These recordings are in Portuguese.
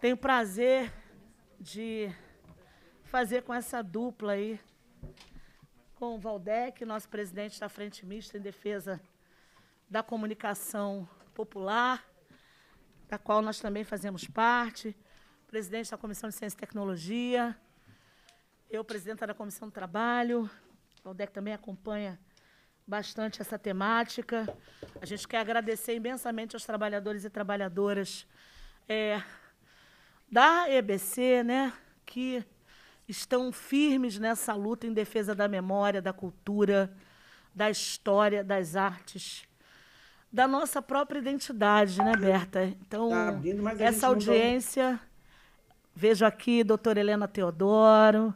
Tenho prazer de fazer com essa dupla aí, com o Valdec, nosso presidente da Frente Mista em Defesa da Comunicação Popular, da qual nós também fazemos parte, presidente da Comissão de Ciência e Tecnologia, eu, presidenta da Comissão do Trabalho, o Valdec também acompanha bastante essa temática. A gente quer agradecer imensamente aos trabalhadores e trabalhadoras é, da EBC, né, que estão firmes nessa luta em defesa da memória, da cultura, da história, das artes, da nossa própria identidade, né, Berta? Então, Tá abrindo, essa audiência, vejo aqui doutora Helena Teodoro.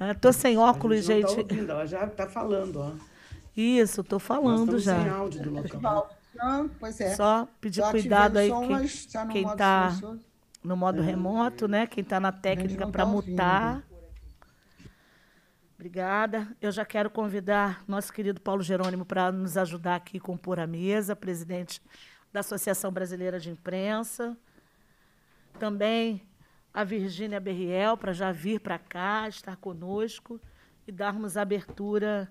Estou sem óculos, a gente. não gente. Tá ouvindo, ela já está falando, ó. Isso, estou falando já. sem áudio do local. Não, pois é. Só pedir cuidado aí quem tá quem está. No modo remoto, né? Quem está na técnica para tá mutar. Obrigada. Eu já quero convidar nosso querido Paulo Jerônimo para nos ajudar aqui a compor a mesa, presidente da Associação Brasileira de Imprensa. Também a Virgínia Berriel, para já vir para cá, estar conosco e darmos abertura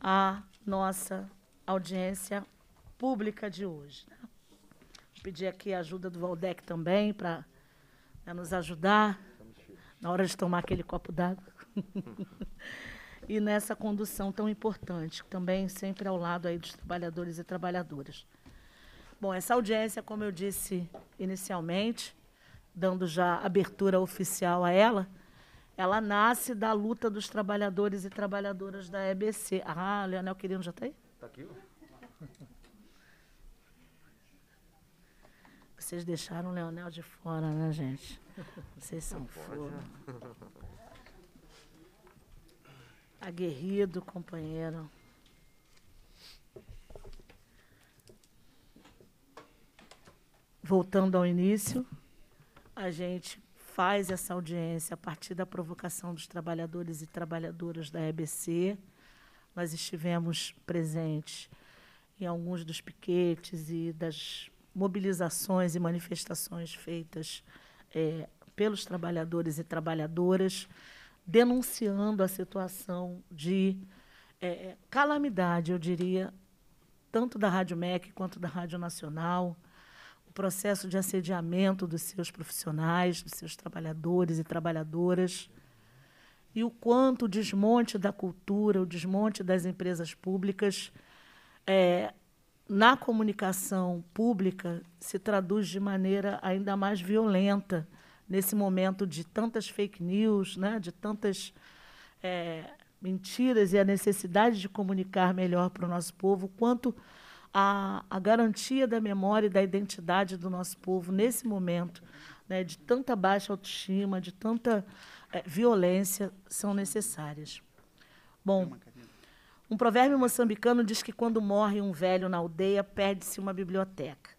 à nossa audiência pública de hoje. Pedir aqui a ajuda do Valdec também para nos ajudar na hora de tomar aquele copo d'água. e nessa condução tão importante, também sempre ao lado aí dos trabalhadores e trabalhadoras. Bom, essa audiência, como eu disse inicialmente, dando já abertura oficial a ela, ela nasce da luta dos trabalhadores e trabalhadoras da EBC. Ah, Leonel Quirino já está aí? Tá aqui? Vocês deixaram o Leonel de fora, né, gente? Vocês são fogo. Aguerrido, companheiro. Voltando ao início, a gente faz essa audiência a partir da provocação dos trabalhadores e trabalhadoras da EBC. Nós estivemos presentes em alguns dos piquetes e das mobilizações e manifestações feitas eh, pelos trabalhadores e trabalhadoras, denunciando a situação de eh, calamidade, eu diria, tanto da Rádio MEC quanto da Rádio Nacional, o processo de assediamento dos seus profissionais, dos seus trabalhadores e trabalhadoras, e o quanto o desmonte da cultura, o desmonte das empresas públicas, é, na comunicação pública, se traduz de maneira ainda mais violenta nesse momento de tantas fake news, né, de tantas é, mentiras e a necessidade de comunicar melhor para o nosso povo, quanto a, a garantia da memória e da identidade do nosso povo nesse momento né, de tanta baixa autoestima, de tanta eh, violência, são necessárias. Bom, um provérbio moçambicano diz que quando morre um velho na aldeia, perde-se uma biblioteca.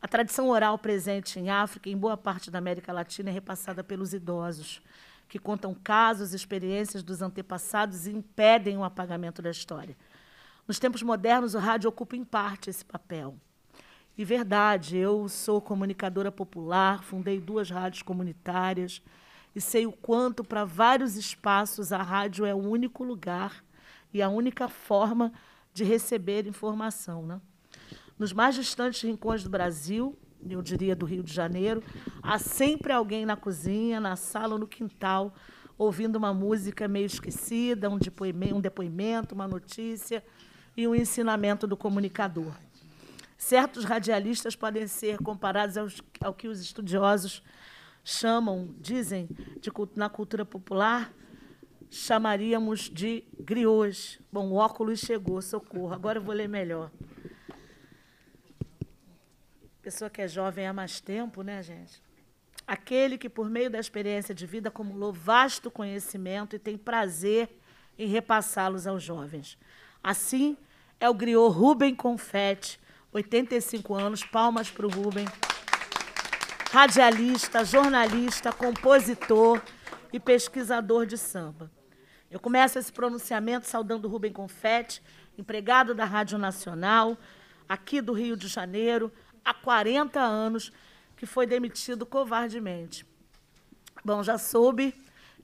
A tradição oral presente em África e em boa parte da América Latina é repassada pelos idosos, que contam casos e experiências dos antepassados e impedem o apagamento da história. Nos tempos modernos, o rádio ocupa em parte esse papel. E verdade, eu sou comunicadora popular, fundei duas rádios comunitárias e sei o quanto, para vários espaços, a rádio é o único lugar e a única forma de receber informação. Né? Nos mais distantes rincões do Brasil, eu diria do Rio de Janeiro, há sempre alguém na cozinha, na sala ou no quintal, ouvindo uma música meio esquecida, um depoimento, um uma notícia e um ensinamento do comunicador. Certos radialistas podem ser comparados aos, ao que os estudiosos chamam, dizem, de, na cultura popular, chamaríamos de griots. Bom, o óculos chegou, socorro. Agora eu vou ler melhor. Pessoa que é jovem há mais tempo, né, gente? Aquele que, por meio da experiência de vida, acumulou vasto conhecimento e tem prazer em repassá-los aos jovens. Assim, é o griot Rubem Confetti, 85 anos, palmas para o Rubem. Radialista, jornalista, compositor e pesquisador de samba. Eu começo esse pronunciamento saudando Rubem Confetti, empregado da Rádio Nacional, aqui do Rio de Janeiro, há 40 anos, que foi demitido covardemente. Bom, já soube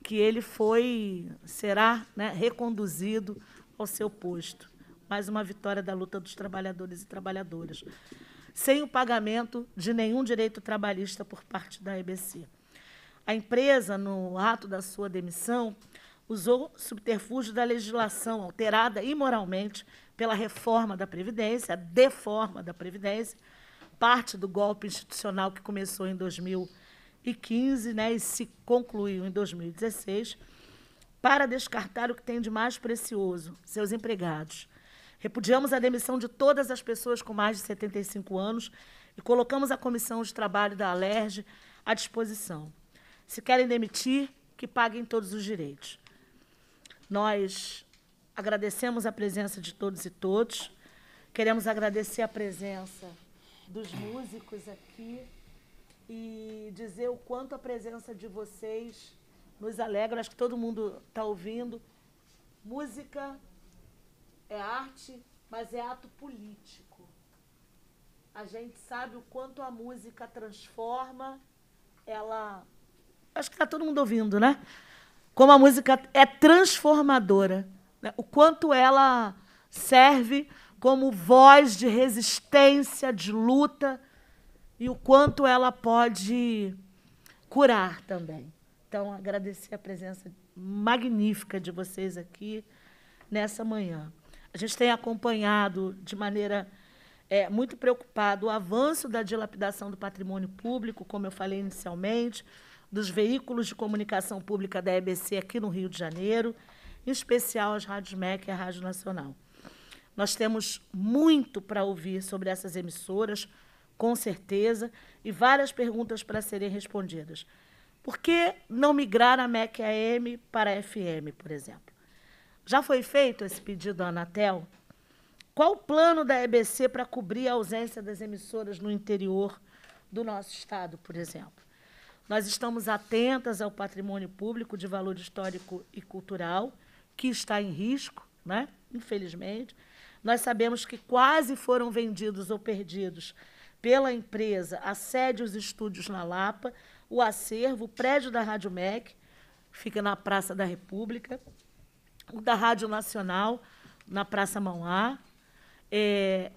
que ele foi, será né, reconduzido ao seu posto. Mais uma vitória da luta dos trabalhadores e trabalhadoras. Sem o pagamento de nenhum direito trabalhista por parte da EBC. A empresa, no ato da sua demissão, usou subterfúgio da legislação alterada imoralmente pela reforma da Previdência, a deforma da Previdência, parte do golpe institucional que começou em 2015 né, e se concluiu em 2016, para descartar o que tem de mais precioso, seus empregados. Repudiamos a demissão de todas as pessoas com mais de 75 anos e colocamos a Comissão de Trabalho da Alerj à disposição. Se querem demitir, que paguem todos os direitos. Nós agradecemos a presença de todos e todos. Queremos agradecer a presença dos músicos aqui e dizer o quanto a presença de vocês nos alegra. Acho que todo mundo está ouvindo. Música é arte, mas é ato político. A gente sabe o quanto a música transforma, ela. Acho que está todo mundo ouvindo, né? Como a música é transformadora, né? o quanto ela serve como voz de resistência, de luta, e o quanto ela pode curar também. Então, agradecer a presença magnífica de vocês aqui nessa manhã. A gente tem acompanhado de maneira é, muito preocupada o avanço da dilapidação do patrimônio público, como eu falei inicialmente, dos veículos de comunicação pública da EBC aqui no Rio de Janeiro, em especial as rádios MEC e a Rádio Nacional. Nós temos muito para ouvir sobre essas emissoras, com certeza, e várias perguntas para serem respondidas. Por que não migrar a MEC AM para a FM, por exemplo? Já foi feito esse pedido à Anatel? Qual o plano da EBC para cobrir a ausência das emissoras no interior do nosso estado, por exemplo? Nós estamos atentas ao patrimônio público de valor histórico e cultural, que está em risco, né? infelizmente. Nós sabemos que quase foram vendidos ou perdidos pela empresa a sede os estúdios na Lapa, o acervo, o prédio da Rádio MEC, fica na Praça da República, o da Rádio Nacional, na Praça Mauá. É,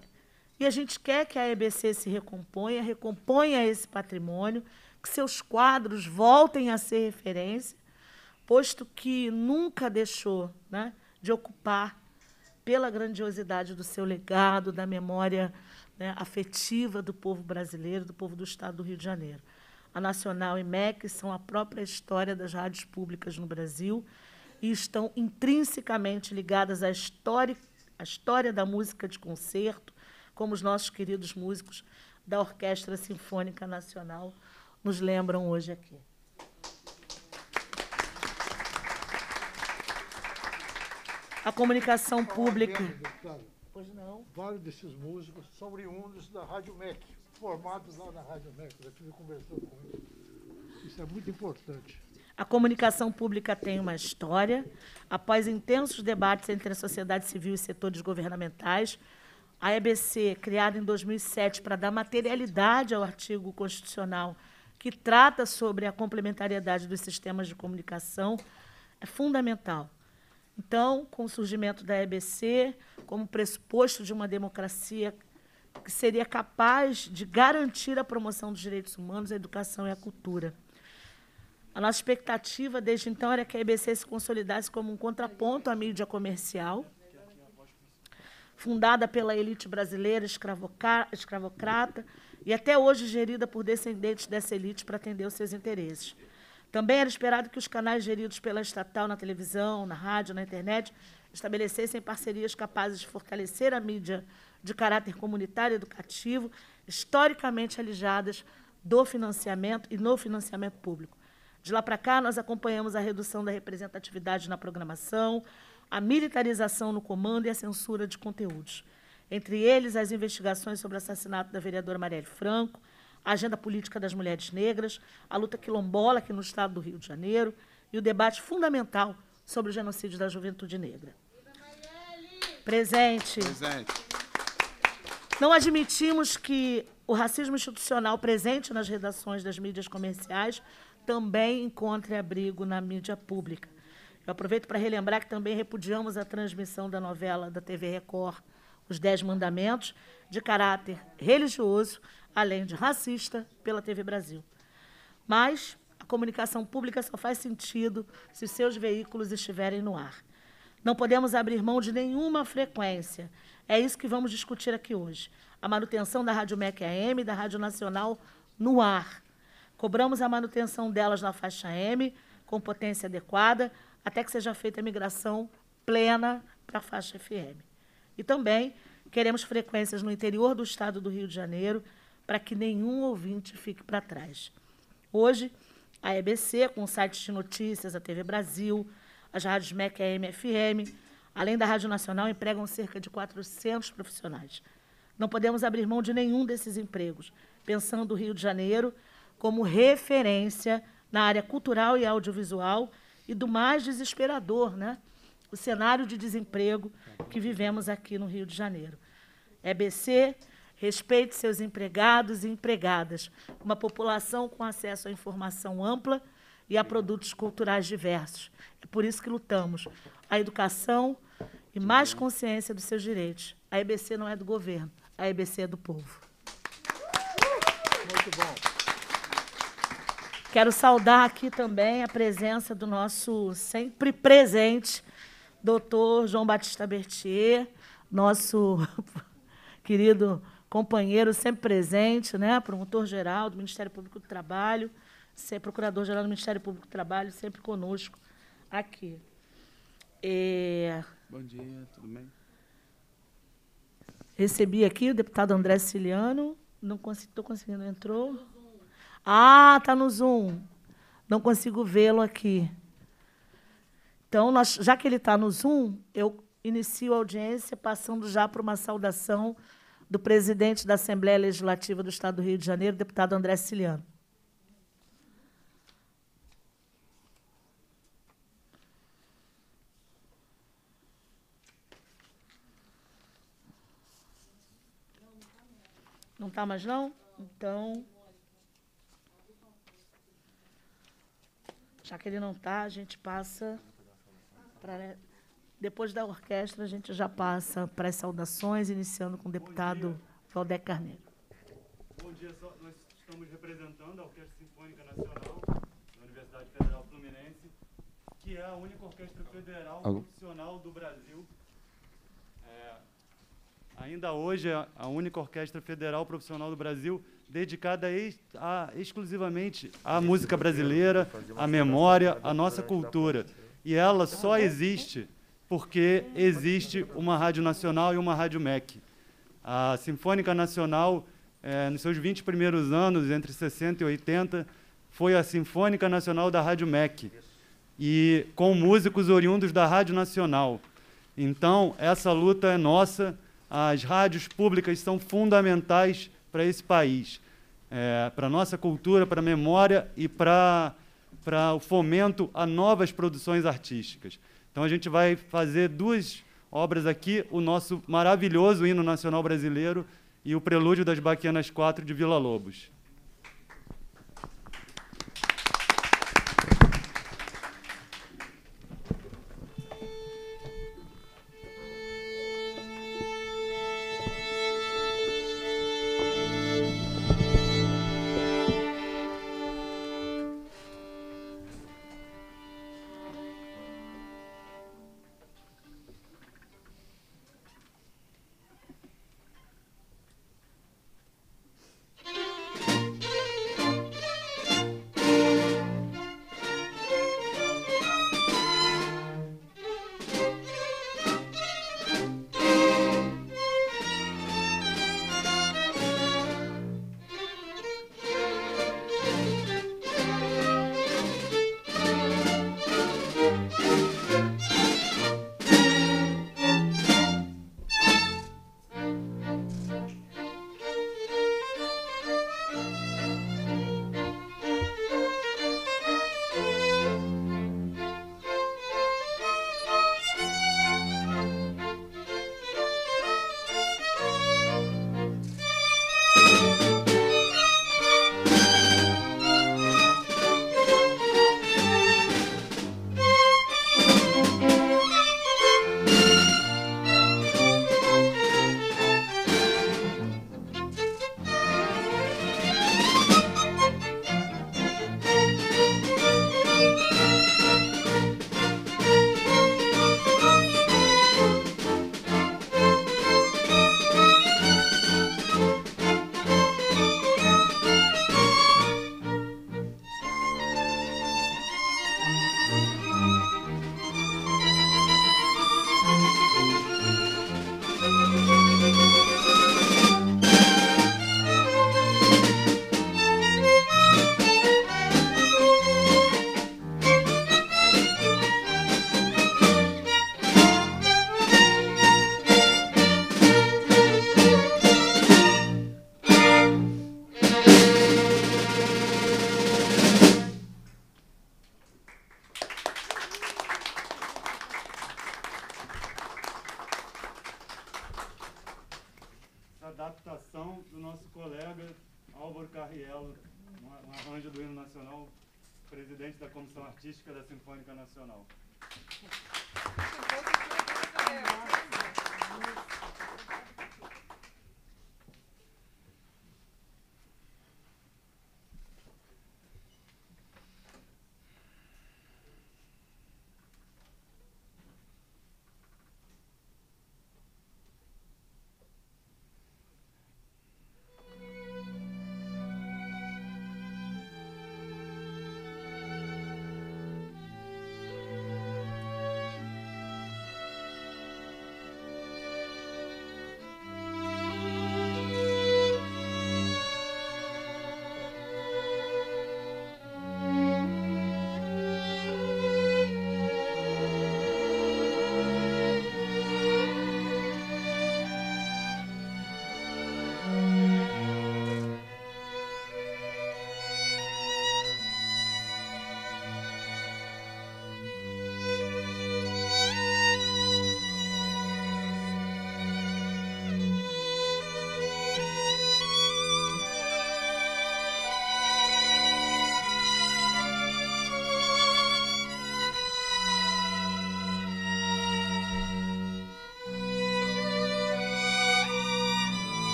e a gente quer que a EBC se recomponha, recomponha esse patrimônio, que seus quadros voltem a ser referência, posto que nunca deixou né, de ocupar, pela grandiosidade do seu legado, da memória né, afetiva do povo brasileiro, do povo do Estado do Rio de Janeiro. A Nacional e MEC são a própria história das rádios públicas no Brasil e estão intrinsecamente ligadas à história, à história da música de concerto, como os nossos queridos músicos da Orquestra Sinfônica Nacional nos lembram hoje aqui. A comunicação pública. Pois não. Vários desses músicos são oriundos da Rádio MEC, formados lá na Rádio MEC. Eu estive conversando com eles. Isso é muito importante. A comunicação pública tem uma história. Após intensos debates entre a sociedade civil e setores governamentais, a EBC, criada em 2007 para dar materialidade ao artigo constitucional que trata sobre a complementariedade dos sistemas de comunicação, é fundamental. Então, com o surgimento da EBC, como pressuposto de uma democracia que seria capaz de garantir a promoção dos direitos humanos, a educação e a cultura. A nossa expectativa desde então era que a EBC se consolidasse como um contraponto à mídia comercial, fundada pela elite brasileira escravocrata, e até hoje gerida por descendentes dessa elite para atender os seus interesses. Também era esperado que os canais geridos pela estatal na televisão, na rádio, na internet, estabelecessem parcerias capazes de fortalecer a mídia de caráter comunitário e educativo, historicamente alijadas do financiamento e no financiamento público. De lá para cá, nós acompanhamos a redução da representatividade na programação, a militarização no comando e a censura de conteúdos entre eles as investigações sobre o assassinato da vereadora Marielle Franco, a agenda política das mulheres negras, a luta quilombola aqui no estado do Rio de Janeiro e o debate fundamental sobre o genocídio da juventude negra. Presente. Presente. Não admitimos que o racismo institucional presente nas redações das mídias comerciais também encontra abrigo na mídia pública. Eu aproveito para relembrar que também repudiamos a transmissão da novela da TV Record, Os Dez Mandamentos, de caráter religioso, além de racista, pela TV Brasil. Mas a comunicação pública só faz sentido se seus veículos estiverem no ar. Não podemos abrir mão de nenhuma frequência. É isso que vamos discutir aqui hoje. A manutenção da Rádio MEC AM e da Rádio Nacional no ar. Cobramos a manutenção delas na faixa M, com potência adequada, até que seja feita a migração plena para a faixa FM. E também queremos frequências no interior do estado do Rio de Janeiro, para que nenhum ouvinte fique para trás. Hoje, a EBC, com sites de notícias, a TV Brasil, as rádios MEC AM FM, além da Rádio Nacional, empregam cerca de 400 profissionais. Não podemos abrir mão de nenhum desses empregos, pensando o Rio de Janeiro como referência na área cultural e audiovisual e do mais desesperador, né? O cenário de desemprego que vivemos aqui no Rio de Janeiro. EBC, respeite seus empregados e empregadas, uma população com acesso à informação ampla e a produtos culturais diversos. É por isso que lutamos. A educação e mais consciência dos seus direitos. A EBC não é do governo, a EBC é do povo. Muito bom. Quero saudar aqui também a presença do nosso sempre presente doutor João Batista Bertier, nosso querido companheiro sempre presente, né? promotor-geral do Ministério Público do Trabalho, procurador-geral do Ministério Público do Trabalho, sempre conosco aqui. É... Bom dia, tudo bem? Recebi aqui o deputado André Ciliano, não estou conseguindo, entrou? Ah, está no Zoom. Não consigo vê-lo aqui. Então, nós, já que ele está no Zoom, eu inicio a audiência passando já para uma saudação do presidente da Assembleia Legislativa do Estado do Rio de Janeiro, deputado André Ciliano. Não está mais, não? Então. Já que ele não está, a gente passa para. Depois da orquestra, a gente já passa para as saudações, iniciando com o deputado Valdec Carneiro. Bom dia, nós estamos representando a Orquestra Sinfônica Nacional da Universidade Federal Fluminense, que é a única orquestra federal profissional do Brasil. É, ainda hoje é a única orquestra federal profissional do Brasil dedicada a, exclusivamente à música brasileira, à memória, à nossa cultura. E ela só existe porque existe uma rádio nacional e uma rádio MEC. A Sinfônica Nacional, é, nos seus 20 primeiros anos, entre 60 e 80, foi a Sinfônica Nacional da Rádio MEC, e com músicos oriundos da Rádio Nacional. Então, essa luta é nossa, as rádios públicas são fundamentais para esse país, é, para a nossa cultura, para a memória e para o fomento a novas produções artísticas. Então a gente vai fazer duas obras aqui, o nosso maravilhoso hino nacional brasileiro e o Prelúdio das Baquianas 4 de Vila Lobos. Artística da Sinfônica Nacional.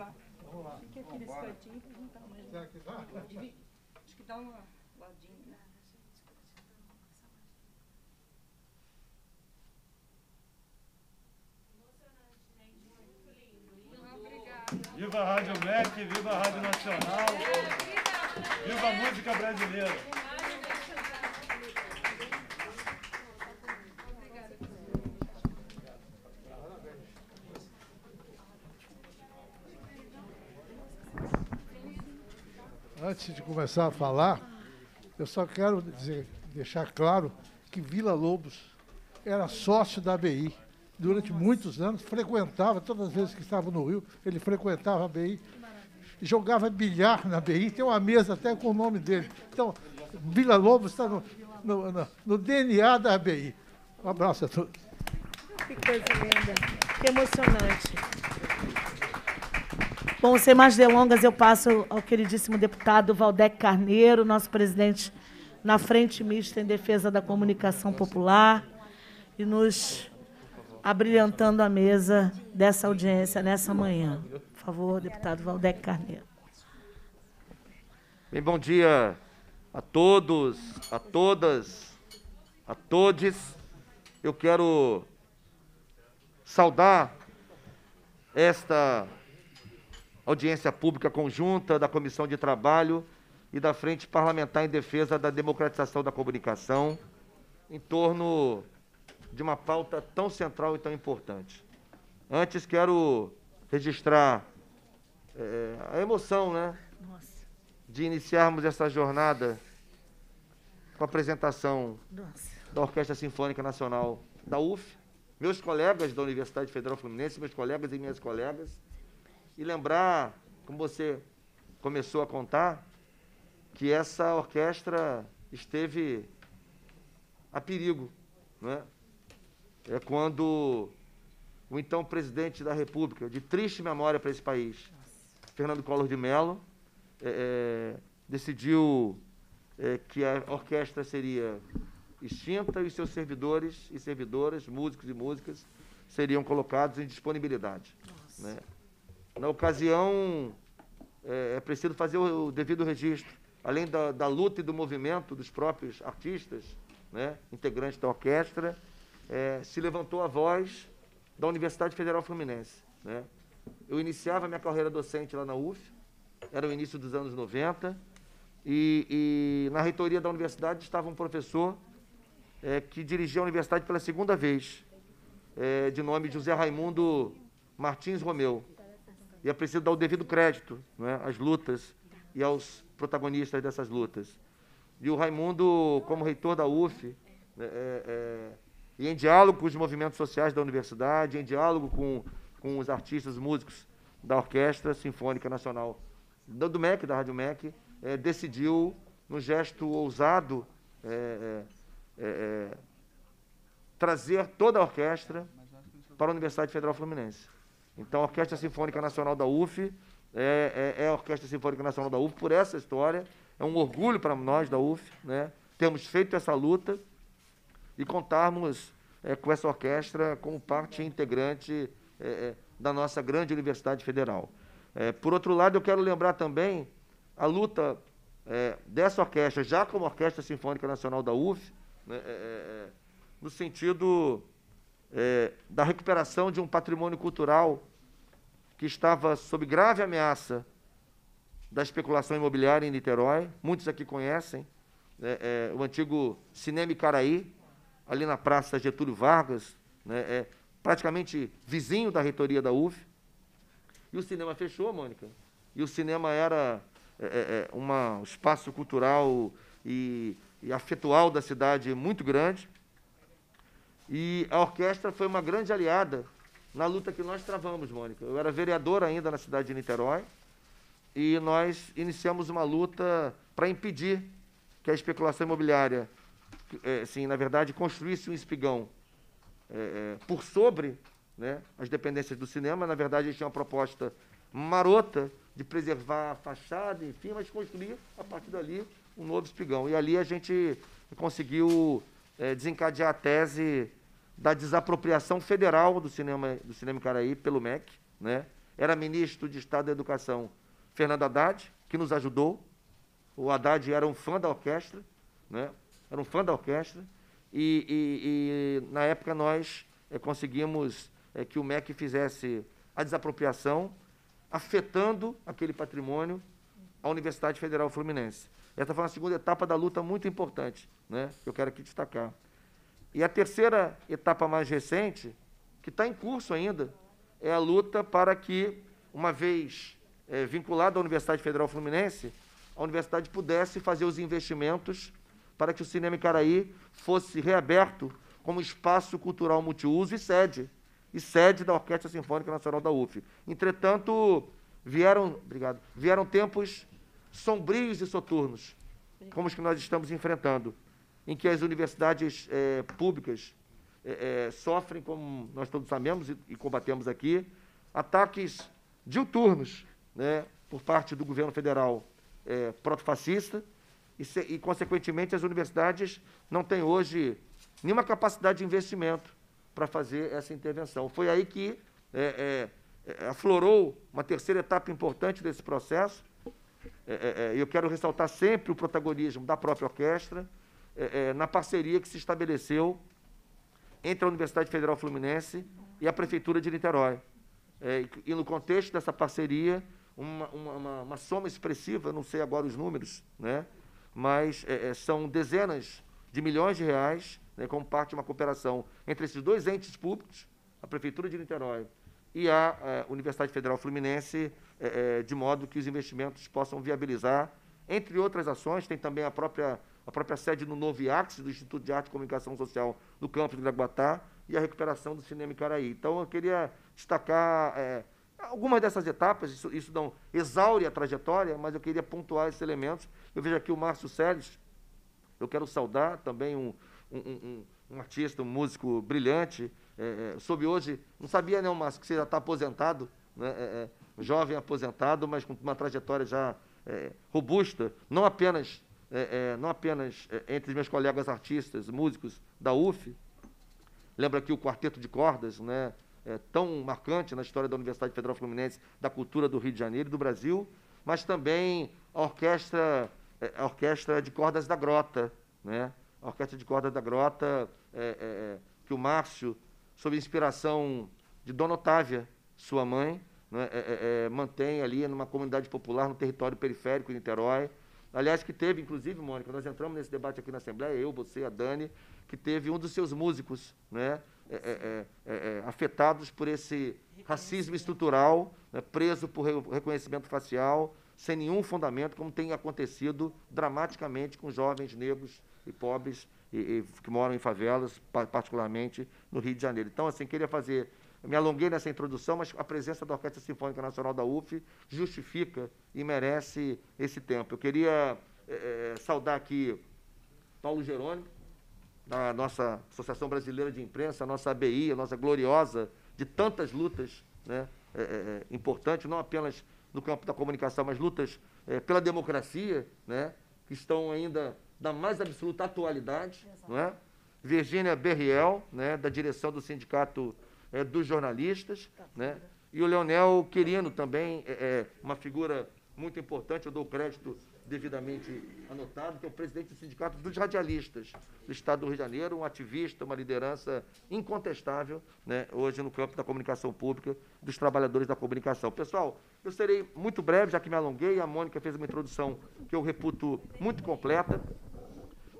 Lá. Vamos lá. Fica aqui nesse cantinho pra juntar mais. Será que dá? Acho que dá uma ladinha, né? Viva a Rádio MEC, viva a Rádio Nacional, viva a música brasileira. Antes de começar a falar, eu só quero dizer, deixar claro que Vila Lobos era sócio da ABI. Durante muitos anos, frequentava, todas as vezes que estava no Rio, ele frequentava a ABI, jogava bilhar na ABI, tem uma mesa até com o nome dele. Então, Vila Lobos está no, no, no, no DNA da ABI. Um abraço a todos. Que coisa linda, que emocionante. Bom, sem mais delongas, eu passo ao queridíssimo deputado Valdec Carneiro, nosso presidente na Frente Mista em Defesa da Comunicação Popular, e nos abrilhantando a mesa dessa audiência nessa manhã. Por favor, deputado Valdec Carneiro. Bem, bom dia a todos, a todas, a todes. Eu quero saudar esta audiência pública conjunta da Comissão de Trabalho e da Frente Parlamentar em Defesa da Democratização da Comunicação em torno de uma pauta tão central e tão importante. Antes, quero registrar é, a emoção, né? Nossa, de iniciarmos essa jornada com a apresentação nossa. da Orquestra Sinfônica Nacional da UF, meus colegas da Universidade Federal Fluminense, meus colegas e minhas colegas, e lembrar, como você começou a contar, que essa orquestra esteve a perigo, não é? Quando o então presidente da República, de triste memória para esse país, Fernando Collor de Mello, é, é, decidiu é, que a orquestra seria extinta e seus servidores e servidoras, músicos e músicas, seriam colocados em disponibilidade. Né? Na ocasião, é, é preciso fazer o, o devido registro, além da, da, luta e do movimento dos próprios artistas, né, integrantes da orquestra, é, se levantou a voz da Universidade Federal Fluminense. Né? Eu iniciava minha carreira docente lá na UF, era o início dos anos 90, e, e na reitoria da universidade estava um professor é, que dirigia a universidade pela segunda vez, é, de nome José Raimundo Martins Romeu. E é preciso dar o devido crédito é, às lutas e aos protagonistas dessas lutas. E o Raimundo, como reitor da UF, é, é, e em diálogo com os movimentos sociais da universidade, em diálogo com, com os artistas, músicos da Orquestra Sinfônica Nacional do, do MEC, da Rádio MEC, é, decidiu, num gesto ousado, é, é, trazer toda a orquestra para a Universidade Federal Fluminense. Então, a Orquestra Sinfônica Nacional da UF é, é, é, a Orquestra Sinfônica Nacional da UF por essa história. É um orgulho para nós da UF, né? Termos feito essa luta e contarmos é, com essa orquestra como parte integrante é, da nossa grande Universidade Federal. por outro lado, eu quero lembrar também a luta dessa orquestra, já como Orquestra Sinfônica Nacional da UF, né, no sentido é, da recuperação de um patrimônio cultural que estava sob grave ameaça da especulação imobiliária em Niterói. Muitos aqui conhecem é, é, o antigo Cinema Caraí, ali na Praça Getúlio Vargas, né, é, praticamente vizinho da reitoria da UF. E o cinema fechou, Mônica. E o cinema era é, é, é, um espaço cultural e, e afetual da cidade muito grande. E a orquestra foi uma grande aliada na luta que nós travamos, Mônica. Eu era vereador ainda na cidade de Niterói e nós iniciamos uma luta para impedir que a especulação imobiliária, é, assim, na verdade, construísse um espigão é, é, por sobre né, as dependências do cinema. Na verdade, a gente tinha uma proposta marota de preservar a fachada, enfim, mas construir, a partir dali, um novo espigão. E ali a gente conseguiu é, desencadear a tese da desapropriação federal do cinema, do cinema em Caraí pelo MEC. Né? Era ministro de Estado da Educação Fernando Haddad, que nos ajudou. O Haddad era um fã da orquestra, né? era um fã da orquestra, e, e, e na época nós é, conseguimos é, que o MEC fizesse a desapropriação, afetando aquele patrimônio a Universidade Federal Fluminense. Essa foi uma segunda etapa da luta muito importante, né, que eu quero aqui destacar. E a terceira etapa mais recente, que está em curso ainda, é a luta para que, uma vez é, vinculada à Universidade Federal Fluminense, a universidade pudesse fazer os investimentos para que o Cinema Icaraí fosse reaberto como espaço cultural multiuso e sede, e sede da Orquestra Sinfônica Nacional da UF. Entretanto, vieram, obrigado, vieram tempos sombrios e soturnos, como os que nós estamos enfrentando, em que as universidades é, públicas é, é, sofrem, como nós todos sabemos e, e combatemos aqui, ataques diuturnos né, por parte do governo federal é, protofascista e, se, e, consequentemente, as universidades não têm hoje nenhuma capacidade de investimento para fazer essa intervenção. Foi aí que aflorou uma terceira etapa importante desse processo. eu quero ressaltar sempre o protagonismo da própria orquestra, na parceria que se estabeleceu entre a Universidade Federal Fluminense e a Prefeitura de Niterói. É, e, no contexto dessa parceria, uma, uma, uma, soma expressiva, não sei agora os números, né, mas é, é, são dezenas de milhões de reais, né, como parte de uma cooperação entre esses dois entes públicos, a Prefeitura de Niterói e a, a é, Universidade Federal Fluminense, é, é, de modo que os investimentos possam viabilizar, entre outras ações, tem também a própria a própria sede no Novo IACS, do Instituto de Arte e Comunicação Social do campus de Graguatá, e a recuperação do cinema em Caraí. Então, eu queria destacar é, algumas dessas etapas, isso, isso não exaure a trajetória, mas eu queria pontuar esses elementos. Eu vejo aqui o Márcio Seles, eu quero saudar também um, um, um, um artista, um músico brilhante. É, é, soube hoje, não sabia, não, Márcio, que você já está aposentado, né, é, é, jovem aposentado, mas com uma trajetória já é, robusta, não apenas é, é, não apenas é, entre meus colegas artistas, músicos da UF, lembra aqui o quarteto de cordas, né, é, tão marcante na história da Universidade Federal Fluminense, da cultura do Rio de Janeiro e do Brasil, mas também a orquestra, é, a orquestra de cordas da Grota, né, a orquestra de cordas da Grota, é, que o Márcio, sob inspiração de Dona Otávia, sua mãe, né, mantém ali numa comunidade popular no território periférico de Niterói, Aliás, que teve, inclusive, Mônica, nós entramos nesse debate aqui na Assembleia, eu, você, a Dani, que teve um dos seus músicos né, é, é, é, é afetados por esse racismo estrutural, né, preso por reconhecimento facial, sem nenhum fundamento, como tem acontecido dramaticamente com jovens negros e pobres e, e, que moram em favelas, particularmente no Rio de Janeiro. Então, assim, queria fazer me alonguei nessa introdução, mas a presença da Orquestra Sinfônica Nacional da UF justifica e merece esse tempo. Eu queria é, saudar aqui Paulo Jerônimo, da nossa Associação Brasileira de Imprensa, a nossa ABI, a nossa gloriosa, de tantas lutas né, é, é, importantes, não apenas no campo da comunicação, mas lutas pela democracia, né, que estão ainda da mais absoluta atualidade. Não é? Virgínia Berriel, né, da direção do Sindicato é, dos jornalistas, né? E o Leonel Quirino também é, é uma figura muito importante, eu dou crédito devidamente anotado, que é o presidente do Sindicato dos Radialistas do Estado do Rio de Janeiro, um ativista, uma liderança incontestável, né, hoje no campo da comunicação pública, dos trabalhadores da comunicação. Pessoal, eu serei muito breve, já que me alonguei, a Mônica fez uma introdução que eu reputo muito completa,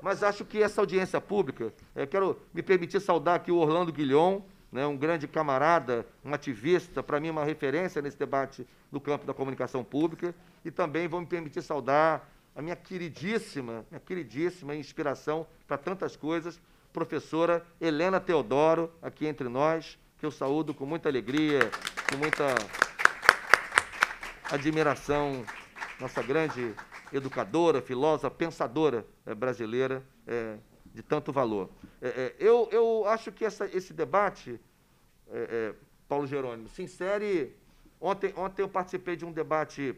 mas acho que essa audiência pública, é, quero me permitir saudar aqui o Orlando Guilhom, né, um grande camarada, um ativista, para mim uma referência nesse debate do campo da comunicação pública, e também vou me permitir saudar a minha queridíssima, minha queridíssima inspiração para tantas coisas, professora Helena Teodoro, aqui entre nós, que eu saúdo com muita alegria, com muita admiração, nossa grande educadora, filósofa, pensadora é, brasileira, é, de tanto valor. É, é, eu, eu acho que essa, esse debate, é, é, Paulo Jerônimo, se insere. Ontem, ontem eu participei de um debate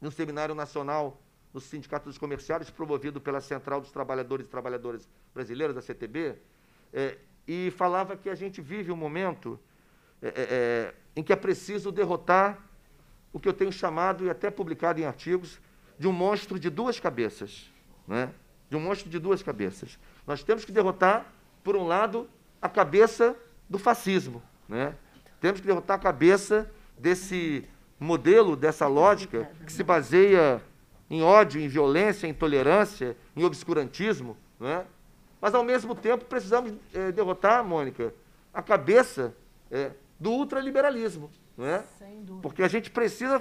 no Seminário Nacional do Sindicato dos Comerciários, promovido pela Central dos Trabalhadores e Trabalhadoras Brasileiras, da CTB, é, e falava que a gente vive um momento é, é, em que é preciso derrotar o que eu tenho chamado, e até publicado em artigos, de um monstro de duas cabeças. Né? De um monstro de duas cabeças. Nós temos que derrotar, por um lado, a cabeça do fascismo. Né? Temos que derrotar a cabeça desse modelo, dessa lógica, que se baseia em ódio, em violência, em intolerância, em obscurantismo. Né? Mas, ao mesmo tempo, precisamos é, derrotar, Mônica, a cabeça é, do ultraliberalismo. Não é? Porque a gente precisa,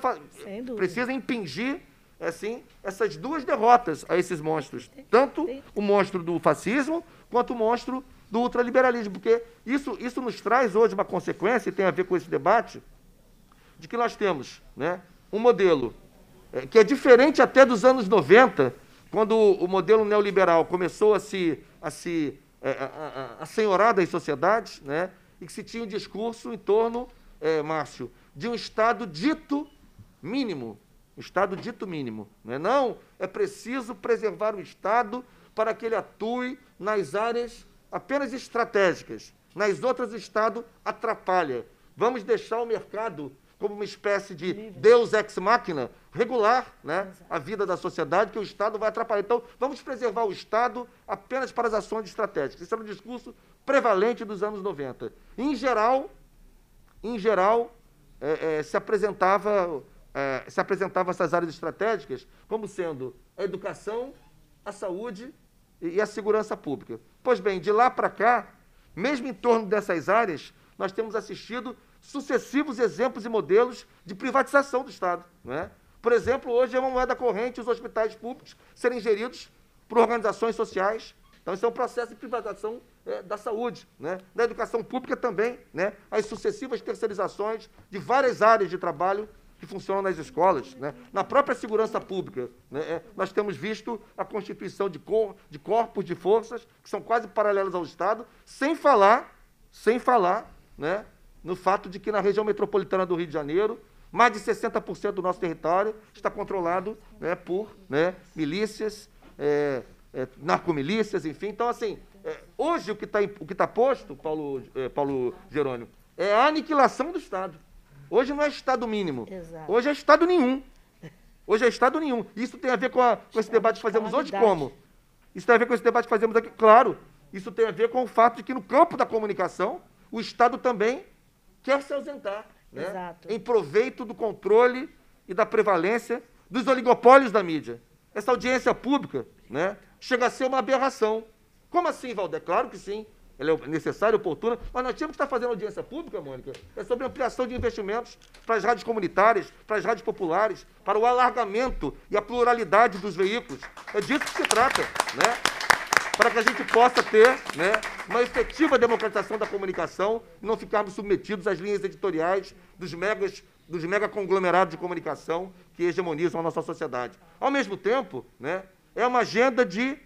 precisa impingir assim, essas duas derrotas a esses monstros. Tanto o monstro do fascismo, quanto o monstro do ultraliberalismo. Porque isso, isso nos traz hoje uma consequência, e tem a ver com esse debate, de que nós temos né, um modelo é, que é diferente até dos anos 90, quando o, o modelo neoliberal começou a se, a se é, a, a, a senhorar das sociedades, né, e que se tinha um discurso em torno, é, Márcio, de um Estado dito mínimo, um Estado dito mínimo. Não é, não, é preciso preservar o Estado para que ele atue nas áreas apenas estratégicas. Nas outras, o Estado atrapalha. Vamos deixar o mercado como uma espécie de Deus ex machina, regular né, a vida da sociedade, que o Estado vai atrapalhar. Então, vamos preservar o Estado apenas para as ações estratégicas. Isso era um discurso prevalente dos anos 90. Em geral, em geral é, é, se, apresentava, é, se apresentava essas áreas estratégicas como sendo a educação, a saúde e, a segurança pública. Pois bem, de lá para cá, mesmo em torno dessas áreas, nós temos assistido sucessivos exemplos e modelos de privatização do Estado. É? Por exemplo, hoje é uma moeda corrente os hospitais públicos serem geridos por organizações sociais. Então, isso é um processo de privatização é, da saúde. Né? Da educação pública também, né? as sucessivas terceirizações de várias áreas de trabalho que funcionam nas escolas. Né? Na própria segurança pública, né? é, nós temos visto a constituição de, cor, de corpos de forças que são quase paralelos ao Estado, sem falar, sem falar né? no fato de que na região metropolitana do Rio de Janeiro, mais de 60% do nosso território está controlado né, por né, milícias, é, é, narcomilícias, enfim. Então, assim, é, hoje o que está tá posto, Paulo, é, Paulo Jerônimo, é a aniquilação do Estado. Hoje não é Estado mínimo. Exato. Hoje é Estado nenhum. Hoje é Estado nenhum. Isso tem a ver com, a, com esse debate que fazemos hoje como? Isso tem a ver com esse debate que fazemos aqui? Claro. Isso tem a ver com o fato de que no campo da comunicação, o Estado também quer se ausentar. Né? Em proveito do controle e da prevalência dos oligopólios da mídia. Essa audiência pública né, chega a ser uma aberração. Como assim, Valder? Claro que sim. Ela é necessária, oportuna, mas nós tínhamos que estar fazendo audiência pública, Mônica. É sobre ampliação de investimentos para as rádios comunitárias, para as rádios populares, para o alargamento e a pluralidade dos veículos. É disso que se trata, né? para que a gente possa ter né, uma efetiva democratização da comunicação e não ficarmos submetidos às linhas editoriais dos megas dos mega conglomerados de comunicação que hegemonizam a nossa sociedade. Ao mesmo tempo, né, é uma agenda de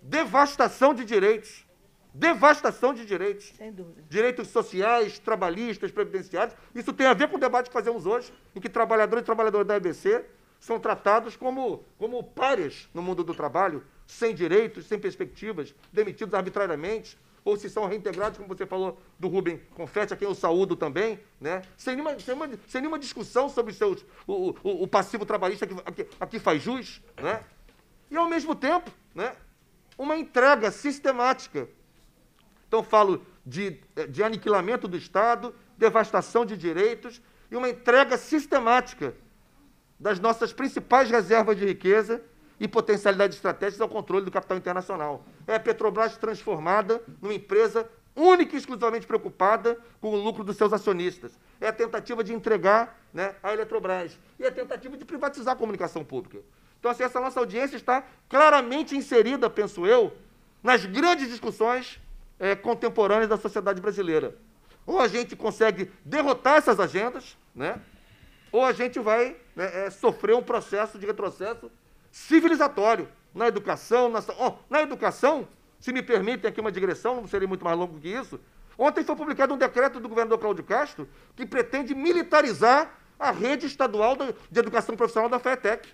devastação de direitos. Devastação de direitos. Sem dúvida. Direitos sociais, trabalhistas, previdenciários. Isso tem a ver com o debate que fazemos hoje, em que trabalhadores e trabalhadoras da EBC são tratados como, como pares no mundo do trabalho, sem direitos, sem perspectivas, demitidos arbitrariamente, ou se são reintegrados, como você falou do Rubem Confete, a quem eu saúdo também, né? sem, nenhuma, sem, uma, sem nenhuma discussão sobre seus, o, o, o passivo trabalhista que aqui, faz jus. Né? E, ao mesmo tempo, né, uma entrega sistemática. Então, falo de, de aniquilamento do Estado, devastação de direitos e uma entrega sistemática das nossas principais reservas de riqueza e potencialidades estratégicas ao controle do capital internacional. É a Petrobras transformada numa empresa única e exclusivamente preocupada com o lucro dos seus acionistas. É a tentativa de entregar né, a Eletrobras. E é a tentativa de privatizar a comunicação pública. Então, assim, essa nossa audiência está claramente inserida, penso eu, nas grandes discussões é, contemporâneas da sociedade brasileira. Ou a gente consegue derrotar essas agendas, né, ou a gente vai né, é, sofrer um processo de retrocesso civilizatório na educação. Na, oh, na educação, se me permitem aqui uma digressão, não seria muito mais longo que isso. Ontem foi publicado um decreto do governador Cláudio Castro que pretende militarizar a rede estadual de educação profissional da FETEC.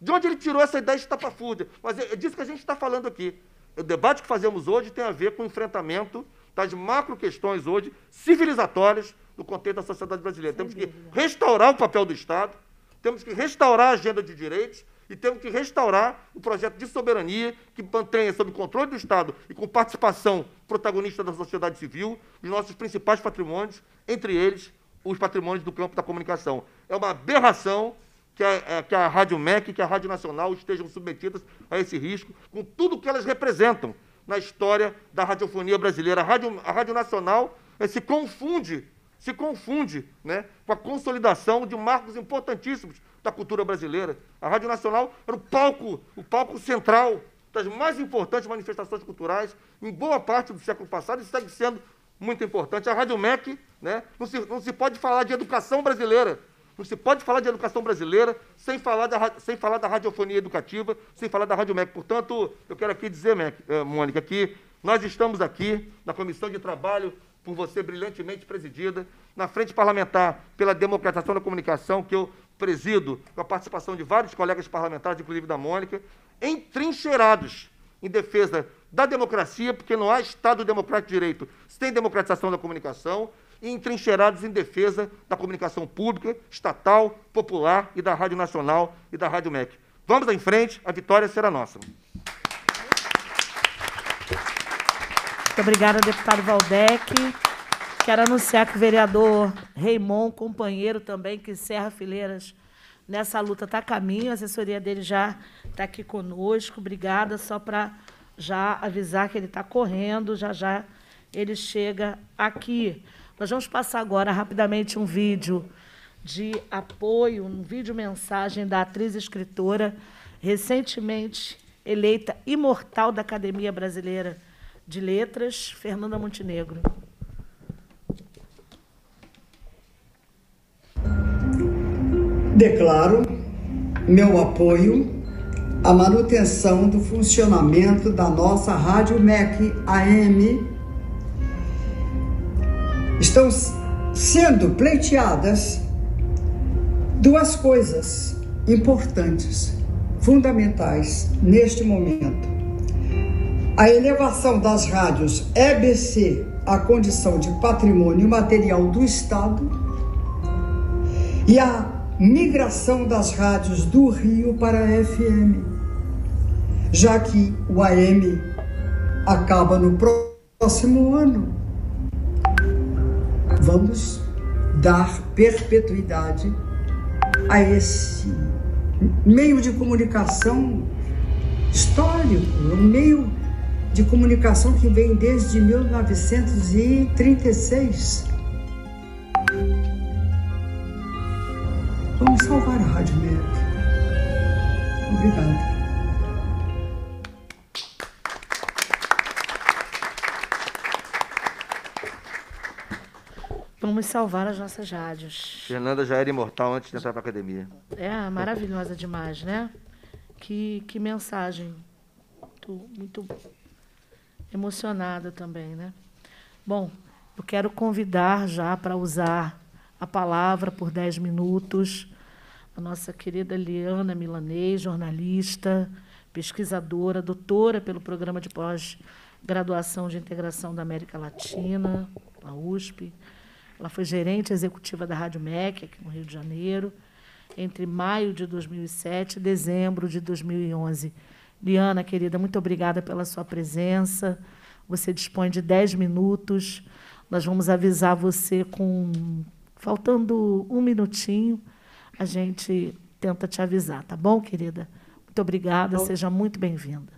De onde ele tirou essa ideia estapafúrdia? Mas é, é disso que a gente está falando aqui. O debate que fazemos hoje tem a ver com o enfrentamento das macro questões hoje civilizatórias no contexto da sociedade brasileira. Temos que restaurar o papel do Estado, temos que restaurar a agenda de direitos e temos que restaurar o projeto de soberania que mantenha sob controle do Estado e com participação protagonista da sociedade civil os nossos principais patrimônios, entre eles os patrimônios do campo da comunicação. É uma aberração que a, é, que a Rádio MEC, que a Rádio Nacional estejam submetidas a esse risco, com tudo o que elas representam na história da radiofonia brasileira. A Rádio, a Rádio Nacional é, se confunde, se confunde né, com a consolidação de marcos importantíssimos da cultura brasileira. A Rádio Nacional era o palco, o palco central das mais importantes manifestações culturais em boa parte do século passado e segue sendo muito importante. A Rádio MEC, né, não, se, não se pode falar de educação brasileira, não se pode falar de educação brasileira sem falar da, sem falar da radiofonia educativa, sem falar da Rádio MEC. Portanto, eu quero aqui dizer, eh, Mônica, que nós estamos aqui na Comissão de Trabalho, por você brilhantemente presidida, na Frente Parlamentar pela Democratização da Comunicação, que eu presido, com a participação de vários colegas parlamentares, inclusive da Mônica, entrincheirados em defesa da democracia, porque não há Estado democrático de direito sem democratização da comunicação, e entrincheirados em defesa da comunicação pública, estatal, popular e da Rádio Nacional e da Rádio MEC. Vamos em frente, a vitória será nossa. Muito obrigada, deputado Valdec. Quero anunciar que o vereador Raimon, companheiro também, que encerra fileiras nessa luta, está a caminho. A assessoria dele já está aqui conosco. Obrigada, só para já avisar que ele está correndo, já já ele chega aqui. Nós vamos passar agora rapidamente um vídeo de apoio, um vídeo mensagem da atriz escritora recentemente eleita imortal da Academia Brasileira de Letras, Fernanda Montenegro. Declaro meu apoio à manutenção do funcionamento da nossa Rádio MEC AM. Estão sendo pleiteadas duas coisas importantes, fundamentais neste momento. A elevação das rádios EBC à condição de patrimônio material do Estado e a migração das rádios do Rio para a FM, já que o AM acaba no próximo ano. Vamos dar perpetuidade a esse meio de comunicação histórico, um meio de comunicação que vem desde 1936. Vamos salvar a Rádio MEC. Obrigada. Vamos salvar as nossas rádios. Fernanda já era imortal antes de entrar para a academia. É, maravilhosa demais, né? Que, que mensagem. Muito, muito emocionada também, né? Bom, eu quero convidar já para usar a palavra por 10 minutos a nossa querida Liana Milanês, jornalista, pesquisadora, doutora pelo Programa de Pós-Graduação de Integração da América Latina, a USP. Ela foi gerente executiva da Rádio MEC, aqui no Rio de Janeiro, entre maio de 2007 e dezembro de 2011. Liana, querida, muito obrigada pela sua presença. Você dispõe de 10 minutos. Nós vamos avisar você com Faltando um minutinho, a gente tenta te avisar, tá bom, querida? Muito obrigada, bom. seja muito bem-vinda.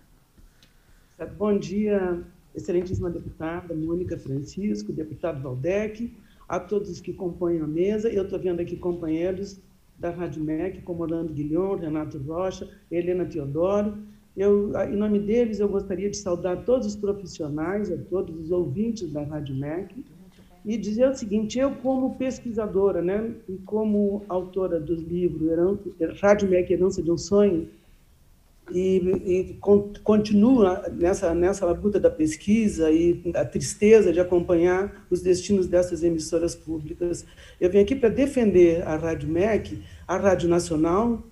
Bom dia, excelentíssima deputada Mônica Francisco, deputado Valdec, a todos que compõem a mesa. Eu estou vendo aqui companheiros da Rádio MEC, como Orlando Guilhom, Renato Rocha, Helena Teodoro. Eu, em nome deles, eu gostaria de saudar todos os profissionais, a todos os ouvintes da Rádio MEC, e dizer o seguinte: eu, como pesquisadora, né, e como autora dos livros Rádio Mec Herança de um Sonho, e, e con, continuo nessa, nessa labuta da pesquisa e a tristeza de acompanhar os destinos dessas emissoras públicas. Eu venho aqui para defender a Rádio MEC, a Rádio Nacional,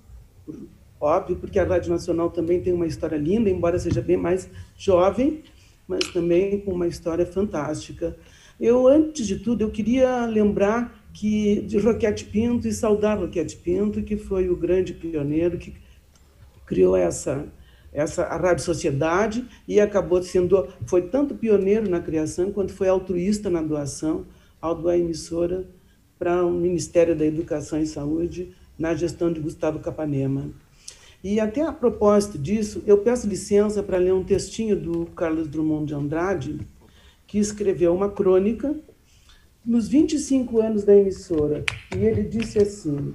óbvio, porque a Rádio Nacional também tem uma história linda, embora seja bem mais jovem, mas também com uma história fantástica. Eu, antes de tudo, eu queria lembrar que de Roquete Pinto e saudar Roquete Pinto, que foi o grande pioneiro que criou essa essa a Rádio Sociedade e acabou sendo foi tanto pioneiro na criação quanto foi altruísta na doação ao doar emissora para o Ministério da Educação e Saúde na gestão de Gustavo Capanema. E até a propósito disso, eu peço licença para ler um textinho do Carlos Drummond de Andrade, que escreveu uma crônica nos 25 anos da emissora. E ele disse assim: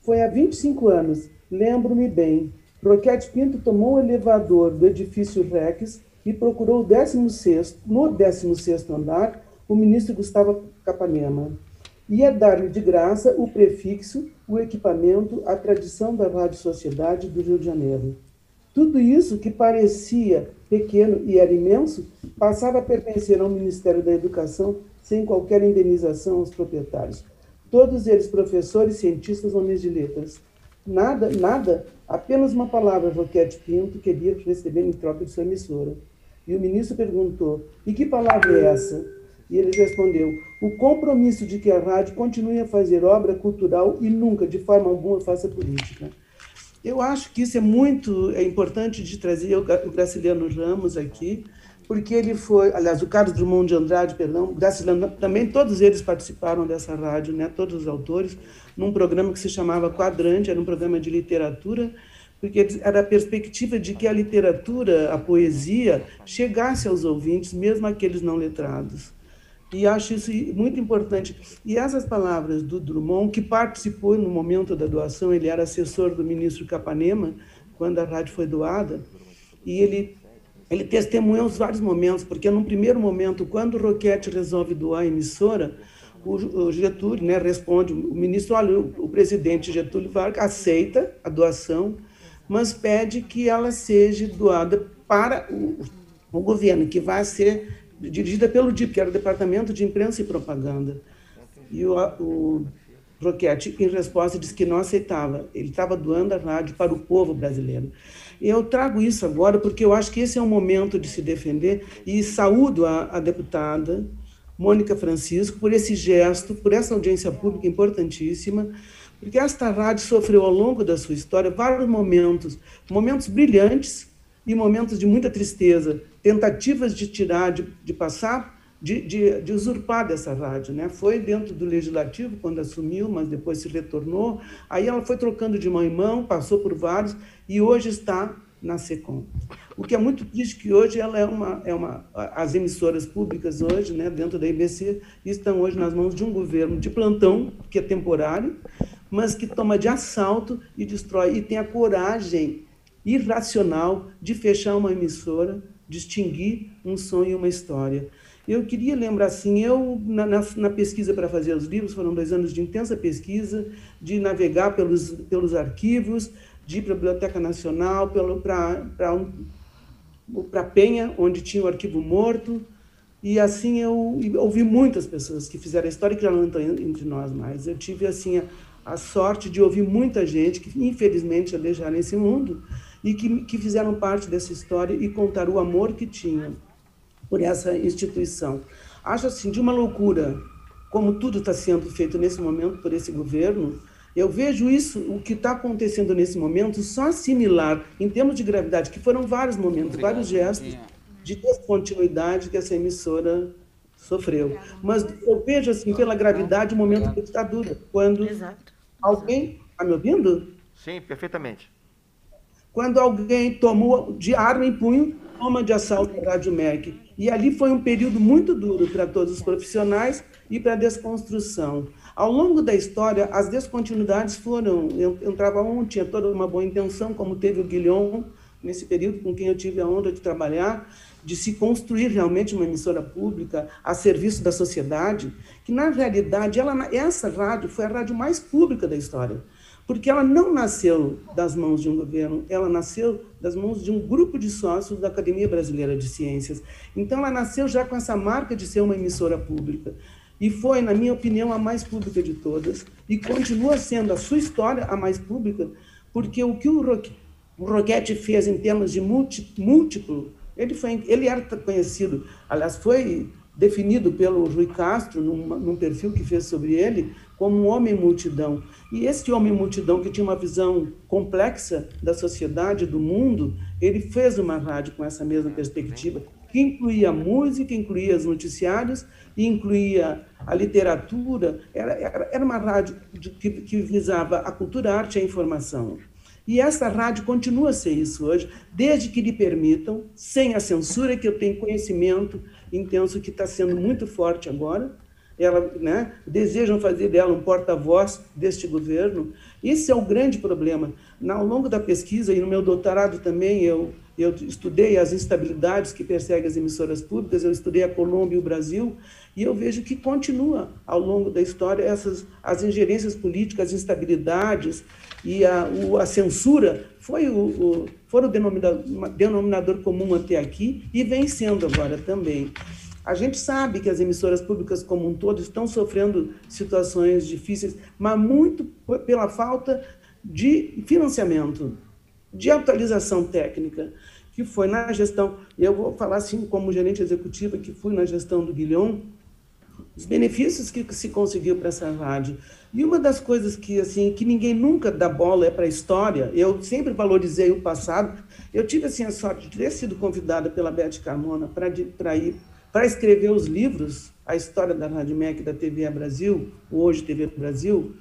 Foi há 25 anos, lembro-me bem, Roquete Pinto tomou o elevador do edifício Rex e procurou o 16 no 16º andar o ministro Gustavo Capanema. Ia dar-lhe de graça o prefixo, o equipamento, a tradição da Rádio Sociedade do Rio de Janeiro. Tudo isso, que parecia pequeno e era imenso, passava a pertencer ao Ministério da Educação sem qualquer indenização aos proprietários. Todos eles professores, cientistas, homens de letras. Nada, nada, apenas uma palavra Roquete Pinto queria receber em troca de sua emissora. E o ministro perguntou: E que palavra é essa? E ele respondeu: O compromisso de que a rádio continue a fazer obra cultural e nunca, de forma alguma, faça política. Eu acho que isso é muito é importante de trazer o Graciliano Ramos aqui, porque ele foi, aliás, o Carlos Drummond de Andrade, perdão, Graciliano, também todos eles participaram dessa rádio, né, todos os autores, num programa que se chamava Quadrante, era um programa de literatura, porque era a perspectiva de que a literatura, a poesia, chegasse aos ouvintes, mesmo aqueles não letrados. E acho isso muito importante. E essas palavras do Drummond, que participou no momento da doação, ele era assessor do ministro Capanema, quando a rádio foi doada, e ele, ele testemunhou os vários momentos, porque num primeiro momento, quando o Roquete resolve doar a emissora, o, Getúlio né, responde, o ministro, olha, o, presidente Getúlio Vargas aceita a doação, mas pede que ela seja doada para o, o governo, que vai ser dirigida pelo DIP, que era o Departamento de Imprensa e Propaganda. E o, o Roquete, em resposta, disse que não aceitava. Ele estava doando a rádio para o povo brasileiro. Eu trago isso agora porque eu acho que esse é um momento de se defender e saúdo a, a deputada Mônica Francisco, por esse gesto, por essa audiência pública importantíssima, porque esta rádio sofreu ao longo da sua história vários momentos, momentos brilhantes e momentos de muita tristeza, tentativas de tirar, de, de passar, de, de, de, usurpar dessa rádio. Né? Foi dentro do legislativo quando assumiu, mas depois se retornou. Aí ela foi trocando de mão em mão, passou por vários e hoje está na SECOM. O que é muito triste que hoje ela é uma, é uma as emissoras públicas hoje, né, dentro da IBC, estão hoje nas mãos de um governo de plantão, que é temporário, mas que toma de assalto e destrói e tem a coragem irracional de fechar uma emissora, de extinguir um sonho e uma história. Eu queria lembrar assim, eu na, na, na pesquisa para fazer os livros foram dois anos de intensa pesquisa, de navegar pelos pelos arquivos, de ir para a Biblioteca Nacional, para um, a Penha, onde tinha o arquivo morto. E assim eu, ouvi muitas pessoas que fizeram a história que já não estão entre nós mais. Eu tive assim a, a sorte de ouvir muita gente que infelizmente já deixaram esse mundo e que, que fizeram parte dessa história e contaram o amor que tinham por essa instituição. Acho assim de uma loucura como tudo está sendo feito nesse momento por esse governo, eu vejo isso, o que está acontecendo nesse momento, só assimilar, em termos de gravidade, que foram vários momentos, Obrigado. vários gestos de descontinuidade que essa emissora sofreu. Mas eu vejo, assim, pela gravidade, o momento da ditadura, quando Exato. alguém... Está me ouvindo? Sim, perfeitamente. Quando alguém tomou de arma em punho, toma de assalto a Rádio MEC. E ali foi um período muito duro para todos os profissionais e para a desconstrução. Ao longo da história, as descontinuidades foram. Eu entrava um, tinha toda uma boa intenção, como teve o Guilhom nesse período, com quem eu tive a honra de trabalhar, de se construir realmente uma emissora pública a serviço da sociedade, que na realidade ela, essa rádio foi a rádio mais pública da história, porque ela não nasceu das mãos de um governo, ela nasceu das mãos de um grupo de sócios da Academia Brasileira de Ciências. Então ela nasceu já com essa marca de ser uma emissora pública. E foi, na minha opinião, a mais pública de todas. E continua sendo a sua história a mais pública, porque o que o, Roquete fez em termos de múltiplo Ele, foi, ele era conhecido, aliás, foi definido pelo Rui Castro, num, num perfil que fez sobre ele, como um homem multidão. E esse homem multidão, que tinha uma visão complexa da sociedade, do mundo, ele fez uma rádio com essa mesma perspectiva, que incluía a música, incluía os noticiários, incluía a literatura. Era, era, era uma rádio que, que visava a cultura, a arte e a informação. E essa rádio continua a ser isso hoje, desde que lhe permitam, sem a censura, que eu tenho conhecimento intenso que está sendo muito forte agora. Ela, né, desejam fazer dela um porta-voz deste governo. Esse é o grande problema. Ao longo da pesquisa e no meu doutorado também, eu, eu estudei as instabilidades que perseguem as emissoras públicas, eu estudei a Colômbia e o Brasil, e eu vejo que continua ao longo da história essas as ingerências políticas, as instabilidades, e a, o, a censura foi o, o, foram o denominador, denominador comum até aqui e vem sendo agora também. A gente sabe que as emissoras públicas como um todo estão sofrendo situações difíceis, mas muito pela falta de financiamento, de atualização técnica, que foi na gestão. Eu vou falar assim, como gerente executiva, que fui na gestão do Guilhom, os benefícios que se conseguiu para essa rádio. E uma das coisas que assim que ninguém nunca dá bola é para a história. Eu sempre valorizei o passado. Eu tive assim a sorte de ter sido convidada pela Beth Carmona para ir para escrever os livros, a história da Rádio MEC da TV Brasil, hoje TV Brasil,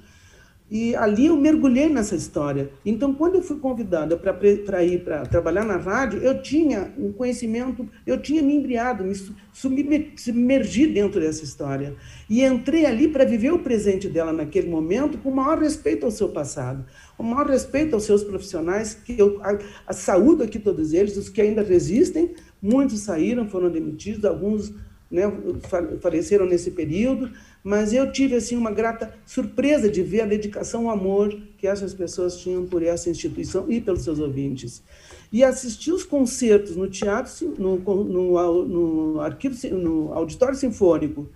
e ali eu mergulhei nessa história. Então, quando eu fui convidada para ir para trabalhar na rádio, eu tinha um conhecimento, eu tinha me embriado, me submergi dentro dessa história. E entrei ali para viver o presente dela naquele momento com o maior respeito ao seu passado, o maior respeito aos seus profissionais, que eu a, a saúdo aqui todos eles, os que ainda resistem, muitos saíram, foram demitidos, alguns né, faleceram nesse período, mas eu tive assim uma grata surpresa de ver a dedicação, o amor que essas pessoas tinham por essa instituição e pelos seus ouvintes. E assistir os concertos no teatro, no, no, no, arquivo, no auditório sinfônico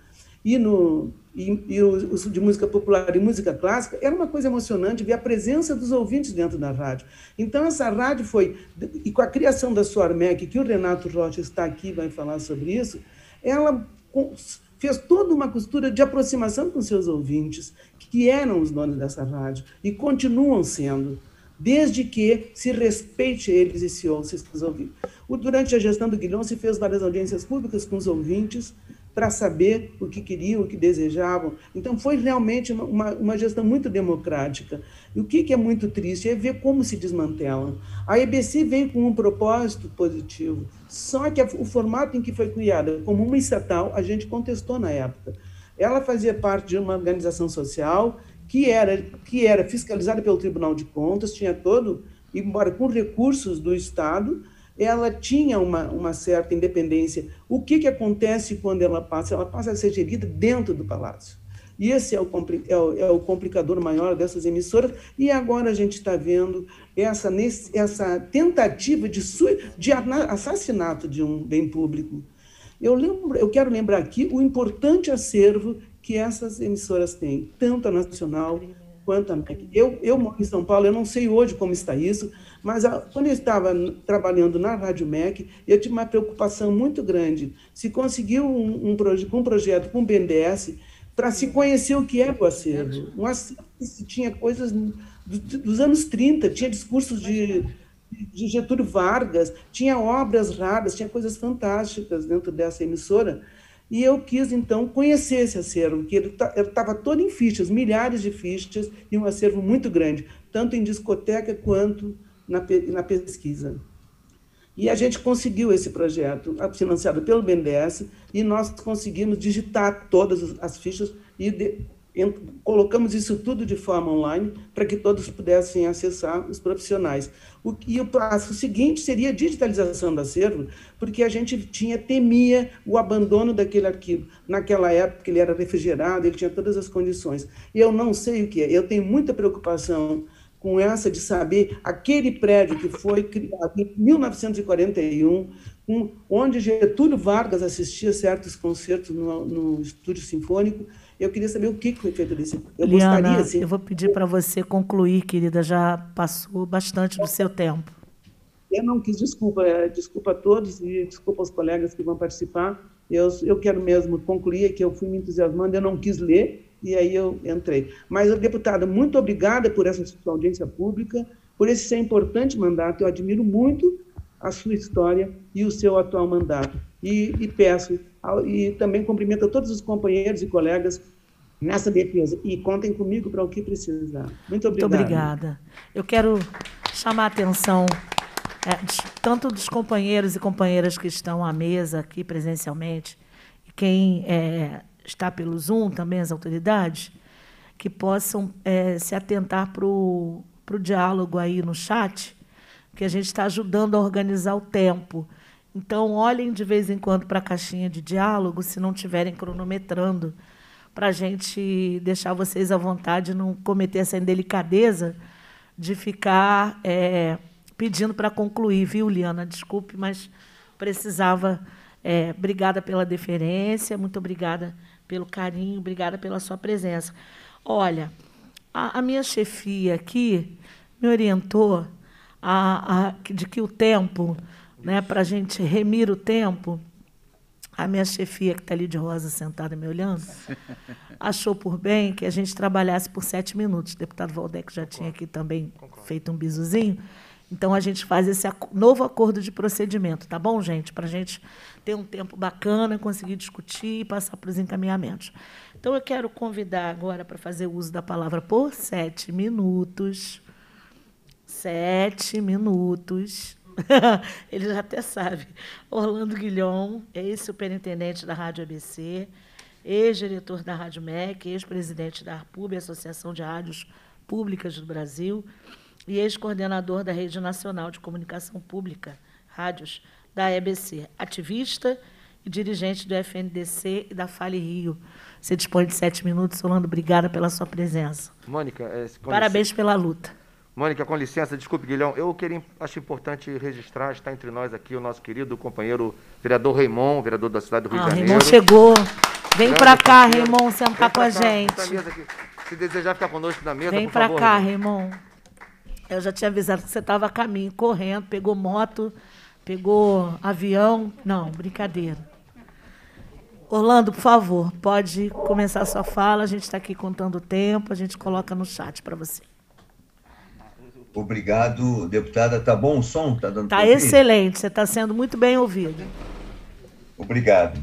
e no e, e o, o, de música popular e música clássica era uma coisa emocionante ver a presença dos ouvintes dentro da rádio. Então essa rádio foi e com a criação da Suarmec, que o Renato Rocha está aqui vai falar sobre isso, ela fez toda uma costura de aproximação com seus ouvintes, que eram os donos dessa rádio e continuam sendo, desde que se respeite eles e se ouça esses ouvintes. Durante a gestão do Guilhom, se fez várias audiências públicas com os ouvintes para saber o que queriam, o que desejavam. Então, foi realmente uma, uma gestão muito democrática. E o que, que é muito triste é ver como se desmantelam. A EBC vem com um propósito positivo, só que o formato em que foi criada, como uma estatal, a gente contestou na época. Ela fazia parte de uma organização social que era, que era fiscalizada pelo Tribunal de Contas, tinha todo, embora com recursos do Estado, ela tinha uma, uma certa independência. O que, que acontece quando ela passa? Ela passa a ser gerida dentro do palácio. E esse é o, é o, é o complicador maior dessas emissoras. E agora a gente está vendo essa, essa tentativa de, de assassinato de um bem público. Eu, lembro, eu quero lembrar aqui o importante acervo que essas emissoras têm, tanto a nacional quanto a MEC. Eu, eu moro em São Paulo, eu não sei hoje como está isso, mas a, quando eu estava trabalhando na Rádio MEC, eu tive uma preocupação muito grande. Se conseguiu um, um, proje um projeto com o BNDES para se conhecer o que é o acervo. Um acervo que tinha coisas do, dos anos 30, tinha discursos de, de Getúlio Vargas, tinha obras raras, tinha coisas fantásticas dentro dessa emissora. E eu quis, então, conhecer esse acervo, que ele estava todo em fichas, milhares de fichas, e um acervo muito grande, tanto em discoteca quanto na, na pesquisa. E a gente conseguiu esse projeto, financiado pelo BNDES, e nós conseguimos digitar todas as fichas e de, colocamos isso tudo de forma online para que todos pudessem acessar os profissionais. O, e o passo seguinte seria a digitalização do acervo, porque a gente tinha, temia o abandono daquele arquivo. Naquela época ele era refrigerado, ele tinha todas as condições. E eu não sei o que é, eu tenho muita preocupação com essa de saber aquele prédio que foi criado em 1941, um, onde Getúlio Vargas assistia certos concertos no, no estúdio sinfônico. Eu queria saber o que foi feito desse. Eu Liana, gostaria, assim, eu vou pedir para você concluir, querida, já passou bastante do seu tempo. eu não quis, desculpa, é, desculpa a todos e desculpa aos colegas que vão participar. Eu, eu quero mesmo concluir que eu fui me entusiasmando, eu não quis ler, e aí eu entrei. Mas, deputada, muito obrigada por essa sua audiência pública, por esse ser importante mandato. Eu admiro muito a sua história e o seu atual mandato. E, e peço, e também cumprimento a todos os companheiros e colegas nessa defesa. E contem comigo para o que precisar. Muito obrigada. Muito obrigada. Eu quero chamar a atenção é, tanto dos companheiros e companheiras que estão à mesa aqui presencialmente, e quem é, está pelo Zoom, também as autoridades, que possam é, se atentar para o diálogo aí no chat, que a gente está ajudando a organizar o tempo. Então, olhem de vez em quando para a caixinha de diálogo, se não estiverem cronometrando, para a gente deixar vocês à vontade, não cometer essa indelicadeza de ficar é, pedindo para concluir, viu, Liana? Desculpe, mas precisava. É, obrigada pela deferência, muito obrigada pelo carinho, obrigada pela sua presença. Olha, a, a minha chefia aqui me orientou a, a, de que o tempo, né, para a gente remir o tempo, a minha chefia, que está ali de rosa sentada me olhando, achou por bem que a gente trabalhasse por sete minutos. O deputado Valdec já tinha aqui também feito um bizuzinho. Então, a gente faz esse novo acordo de procedimento, tá bom, gente? Para a gente ter um tempo bacana, conseguir discutir e passar para os encaminhamentos. Então, eu quero convidar agora para fazer uso da palavra por sete minutos. Sete minutos. Ele já até sabe. Orlando Guilhom, ex-superintendente da Rádio ABC, ex-diretor da Rádio MEC, ex-presidente da ARPUB, Associação de Rádios Públicas do Brasil e ex-coordenador da Rede Nacional de Comunicação Pública, rádios da EBC, ativista e dirigente do FNDC e da Fale Rio. Você dispõe de sete minutos, Solano. Obrigada pela sua presença. Mônica, é, parabéns licença. pela luta. Mônica, com licença, desculpe, Guilhão, eu queria, acho importante registrar, está entre nós aqui o nosso querido companheiro vereador Raimon, vereador da cidade do Rio ah, de Janeiro. Raimon chegou. Vem para cá, Raimon, sentar com a gente. Se desejar ficar conosco na mesa, Vem para cá, Raimon. Eu já tinha avisado que você estava a caminho, correndo, pegou moto, pegou avião. Não, brincadeira. Orlando, por favor, pode começar a sua fala. A gente está aqui contando o tempo, a gente coloca no chat para você. Obrigado, deputada. Tá bom o som? Tá dando Tá excelente. Você está sendo muito bem ouvido. Obrigado.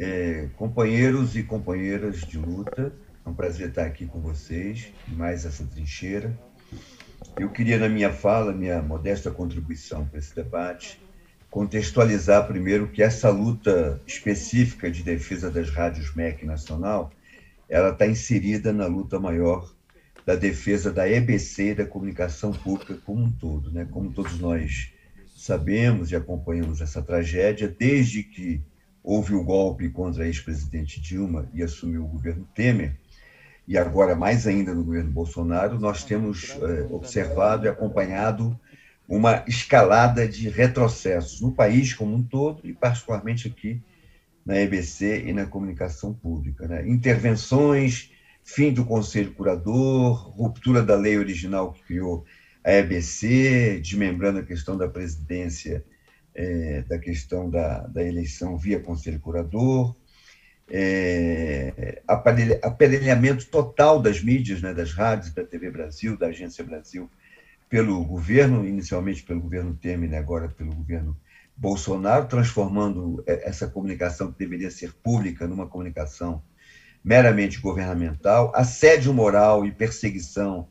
É, companheiros e companheiras de luta, é um prazer estar aqui com vocês, mais essa trincheira. Eu queria, na minha fala, minha modesta contribuição para esse debate, contextualizar primeiro que essa luta específica de defesa das rádios MEC nacional, ela está inserida na luta maior da defesa da EBC da comunicação pública como um todo, né? Como todos nós sabemos e acompanhamos essa tragédia desde que houve o golpe contra a ex-presidente Dilma e assumiu o governo Temer, e agora mais ainda no governo Bolsonaro, nós temos é, observado e acompanhado uma escalada de retrocessos no país como um todo e particularmente aqui na EBC e na comunicação pública. Né? Intervenções, fim do Conselho Curador, ruptura da lei original que criou a EBC, desmembrando a questão da presidência, é, da questão da, da eleição via Conselho Curador, é, aparelhamento total das mídias, né, das rádios, da TV Brasil, da Agência Brasil, pelo governo, inicialmente pelo governo Temer, né, agora pelo governo Bolsonaro, transformando é, essa comunicação que deveria ser pública numa comunicação meramente governamental, assédio moral e perseguição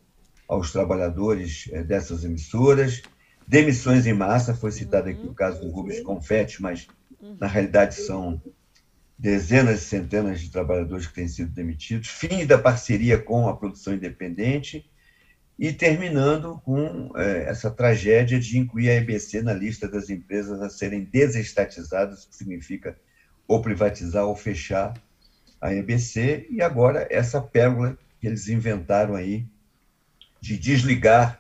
aos trabalhadores é, dessas emissoras, demissões em massa, foi citado aqui o caso do Rubens Confetti, mas na realidade são dezenas e centenas de trabalhadores que têm sido demitidos, fim da parceria com a produção independente e terminando com é, essa tragédia de incluir a EBC na lista das empresas a serem desestatizadas, que significa ou privatizar ou fechar a EBC, e agora essa pérola que eles inventaram aí de desligar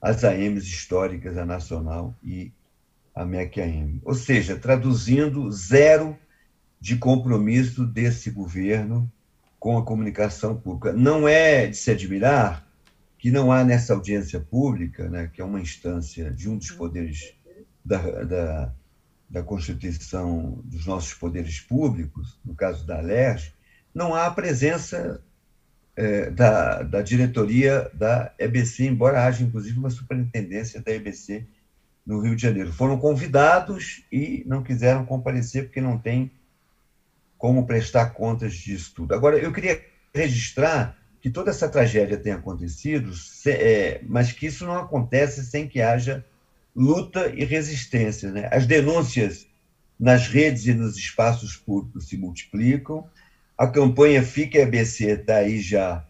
as AMs históricas, a Nacional e a MEC-AM. Ou seja, traduzindo, zero de compromisso desse governo com a comunicação pública. Não é de se admirar que não há nessa audiência pública, né, que é uma instância de um dos poderes da, da, da Constituição dos nossos poderes públicos, no caso da LERJ, não há a presença é, da, da diretoria da EBC, embora haja, inclusive, uma superintendência da EBC no Rio de Janeiro. Foram convidados e não quiseram comparecer porque não tem como prestar contas disso tudo. Agora, eu queria registrar que toda essa tragédia tenha acontecido, é, mas que isso não acontece sem que haja luta e resistência. Né? As denúncias nas redes e nos espaços públicos se multiplicam, a campanha Fique ABC está aí já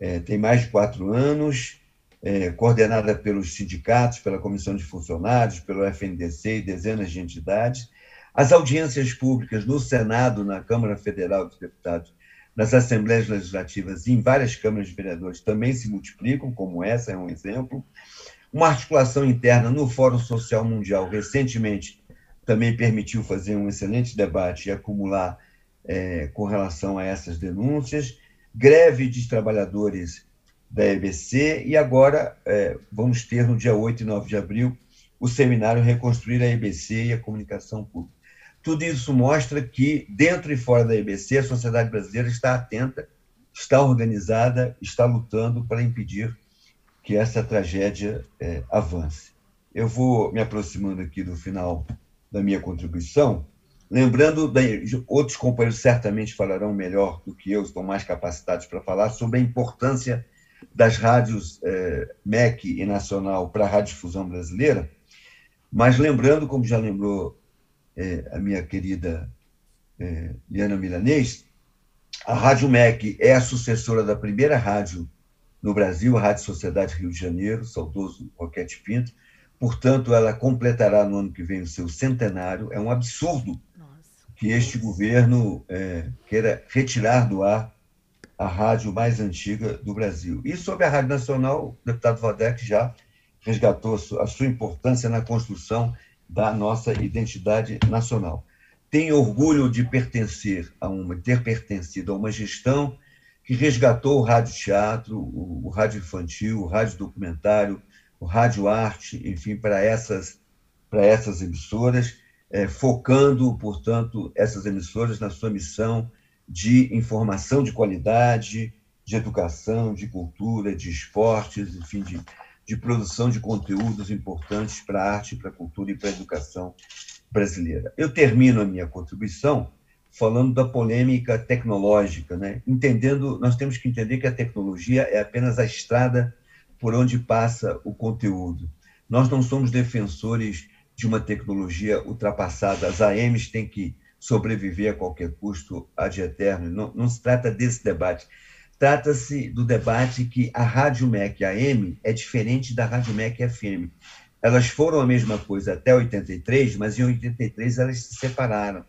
é, tem mais de quatro anos, é, coordenada pelos sindicatos, pela Comissão de Funcionários, pelo FNDC e dezenas de entidades. As audiências públicas no Senado, na Câmara Federal dos Deputados, nas Assembleias Legislativas e em várias câmaras de vereadores também se multiplicam, como essa é um exemplo. Uma articulação interna no Fórum Social Mundial, recentemente, também permitiu fazer um excelente debate e acumular é, com relação a essas denúncias, greve de trabalhadores da EBC, e agora é, vamos ter, no dia 8 e 9 de abril, o seminário Reconstruir a EBC e a Comunicação Pública. Tudo isso mostra que, dentro e fora da EBC, a sociedade brasileira está atenta, está organizada, está lutando para impedir que essa tragédia é, avance. Eu vou me aproximando aqui do final da minha contribuição, Lembrando, outros companheiros certamente falarão melhor do que eu, estão mais capacitados para falar sobre a importância das rádios eh, MEC e nacional para a radiodifusão brasileira, mas lembrando, como já lembrou eh, a minha querida eh, Liana Milanês, a Rádio MEC é a sucessora da primeira rádio no Brasil, a Rádio Sociedade Rio de Janeiro, saudoso Roquete Pinto, portanto, ela completará no ano que vem o seu centenário. É um absurdo que este governo é, queira retirar do ar a rádio mais antiga do Brasil. E sobre a Rádio Nacional, o deputado Valdec já resgatou a sua importância na construção da nossa identidade nacional. Tenho orgulho de pertencer a uma, ter pertencido a uma gestão que resgatou o rádio teatro, o, o rádio infantil, o rádio documentário, o rádio arte, enfim, para essas para essas emissoras é, focando, portanto, essas emissoras na sua missão de informação de qualidade, de educação, de cultura, de esportes, enfim, de, de produção de conteúdos importantes para a arte, para a cultura e para a educação brasileira. Eu termino a minha contribuição falando da polêmica tecnológica, né? entendendo, nós temos que entender que a tecnologia é apenas a estrada por onde passa o conteúdo. Nós não somos defensores de uma tecnologia ultrapassada. As AMs têm que sobreviver a qualquer custo ad eterno. Não, não se trata desse debate. Trata-se do debate que a Rádio MEC AM é diferente da Rádio MEC FM. Elas foram a mesma coisa até 83, mas em 83 elas se separaram.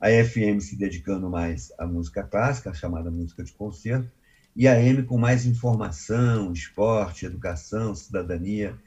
A FM se dedicando mais à música clássica, chamada música de concerto, e a AM com mais informação, esporte, educação, cidadania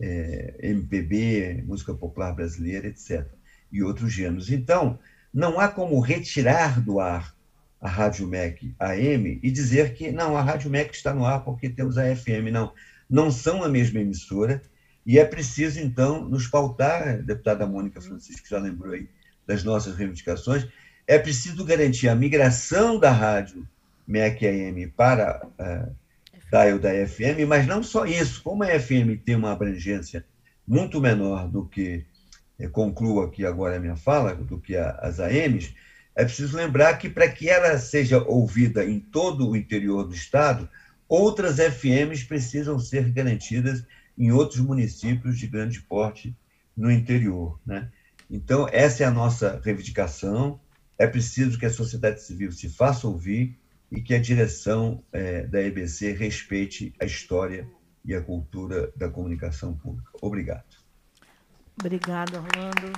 é, MPB, música popular brasileira, etc. E outros gêneros. Então, não há como retirar do ar a Rádio MEC AM e dizer que não, a Rádio MEC está no ar porque temos a FM. Não, não são a mesma emissora e é preciso, então, nos pautar, deputada Mônica Francisco já lembrou aí das nossas reivindicações, é preciso garantir a migração da rádio MEC AM para uh, dial da FM, mas não só isso, como a FM tem uma abrangência muito menor do que, eh, concluo aqui agora a minha fala, do que a, as AMs, é preciso lembrar que para que ela seja ouvida em todo o interior do Estado, outras FMs precisam ser garantidas em outros municípios de grande porte no interior. Né? Então, essa é a nossa reivindicação. É preciso que a sociedade civil se faça ouvir e que a direção é, da EBC respeite a história e a cultura da comunicação pública. Obrigado. Obrigada, Orlando.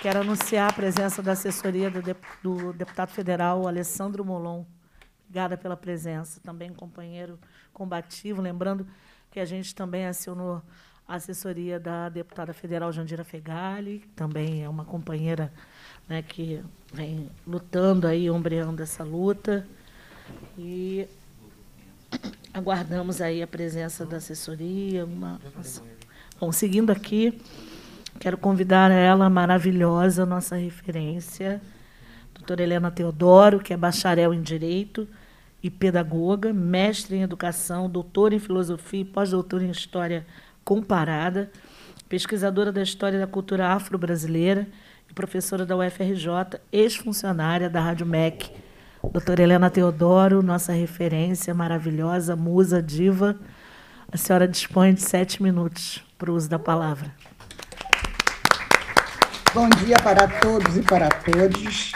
Quero anunciar a presença da assessoria do, do deputado federal Alessandro Molon. Obrigada pela presença. Também companheiro combativo. Lembrando que a gente também acionou a assessoria da deputada federal Jandira Fegali, que também é uma companheira né, que vem lutando aí, ombreando essa luta. E aguardamos aí a presença da assessoria. Uma... Bom, seguindo aqui, quero convidar ela, maravilhosa, nossa referência, doutora Helena Teodoro, que é bacharel em Direito e pedagoga, mestre em Educação, doutora em Filosofia e pós-doutora em História Comparada, pesquisadora da História da Cultura Afro-Brasileira e professora da UFRJ, ex-funcionária da Rádio MEC. Doutora Helena Teodoro, nossa referência maravilhosa, musa, diva. A senhora dispõe de sete minutos para o uso da palavra. Bom dia para todos e para todos.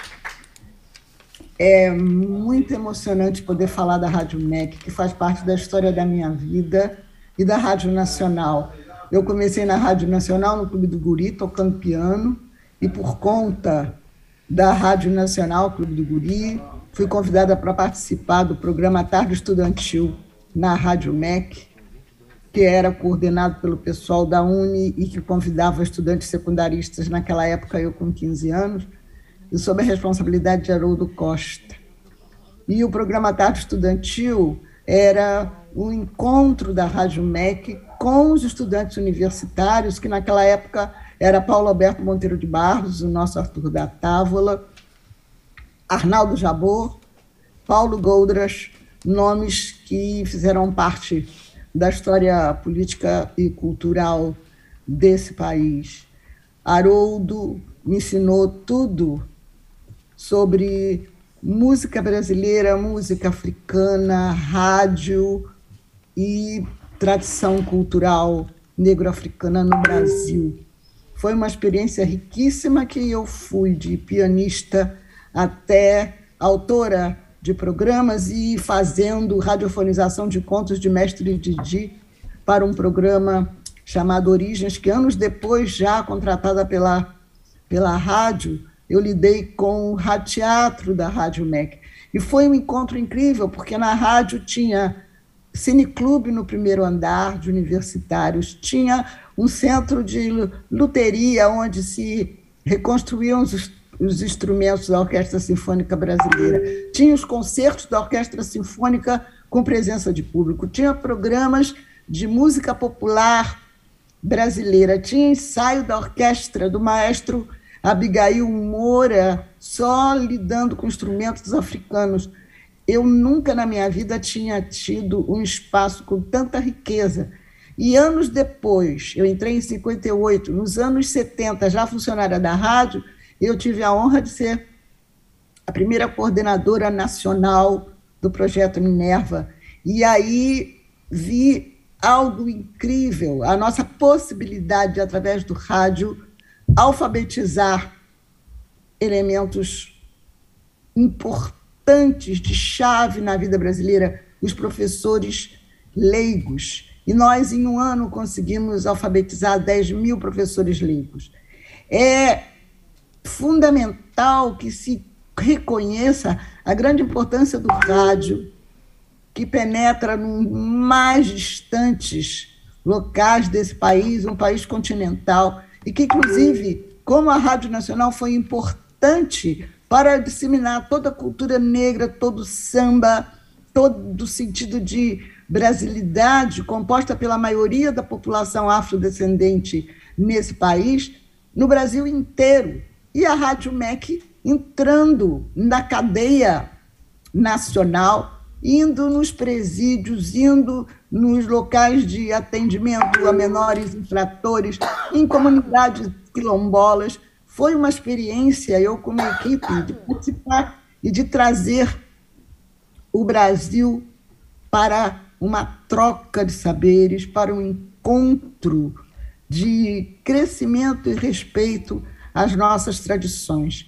É muito emocionante poder falar da Rádio MEC, que faz parte da história da minha vida e da Rádio Nacional. Eu comecei na Rádio Nacional, no Clube do Guri, tocando piano, e por conta da Rádio Nacional, Clube do Guri, fui convidada para participar do programa Tarde Estudantil na Rádio MEC, que era coordenado pelo pessoal da Uni e que convidava estudantes secundaristas, naquela época eu com 15 anos, e sob a responsabilidade de Haroldo Costa. E o programa Tarde Estudantil era um encontro da Rádio MEC com os estudantes universitários, que naquela época era Paulo Alberto Monteiro de Barros, o nosso Arthur da Távola, Arnaldo Jabor, Paulo Goldras, nomes que fizeram parte da história política e cultural desse país. Haroldo me ensinou tudo sobre música brasileira, música africana, rádio e tradição cultural negro-africana no Brasil. Foi uma experiência riquíssima que eu fui de pianista até autora de programas e fazendo radiofonização de contos de mestre Didi para um programa chamado Origens, que anos depois, já contratada pela, pela rádio, eu lidei com o teatro da Rádio MEC. E foi um encontro incrível, porque na rádio tinha cineclube no primeiro andar de universitários, tinha um centro de luteria onde se reconstruíam os os instrumentos da Orquestra Sinfônica Brasileira, tinha os concertos da Orquestra Sinfônica com presença de público, tinha programas de música popular brasileira, tinha ensaio da orquestra do maestro Abigail Moura, só lidando com instrumentos africanos. Eu nunca na minha vida tinha tido um espaço com tanta riqueza. E anos depois, eu entrei em 58, nos anos 70, já funcionária da rádio, eu tive a honra de ser a primeira coordenadora nacional do projeto Minerva. E aí vi algo incrível, a nossa possibilidade de, através do rádio, alfabetizar elementos importantes de chave na vida brasileira, os professores leigos. E nós, em um ano, conseguimos alfabetizar 10 mil professores leigos. É fundamental que se reconheça a grande importância do rádio, que penetra nos mais distantes locais desse país, um país continental, e que, inclusive, como a Rádio Nacional foi importante para disseminar toda a cultura negra, todo o samba, todo o sentido de brasilidade composta pela maioria da população afrodescendente nesse país, no Brasil inteiro e a Rádio MEC entrando na cadeia nacional, indo nos presídios, indo nos locais de atendimento a menores infratores, em comunidades quilombolas. Foi uma experiência, eu, como equipe, de participar e de trazer o Brasil para uma troca de saberes, para um encontro de crescimento e respeito as nossas tradições.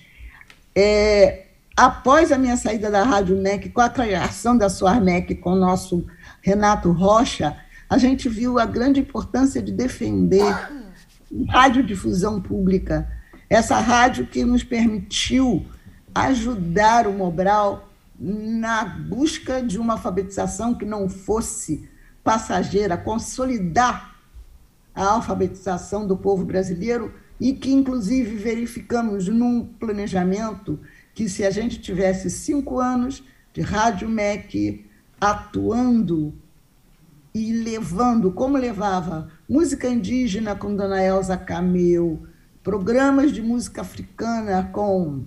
É, após a minha saída da Rádio MEC, com a criação da MEC com o nosso Renato Rocha, a gente viu a grande importância de defender radiodifusão pública, essa rádio que nos permitiu ajudar o Mobral na busca de uma alfabetização que não fosse passageira, consolidar a alfabetização do povo brasileiro e que, inclusive, verificamos num planejamento que, se a gente tivesse cinco anos de Rádio MEC atuando e levando, como levava, música indígena com Dona Elza Cameu, programas de música africana com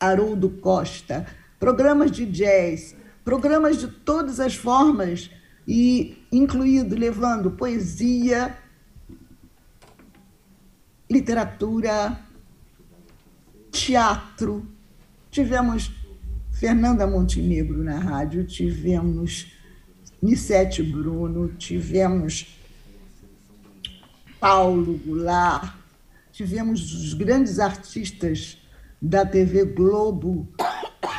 Haroldo Costa, programas de jazz, programas de todas as formas, e incluído levando poesia, literatura, teatro. Tivemos Fernanda Montenegro na rádio, tivemos Nissete Bruno, tivemos Paulo Goulart, tivemos os grandes artistas da TV Globo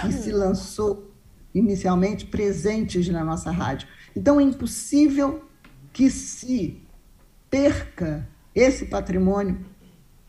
que se lançou inicialmente presentes na nossa rádio. Então é impossível que se perca esse patrimônio,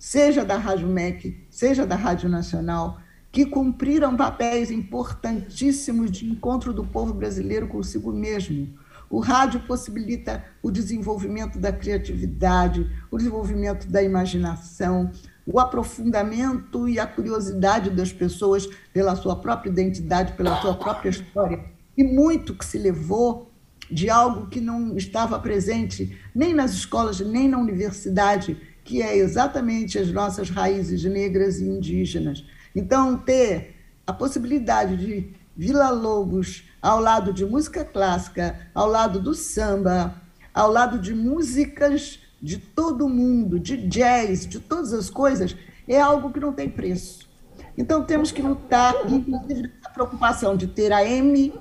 seja da Rádio MEC, seja da Rádio Nacional, que cumpriram papéis importantíssimos de encontro do povo brasileiro consigo mesmo. O rádio possibilita o desenvolvimento da criatividade, o desenvolvimento da imaginação, o aprofundamento e a curiosidade das pessoas pela sua própria identidade, pela sua própria história. E muito que se levou de algo que não estava presente nem nas escolas, nem na universidade, que é exatamente as nossas raízes negras e indígenas. Então, ter a possibilidade de Vila Lobos ao lado de música clássica, ao lado do samba, ao lado de músicas de todo mundo, de jazz, de todas as coisas, é algo que não tem preço. Então, temos que lutar, inclusive, a preocupação de ter a M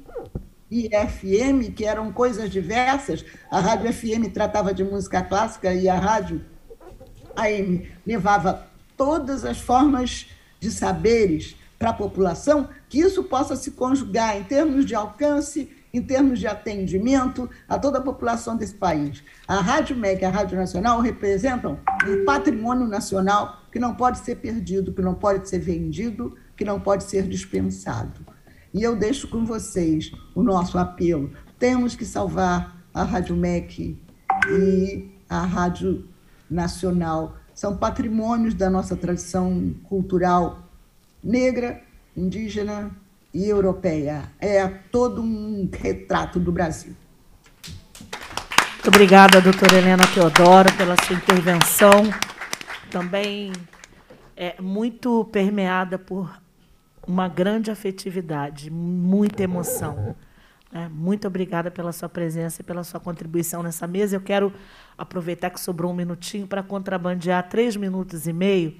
e FM, que eram coisas diversas. A rádio FM tratava de música clássica e a rádio AM levava todas as formas de saberes para a população, que isso possa se conjugar em termos de alcance, em termos de atendimento a toda a população desse país. A Rádio MEC e a Rádio Nacional representam um patrimônio nacional que não pode ser perdido, que não pode ser vendido, que não pode ser dispensado. E eu deixo com vocês o nosso apelo. Temos que salvar a Rádio MEC e a Rádio Nacional. São patrimônios da nossa tradição cultural negra, indígena e europeia. É todo um retrato do Brasil. Muito obrigada, doutora Helena Teodoro, pela sua intervenção. Também é muito permeada por uma grande afetividade, muita emoção. Né? Muito obrigada pela sua presença e pela sua contribuição nessa mesa. Eu quero aproveitar que sobrou um minutinho para contrabandear três minutos e meio,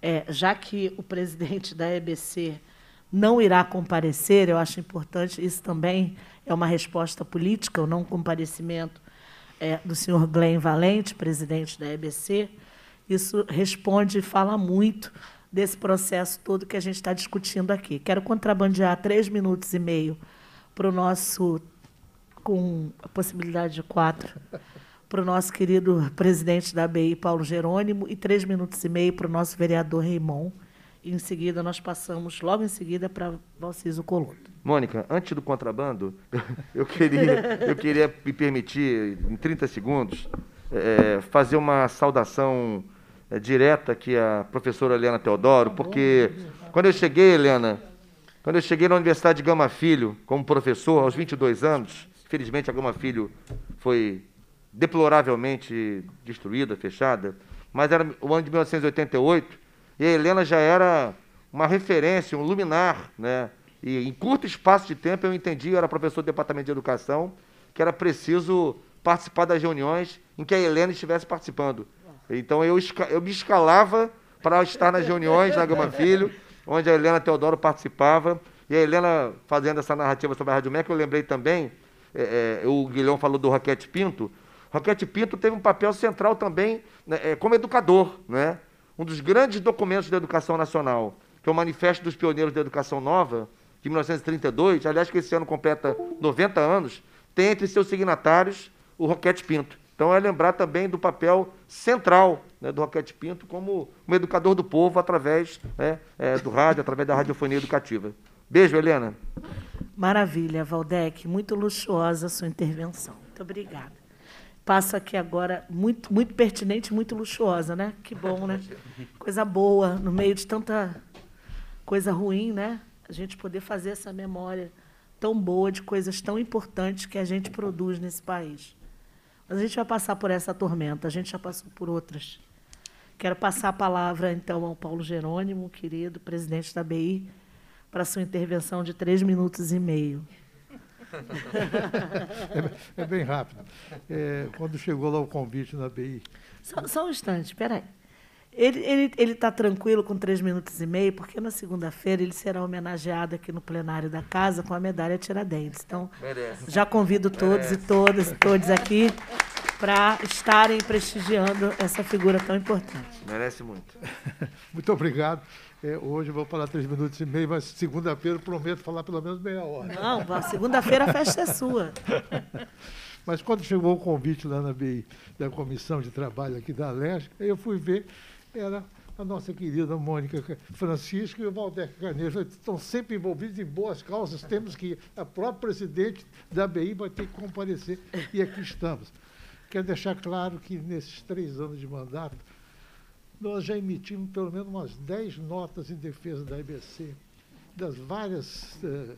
é, já que o presidente da EBC não irá comparecer, eu acho importante, isso também é uma resposta política, o não comparecimento é, do senhor Glenn Valente, presidente da EBC. Isso responde e fala muito desse processo todo que a gente está discutindo aqui. Quero contrabandear três minutos e meio para o nosso, com a possibilidade de quatro, para o nosso querido presidente da ABI, Paulo Jerônimo, e três minutos e meio para o nosso vereador Raimon. E em seguida nós passamos, logo em seguida, para Valciso Coloto. Mônica, antes do contrabando, eu queria, eu queria me permitir, em 30 segundos, é, fazer uma saudação é, direta aqui à professora Helena Teodoro, porque quando eu cheguei, Helena, quando eu cheguei na Universidade de Gama Filho, como professor, aos 22 anos, felizmente a Gama Filho foi deploravelmente destruída, fechada, mas era o ano de 1988, e a Helena já era uma referência, um luminar, né? E em curto espaço de tempo eu entendi, eu era professor do Departamento de Educação, que era preciso participar das reuniões em que a Helena estivesse participando. Então eu, eu me escalava para estar nas reuniões da Gama Filho, onde a Helena Teodoro participava. E a Helena, fazendo essa narrativa sobre a Rádio MEC, eu lembrei também, é, é, o Guilhão falou do Roquete Pinto. Roquete Pinto teve um papel central também né, é, como educador, né? um dos grandes documentos da educação nacional, que é o Manifesto dos Pioneiros da Educação Nova, de 1932, aliás, que esse ano completa 90 anos, tem entre seus signatários o Roquete Pinto. Então, é lembrar também do papel central né, do Roquete Pinto como um educador do povo através né, é, do rádio, através da radiofonia educativa. Beijo, Helena. Maravilha, Valdec. Muito luxuosa a sua intervenção. Muito obrigada. Passo aqui agora, muito, muito pertinente, muito luxuosa, né? Que bom, né? Coisa boa, no meio de tanta coisa ruim, né? A gente poder fazer essa memória tão boa, de coisas tão importantes que a gente produz nesse país. Mas a gente vai passar por essa tormenta, a gente já passou por outras. Quero passar a palavra, então, ao Paulo Jerônimo, querido presidente da BI, para sua intervenção de três minutos e meio. É, é bem rápido. É, quando chegou lá o convite na BI. Só, só um instante, espera aí. Ele está tranquilo com três minutos e meio, porque na segunda-feira ele será homenageado aqui no plenário da casa com a medalha Tiradentes. Então, Merece. já convido todos Merece. e todas e todos aqui para estarem prestigiando essa figura tão importante. Merece muito. muito obrigado. É, hoje eu vou falar três minutos e meio, mas segunda-feira prometo falar pelo menos meia hora. Não, segunda-feira a festa é sua. mas quando chegou o convite lá na BI, da Comissão de Trabalho aqui da Alérgica, eu fui ver, era a nossa querida Mônica Francisco e o Valdec Carneiro estão sempre envolvidos em boas causas. Temos que a própria presidente da BI vai ter que comparecer e aqui estamos. Quero deixar claro que nesses três anos de mandato nós já emitimos pelo menos umas 10 notas em defesa da IBC, das várias eh,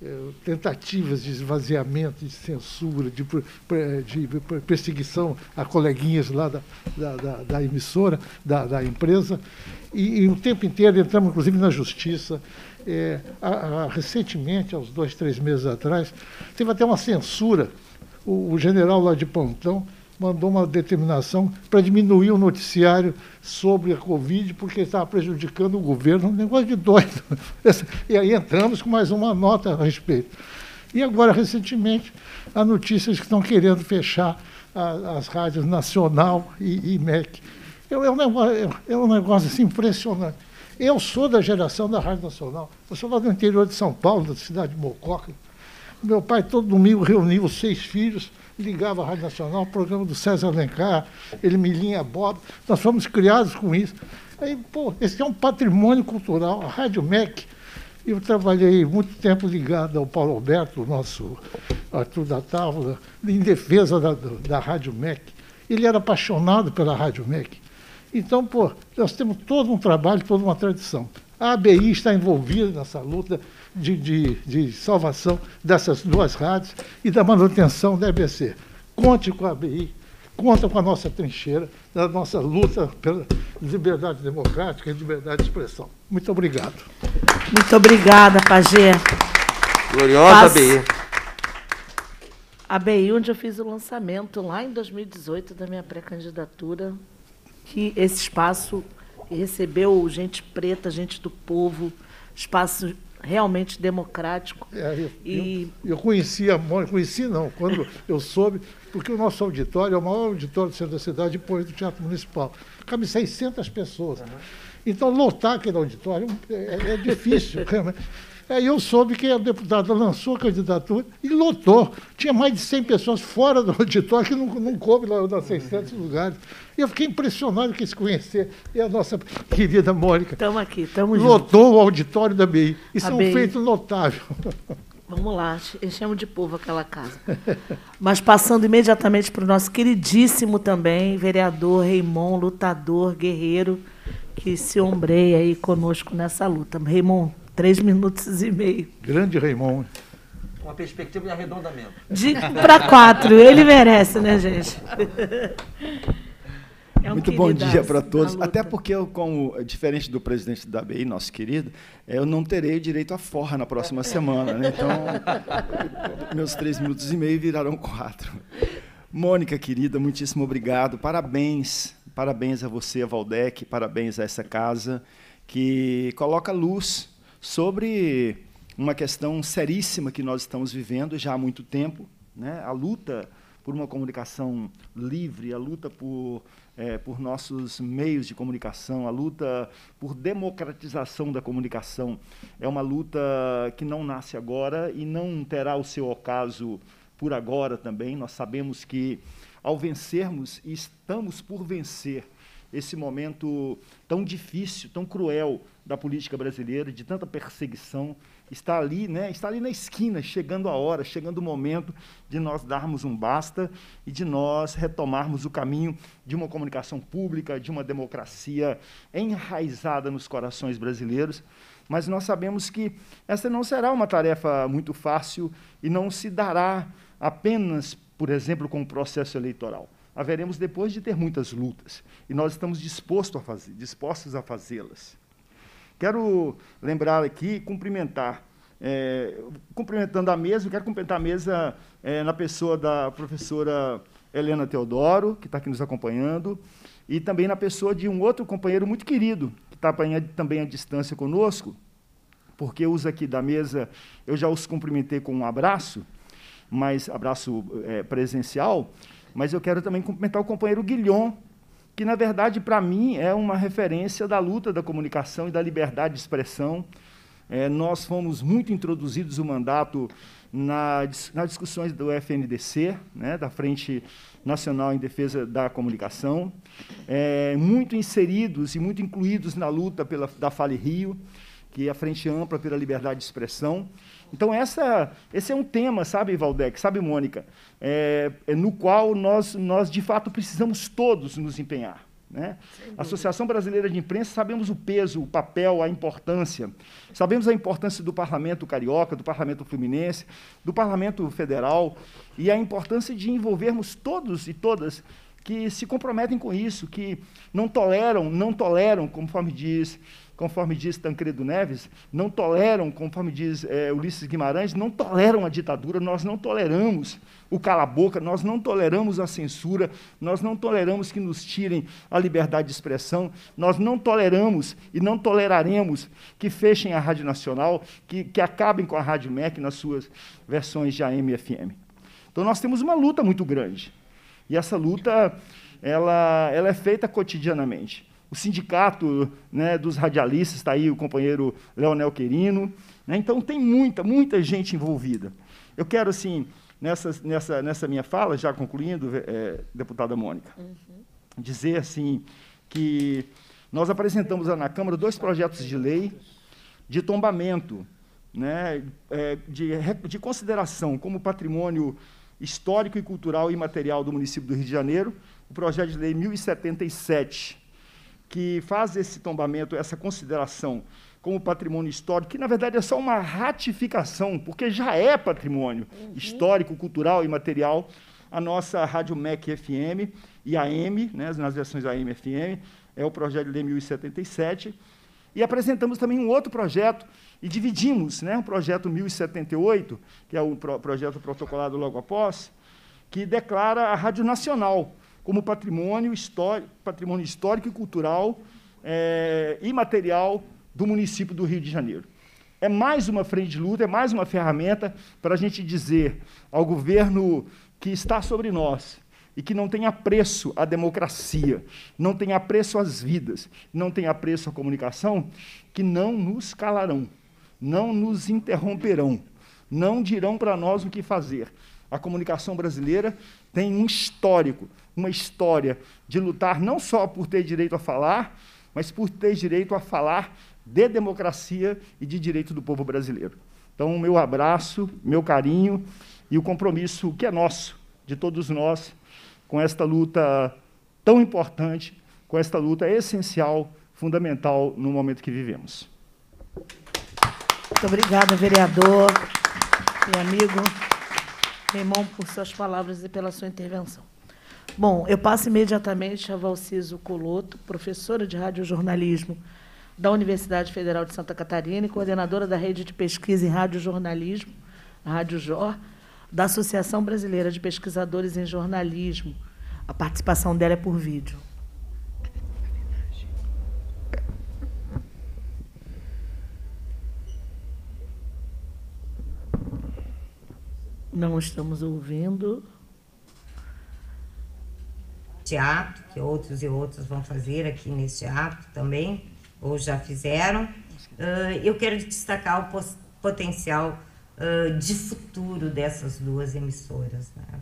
eh, tentativas de esvaziamento, de censura, de, de, perseguição a coleguinhas lá da, da, da, da emissora, da, empresa, e, e, o tempo inteiro entramos, inclusive, na justiça. É, a, a, recentemente, uns dois, três meses atrás, teve até uma censura. O, o general lá de Pontão mandou uma determinação para diminuir o noticiário sobre a Covid, porque estava prejudicando o governo, um negócio de doido. E aí entramos com mais uma nota a respeito. E agora, recentemente, há notícias que estão querendo fechar a, as rádios Nacional e, e MEC. É, é, um negócio, é um negócio assim, impressionante. Eu sou da geração da Rádio Nacional. Eu sou lá do interior de São Paulo, da cidade de Mococa. Meu pai, todo domingo, reunia os seis filhos ligava a Rádio Nacional, o programa do César Alencar, ele Milinha Bob, nós fomos criados com isso. Aí, pô, esse é um patrimônio cultural, a Rádio MEC. Eu trabalhei muito tempo ligado ao Paulo Alberto, nosso Arthur da Távola, em defesa da, da Rádio MEC. Ele era apaixonado pela Rádio MEC. Então, pô, nós temos todo um trabalho, toda uma tradição. A ABI está envolvida nessa luta de, de, de salvação dessas duas rádios e da manutenção da EBC. Conte com a ABI, conta com a nossa trincheira, da nossa luta pela liberdade democrática e liberdade de expressão. Muito obrigado. Muito obrigada, Pagê. Gloriosa ABI. ABI, onde eu fiz o lançamento lá em 2018 da minha pré-candidatura, que esse espaço recebeu gente preta, gente do povo, espaço realmente democrático. É, eu, e... eu, eu conheci a Mônica, conheci não, quando eu soube, porque o nosso auditório é o maior auditório do centro da cidade, depois do Teatro Municipal. Cabe 600 pessoas. Uhum. Então, lotar aquele auditório é, é difícil. Aí eu soube que a deputada lançou a candidatura e lotou. Tinha mais de 100 pessoas fora do auditório que não, não coube lá nas 600 lugares. E eu fiquei impressionado com se conhecer. E a nossa querida Mônica. Estamos aqui, estamos Lotou o auditório da BI. Isso a é um BI. feito notável. Vamos lá, enchemos de povo aquela casa. Mas passando imediatamente para o nosso queridíssimo também, vereador Raimon, lutador, guerreiro, que se ombreia aí conosco nessa luta. Raimon, Três minutos e meio. Grande Raimon. Uma perspectiva de arredondamento. De para quatro. Ele merece, né, gente? É um Muito bom dia para todos. Até porque, eu, como diferente do presidente da BI, nosso querido, eu não terei direito à forra na próxima semana. Né? Então, meus três minutos e meio virarão quatro. Mônica, querida, muitíssimo obrigado. Parabéns. Parabéns a você, a Valdec. Parabéns a essa casa que coloca luz sobre uma questão seríssima que nós estamos vivendo já há muito tempo, né? a luta por uma comunicação livre, a luta por, é, por nossos meios de comunicação, a luta por democratização da comunicação. É uma luta que não nasce agora e não terá o seu ocaso por agora também. Nós sabemos que, ao vencermos, e estamos por vencer, esse momento tão difícil, tão cruel da política brasileira, de tanta perseguição, está ali, né, está ali na esquina, chegando a hora, chegando o momento de nós darmos um basta e de nós retomarmos o caminho de uma comunicação pública, de uma democracia enraizada nos corações brasileiros. mas nós sabemos que essa não será uma tarefa muito fácil e não se dará apenas, por exemplo, com o processo eleitoral. Haveremos depois de ter muitas lutas e nós estamos dispostos a fazer, dispostos a fazê-las. Quero lembrar aqui, cumprimentar, é, cumprimentando a mesa, quero cumprimentar a mesa é, na pessoa da professora Helena Teodoro, que está aqui nos acompanhando, e também na pessoa de um outro companheiro muito querido, que está também à distância conosco, porque os aqui da mesa, eu já os cumprimentei com um abraço, mas abraço é, presencial, mas eu quero também cumprimentar o companheiro Guilhom, que, na verdade, para mim, é uma referência da luta da comunicação e da liberdade de expressão. É, nós fomos muito introduzidos o mandato na, nas discussões do FNDC, né, da Frente Nacional em Defesa da Comunicação, é, muito inseridos e muito incluídos na luta pela, da Fale Rio, que é a Frente Ampla pela Liberdade de Expressão. Então, essa, esse é um tema, sabe, Valdec, sabe, Mônica, é, é no qual nós, nós, de fato, precisamos todos nos empenhar. Né? A Associação Brasileira de Imprensa, sabemos o peso, o papel, a importância. Sabemos a importância do Parlamento Carioca, do Parlamento Fluminense, do Parlamento Federal e a importância de envolvermos todos e todas que se comprometem com isso, que não toleram, não toleram, conforme diz conforme diz Tancredo Neves, não toleram, conforme diz é, Ulisses Guimarães, não toleram a ditadura, nós não toleramos o cala-boca, nós não toleramos a censura, nós não toleramos que nos tirem a liberdade de expressão, nós não toleramos e não toleraremos que fechem a Rádio Nacional, que, que acabem com a Rádio MEC nas suas versões de AM e FM. Então nós temos uma luta muito grande. E essa luta ela, ela é feita cotidianamente o sindicato né, dos radialistas, está aí o companheiro Leonel Querino. Né? Então, tem muita, muita gente envolvida. Eu quero, assim, nessa, nessa, nessa minha fala, já concluindo, é, deputada Mônica, uhum. dizer assim que nós apresentamos na Câmara dois projetos de lei de tombamento, né, é, de, de consideração como patrimônio histórico e cultural e material do município do Rio de Janeiro, o projeto de lei 1077, que faz esse tombamento, essa consideração como patrimônio histórico, que na verdade é só uma ratificação, porque já é patrimônio uhum. histórico, cultural e material, a nossa Rádio MEC FM e AM, né, nas versões AM FM, é o projeto de lei 1077. E apresentamos também um outro projeto e dividimos né, o projeto 1078, que é o pro projeto protocolado logo após, que declara a Rádio Nacional como patrimônio histórico, patrimônio histórico e cultural é, imaterial do município do Rio de Janeiro. É mais uma frente de luta, é mais uma ferramenta para a gente dizer ao governo que está sobre nós e que não tem apreço à democracia, não tem apreço às vidas, não tem apreço à comunicação, que não nos calarão, não nos interromperão, não dirão para nós o que fazer. A comunicação brasileira tem um histórico, uma história de lutar não só por ter direito a falar, mas por ter direito a falar de democracia e de direito do povo brasileiro. Então, meu abraço, meu carinho e o compromisso que é nosso, de todos nós, com esta luta tão importante, com esta luta essencial, fundamental no momento que vivemos. Muito obrigada, vereador e amigo Raymond, por suas palavras e pela sua intervenção. Bom, eu passo imediatamente a Valciso Coloto, professora de radiojornalismo da Universidade Federal de Santa Catarina e coordenadora da Rede de Pesquisa em Radiojornalismo, Rádio JOR, da Associação Brasileira de Pesquisadores em Jornalismo. A participação dela é por vídeo. Não estamos ouvindo teatro, que outros e outros vão fazer aqui nesse ato também, ou já fizeram. Uh, eu quero destacar o potencial uh, de futuro dessas duas emissoras. Né?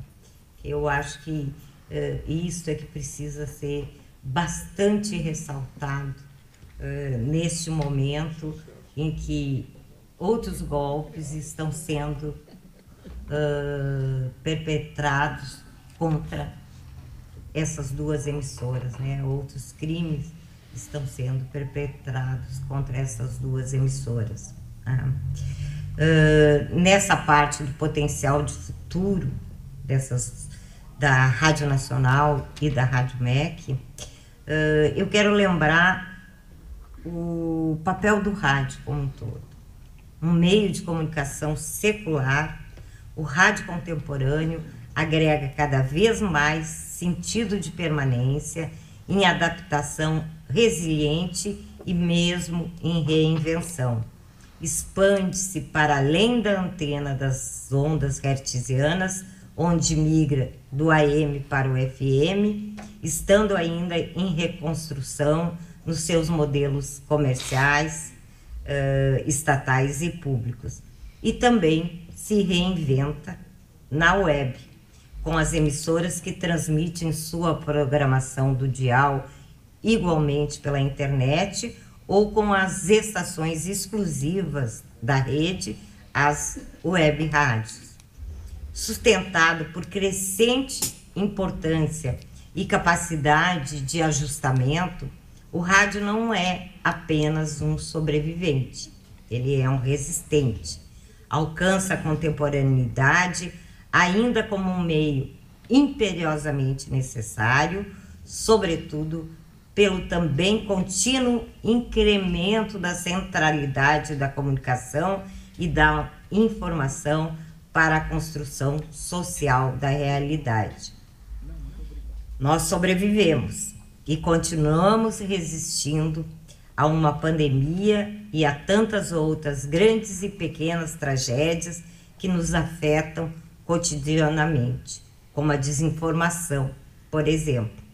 Eu acho que uh, isso é que precisa ser bastante ressaltado neste momento em que outros golpes estão sendo perpetrados contra essas duas emissoras, né? Outros crimes estão sendo perpetrados contra essas duas emissoras. Uh, nessa parte do potencial de futuro dessas da Rádio Nacional e da Rádio MEC, uh, eu quero lembrar o papel do rádio como um todo. Um meio de comunicação secular, o rádio contemporâneo agrega cada vez mais sentido de permanência em adaptação resiliente e mesmo em reinvenção. Expande-se para além da antena das ondas hertzianas, onde migra do AM para o FM, estando ainda em reconstrução nos seus modelos comerciais, uh, estatais e públicos. E também se reinventa na web, com as emissoras que transmitem sua programação do dial igualmente pela internet ou com as estações exclusivas da rede, as web rádios. Sustentado por crescente importância e capacidade de ajustamento, o rádio não é apenas um sobrevivente, ele é um resistente. Alcança a contemporaneidade ainda como um meio imperiosamente necessário, sobretudo pelo também contínuo incremento da centralidade da comunicação e da informação para a construção social da realidade. Nós sobrevivemos e continuamos resistindo a uma pandemia e a tantas outras grandes e pequenas tragédias que nos afetam cotidianamente, como a desinformação, por exemplo.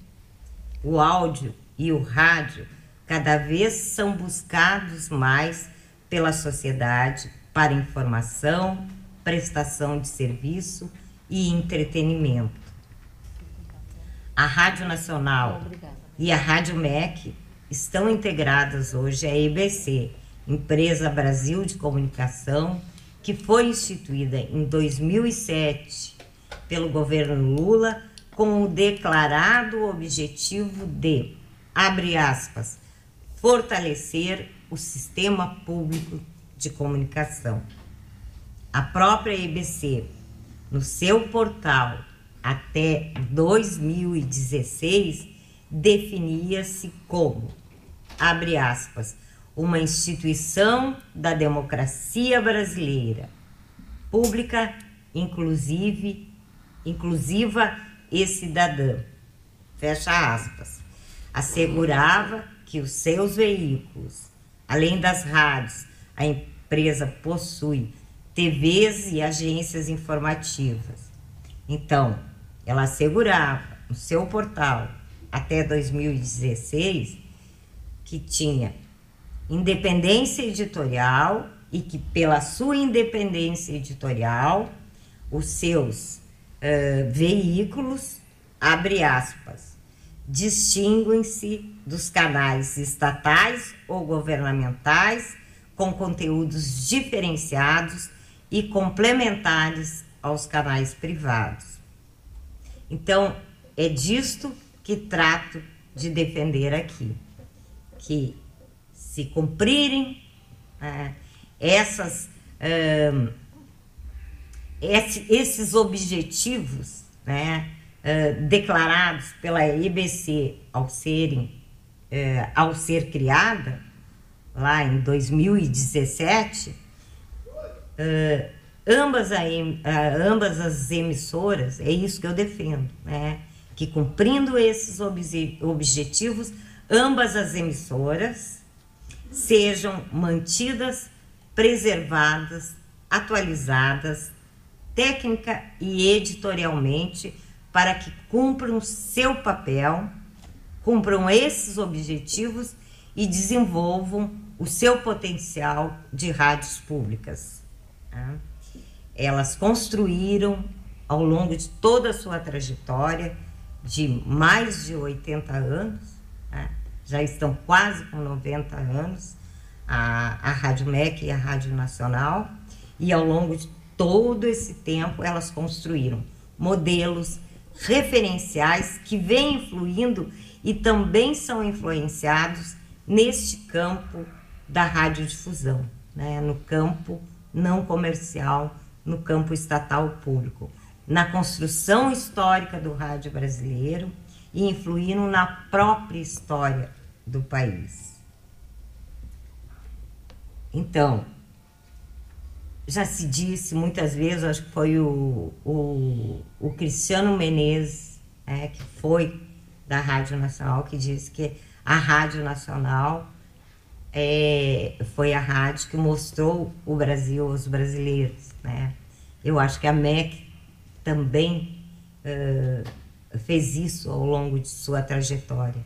O áudio e o rádio cada vez são buscados mais pela sociedade para informação, prestação de serviço e entretenimento. A Rádio Nacional e a Rádio MEC estão integradas hoje à EBC, Empresa Brasil de Comunicação, que foi instituída em 2007 pelo governo Lula com o declarado objetivo de, abre aspas, fortalecer o sistema público de comunicação. A própria EBC, no seu portal até 2016, definia-se como, abre aspas, uma instituição da democracia brasileira, pública, inclusive, inclusiva e cidadã. Fecha aspas. Assegurava que os seus veículos, além das rádios, a empresa possui TVs e agências informativas. Então, ela assegurava no seu portal até 2016 que tinha independência editorial e que, pela sua independência editorial, os seus uh, veículos, abre aspas, distinguem-se dos canais estatais ou governamentais com conteúdos diferenciados e complementares aos canais privados. Então, é disto que trato de defender aqui, que se cumprirem é, essas, é, esses objetivos né, é, declarados pela IBC ao serem é, ao ser criada lá em 2017 é, ambas, a, ambas as emissoras é isso que eu defendo né que cumprindo esses objetivos ambas as emissoras sejam mantidas, preservadas, atualizadas, técnica e editorialmente, para que cumpram seu papel, cumpram esses objetivos e desenvolvam o seu potencial de rádios públicas. Tá? Elas construíram, ao longo de toda a sua trajetória, de mais de 80 anos, já estão quase com 90 anos, a, a Rádio MEC e a Rádio Nacional, e ao longo de todo esse tempo elas construíram modelos referenciais que vêm influindo e também são influenciados neste campo da radiodifusão, né? no campo não comercial, no campo estatal público, na construção histórica do rádio brasileiro e influindo na própria história do país. Então, já se disse muitas vezes, acho que foi o, o, o Cristiano Menezes, é, que foi da Rádio Nacional, que disse que a Rádio Nacional é, foi a rádio que mostrou o Brasil aos brasileiros. Né? Eu acho que a MEC também uh, fez isso ao longo de sua trajetória.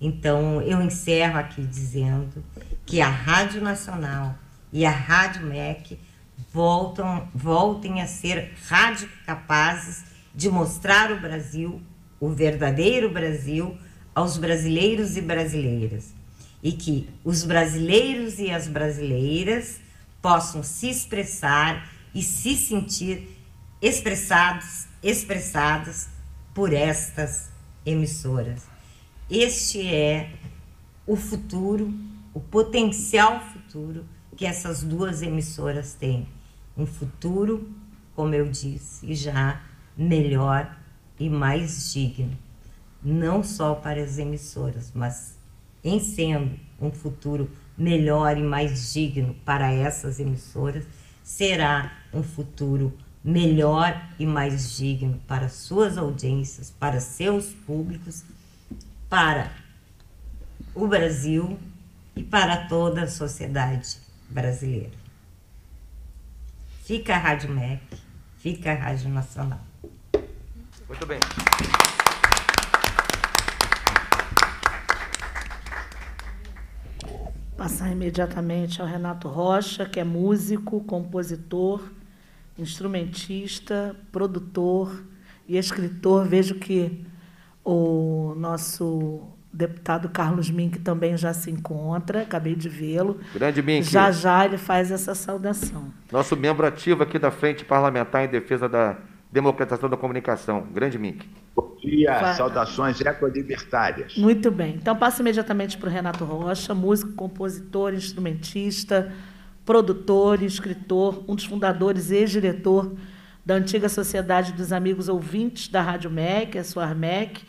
Então, eu encerro aqui dizendo que a Rádio Nacional e a Rádio MEC voltam, voltem a ser rádio capazes de mostrar o Brasil, o verdadeiro Brasil, aos brasileiros e brasileiras. E que os brasileiros e as brasileiras possam se expressar e se sentir expressados, expressadas por estas emissoras. Este é o futuro, o potencial futuro que essas duas emissoras têm. Um futuro, como eu disse, já melhor e mais digno, não só para as emissoras, mas em sendo um futuro melhor e mais digno para essas emissoras, será um futuro melhor e mais digno para suas audiências, para seus públicos, para o Brasil e para toda a sociedade brasileira. Fica a Rádio MEC, fica a Rádio Nacional. Muito bem. Passar imediatamente ao Renato Rocha, que é músico, compositor, instrumentista, produtor e escritor. Vejo que o nosso deputado Carlos Mink também já se encontra, acabei de vê-lo. Grande Mink. Já já ele faz essa saudação. Nosso membro ativo aqui da Frente Parlamentar em Defesa da Democratização da Comunicação. Grande Mink. Bom dia, Vai. saudações ecolibertárias. Muito bem. Então passo imediatamente para o Renato Rocha, músico, compositor, instrumentista, produtor, escritor, um dos fundadores e ex-diretor da antiga Sociedade dos Amigos Ouvintes da Rádio MEC, a sua MEC,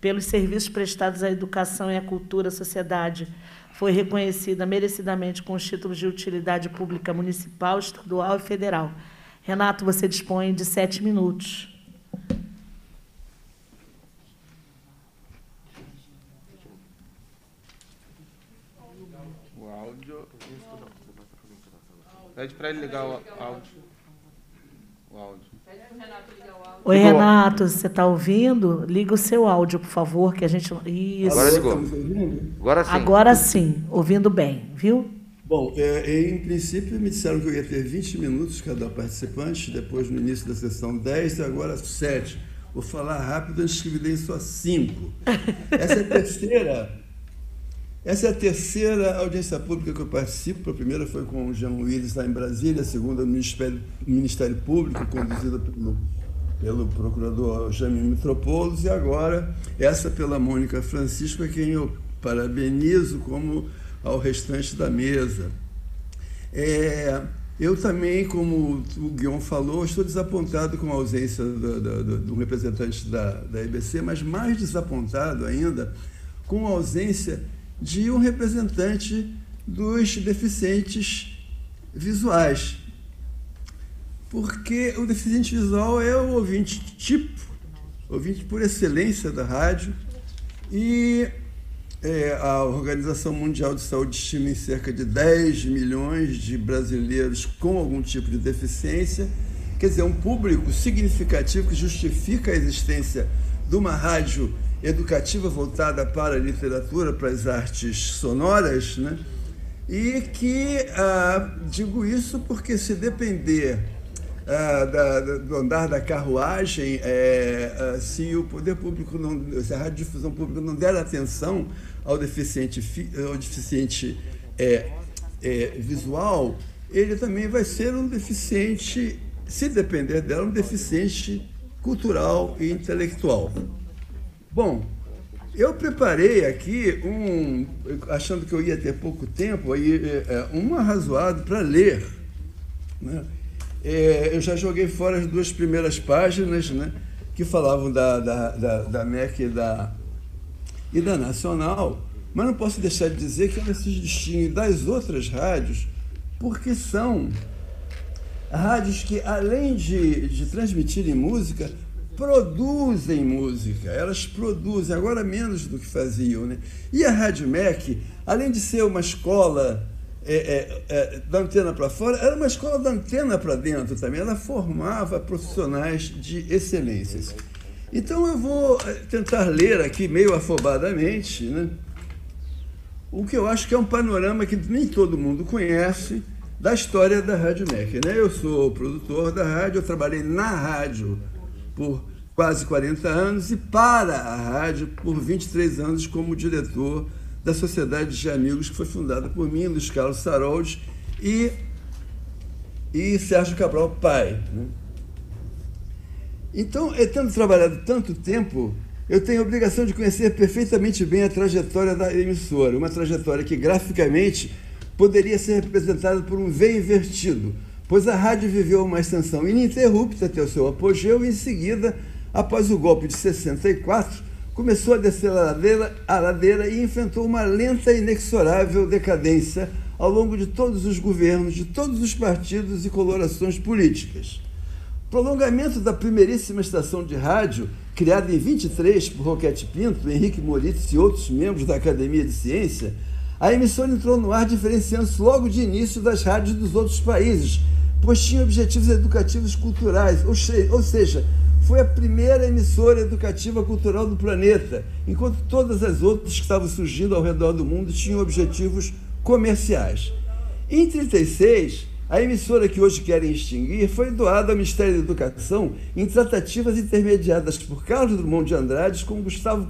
pelos serviços prestados à educação e à cultura à sociedade, foi reconhecida merecidamente com os títulos de utilidade pública municipal, estadual e federal. Renato, você dispõe de sete minutos. O áudio. Pede para ele ligar o áudio. O áudio. Oi, Renato, você está ouvindo? Liga o seu áudio, por favor, que a gente. Isso. Agora ligou. Agora sim. Agora sim, ouvindo bem, viu? Bom, é, em princípio me disseram que eu ia ter 20 minutos cada participante, depois no início da sessão 10 e agora 7. Vou falar rápido antes que me deem só 5. Essa é a terceira. Essa é a terceira audiência pública que eu participo. A primeira foi com o Jean Willis lá em Brasília, a segunda no Ministério, Ministério Público, conduzida pelo pelo procurador Jamil Mitropoulos, e agora essa pela Mônica Francisco, a quem eu parabenizo, como ao restante da mesa. É, eu também, como o Guion falou, estou desapontado com a ausência do, do, do representante da, da EBC, mas mais desapontado ainda com a ausência de um representante dos deficientes visuais. Porque o deficiente visual é o ouvinte tipo, ouvinte por excelência da rádio, e é, a Organização Mundial de Saúde estima em cerca de 10 milhões de brasileiros com algum tipo de deficiência, quer dizer, um público significativo que justifica a existência de uma rádio educativa voltada para a literatura, para as artes sonoras, né? E que, ah, digo isso porque se depender ah, da, do andar da carruagem, é, ah, se o poder público, não, se a radiodifusão pública não der atenção ao deficiente, ao deficiente é, é, visual, ele também vai ser um deficiente, se depender dela, um deficiente cultural e intelectual. Bom, eu preparei aqui um, achando que eu ia ter pouco tempo, aí, é, é, um arrazoado para ler. Né? É, eu já joguei fora as duas primeiras páginas, né, que falavam da, da, da, da MEC e da, e da Nacional, mas não posso deixar de dizer que elas se distinguem das outras rádios, porque são rádios que, além de, de transmitirem música, produzem música, elas produzem, agora menos do que faziam. Né? E a Rádio MEC, além de ser uma escola é, é, é, da antena para fora, era uma escola da antena para dentro também, ela formava profissionais de excelências. Então eu vou é, tentar ler aqui, meio afobadamente, né? o que eu acho que é um panorama que nem todo mundo conhece da história da Rádio MEC. Né? Eu sou produtor da rádio, eu trabalhei na rádio por quase 40 anos e para a rádio por 23 anos como diretor da Sociedade de Amigos, que foi fundada por mim, Luiz Carlos Saroldi e, e Sérgio Cabral Pai. Né? Então, tendo trabalhado tanto tempo, eu tenho a obrigação de conhecer perfeitamente bem a trajetória da emissora, uma trajetória que graficamente poderia ser representada por um V invertido, pois a rádio viveu uma extensão ininterrupta até o seu apogeu e, em seguida, após o golpe de 64, começou a descer a ladeira, a ladeira e enfrentou uma lenta e inexorável decadência ao longo de todos os governos, de todos os partidos e colorações políticas. Prolongamento da primeiríssima estação de rádio, criada em 23 por Roquete Pinto, Henrique Moritz e outros membros da Academia de Ciência, a emissora entrou no ar diferenciando-se logo de início das rádios dos outros países, pois tinha objetivos educativos culturais, ou seja, foi a primeira emissora educativa cultural do planeta, enquanto todas as outras que estavam surgindo ao redor do mundo tinham objetivos comerciais. Em 36, a emissora que hoje querem extinguir foi doada ao Ministério da Educação em tratativas intermediadas por Carlos Drummond de Andrade com Gustavo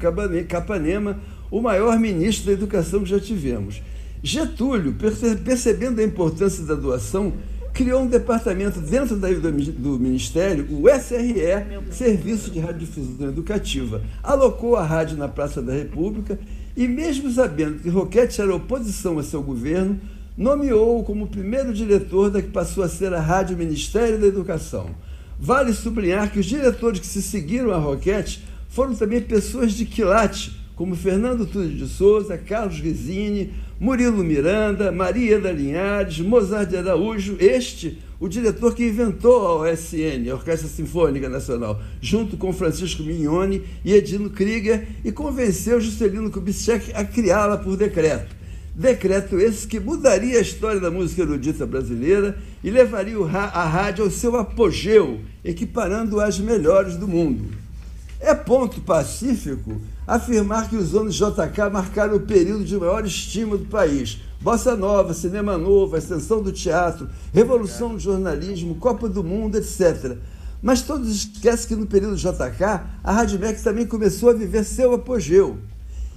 Capanema, o maior ministro da Educação que já tivemos. Getúlio, percebendo a importância da doação, criou um departamento dentro do Ministério, o SRE, Serviço de Radiodifusão Educativa. Alocou a rádio na Praça da República e, mesmo sabendo que Roquete era oposição a seu governo, nomeou-o como primeiro diretor da que passou a ser a Rádio Ministério da Educação. Vale sublinhar que os diretores que se seguiram a Roquete foram também pessoas de quilate, como Fernando Túlio de Souza, Carlos Guizini, Murilo Miranda, Maria da Linhares, Mozart de Araújo, este, o diretor que inventou a OSN, a Orquestra Sinfônica Nacional, junto com Francisco Mignoni e Edino Krieger, e convenceu Juscelino Kubitschek a criá-la por decreto. Decreto esse que mudaria a história da música erudita brasileira e levaria a rádio ao seu apogeu, equiparando as melhores do mundo. É ponto pacífico afirmar que os anos JK marcaram o período de maior estima do país. Bossa Nova, Cinema Novo, Extensão do Teatro, Revolução do Jornalismo, Copa do Mundo, etc. Mas todos esquecem que no período JK, a Rádio MEC também começou a viver seu apogeu.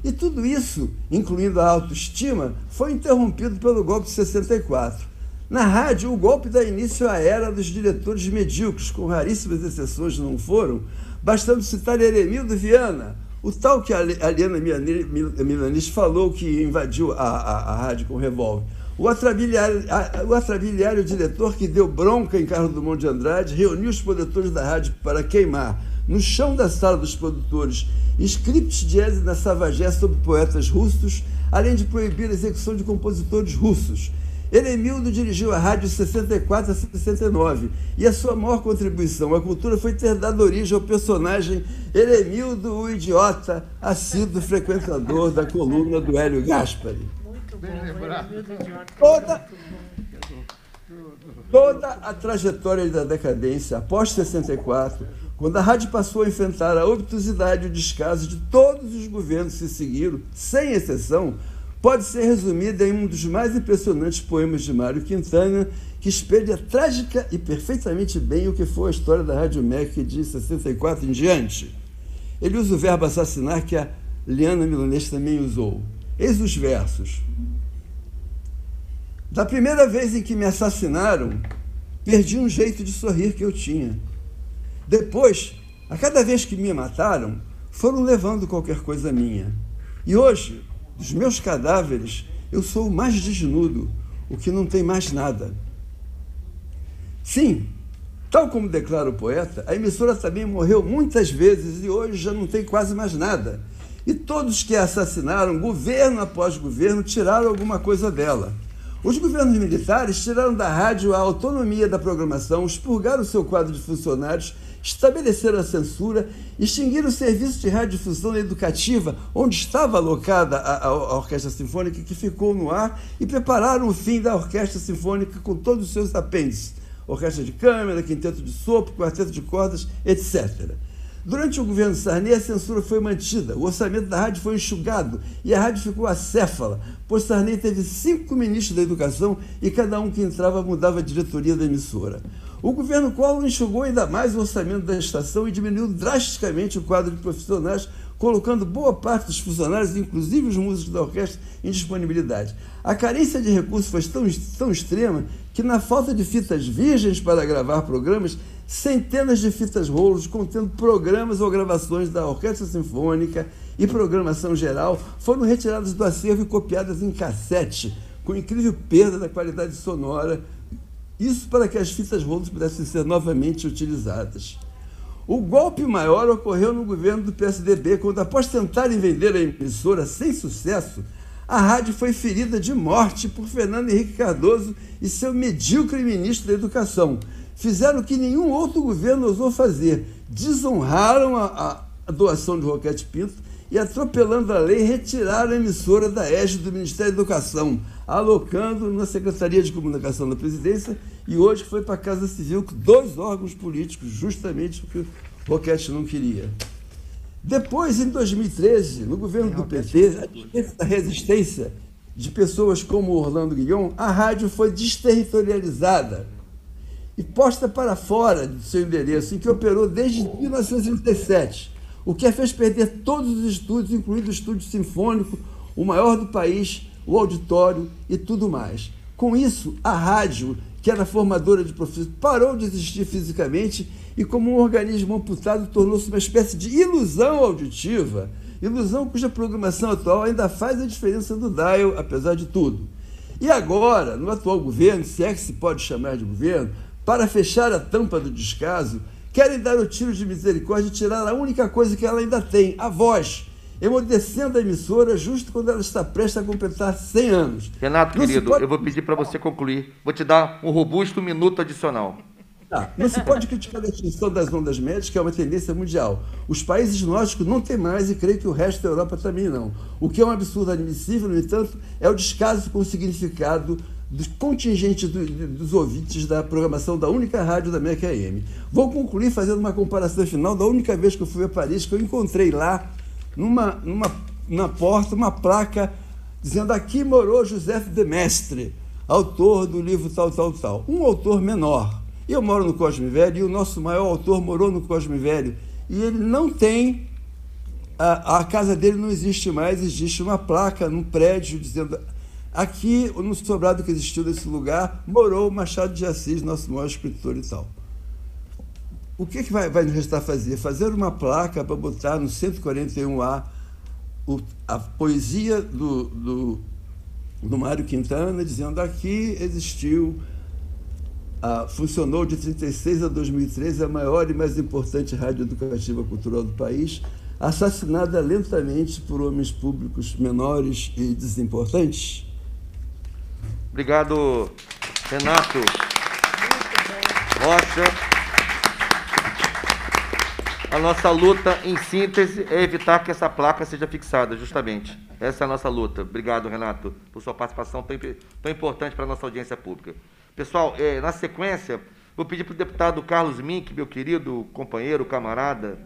E tudo isso, incluindo a autoestima, foi interrompido pelo golpe de 64. Na rádio, o golpe dá início à era dos diretores medíocres, com raríssimas exceções não foram, bastando citar Eremildo Viana, o tal que a Aliana Milanese falou que invadiu a, a, a rádio com revólver. O atrabiliário, o diretor que deu bronca em Carlos Dumont de Andrade reuniu os produtores da rádio para queimar, no chão da sala dos produtores, scripts de Ezra Savagé sobre poetas russos, além de proibir a execução de compositores russos. Eremildo dirigiu a rádio 64 a 69 e a sua maior contribuição à cultura foi ter dado origem ao personagem Eremildo, o idiota, assíduo frequentador da coluna do Hélio Gaspari. Muito bem lembrado. Toda, toda a trajetória da decadência após 64, quando a rádio passou a enfrentar a obtusidade e o descaso de todos os governos que se seguiram, sem exceção, pode ser resumida em um dos mais impressionantes poemas de Mário Quintana, que espelha trágica e perfeitamente bem o que foi a história da Rádio MEC de 64 em diante. Ele usa o verbo assassinar que a Liana Milanês também usou. Eis os versos. Da primeira vez em que me assassinaram, perdi um jeito de sorrir que eu tinha. Depois, A cada vez que me mataram, foram levando qualquer coisa minha. E hoje, dos meus cadáveres, eu sou o mais desnudo, o que não tem mais nada. Sim, tal como declara o poeta, a emissora também morreu muitas vezes e hoje já não tem quase mais nada. E todos que a assassinaram, governo após governo, tiraram alguma coisa dela. Os governos militares tiraram da rádio a autonomia da programação, expurgaram seu quadro de funcionários, estabeleceram a censura, extinguiram o serviço de radiodifusão educativa, onde estava alocada a, a, a, Orquestra Sinfônica, que ficou no ar, e prepararam o fim da Orquestra Sinfônica com todos os seus apêndices orquestra de câmara, quinteto de sopro, quarteto de cordas, etc. Durante o governo Sarney, a censura foi mantida, o orçamento da rádio foi enxugado e a rádio ficou acéfala, pois Sarney teve cinco ministros da educação e cada um que entrava mudava a diretoria da emissora. O governo Collor enxugou ainda mais o orçamento da estação e diminuiu drasticamente o quadro de profissionais colocando boa parte dos funcionários, inclusive os músicos da orquestra, em disponibilidade. A carência de recursos foi tão, tão extrema que, na falta de fitas virgens para gravar programas, centenas de fitas rolos contendo programas ou gravações da Orquestra Sinfônica e programação geral foram retiradas do acervo e copiadas em cassete, com incrível perda da qualidade sonora. Isso para que as fitas rolos pudessem ser novamente utilizadas. O golpe maior ocorreu no governo do PSDB, quando, após tentarem vender a emissora sem sucesso, a rádio foi ferida de morte por Fernando Henrique Cardoso e seu medíocre ministro da Educação. Fizeram o que nenhum outro governo ousou fazer: desonraram a, a doação de Roquete Pinto e, atropelando a lei, retiraram a emissora da égide do Ministério da Educação, alocando na Secretaria de Comunicação da Presidência e hoje foi para a Casa Civil com dois órgãos políticos, justamente o que o Roquete não queria. Depois, em 2013, no governo do PT, a resistência de pessoas como Orlando Guion, a rádio foi desterritorializada e posta para fora do seu endereço, em que operou desde 1937, o que a fez perder todos os estúdios, incluindo o estúdio sinfônico, o maior do país, o auditório e tudo mais. Com isso, a rádio que era formadora de profissões, parou de existir fisicamente e, como um organismo amputado, tornou-se uma espécie de ilusão auditiva, ilusão cuja programação atual ainda faz a diferença do dial, apesar de tudo. E agora, no atual governo, se é que se pode chamar de governo, para fechar a tampa do descaso, querem dar o tiro de misericórdia e tirar a única coisa que ela ainda tem, a voz emudecendo a emissora justo quando ela está prestes a completar 100 anos. Renato, não querido, pode... eu vou pedir para você concluir. Vou te dar um robusto minuto adicional. Tá. Não se pode criticar a extinção das ondas médias, que é uma tendência mundial. Os países nórdicos não têm mais e creio que o resto da Europa também não. O que é um absurdo admissível, no entanto, é o descaso com o significado dos contingentes do, dos ouvintes da programação da única rádio da MEC AM. Vou concluir fazendo uma comparação final da única vez que eu fui a Paris, que eu encontrei lá numa, numa, na porta uma placa dizendo aqui morou José de Mestre, autor do livro tal, tal, tal. Um autor menor. Eu moro no Cosme Velho e o nosso maior autor morou no Cosme Velho. E ele não tem. A, a casa dele não existe mais, existe uma placa num prédio dizendo aqui, no sobrado que existiu nesse lugar, morou Machado de Assis, nosso maior escritor e tal o que, que vai, vai nos restar fazer? Fazer uma placa para botar no 141A o, a poesia do, do, do Mário Quintana, dizendo aqui existiu, a, funcionou de 36 a 2013 a maior e mais importante rádio educativa cultural do país, assassinada lentamente por homens públicos menores e desimportantes? Obrigado, Renato. Rocha. A nossa luta, em síntese, é evitar que essa placa seja fixada, justamente. Essa é a nossa luta. Obrigado, Renato, por sua participação tão, tão importante para a nossa audiência pública. Pessoal, é, na sequência, vou pedir para o deputado Carlos Mink, meu querido companheiro, camarada.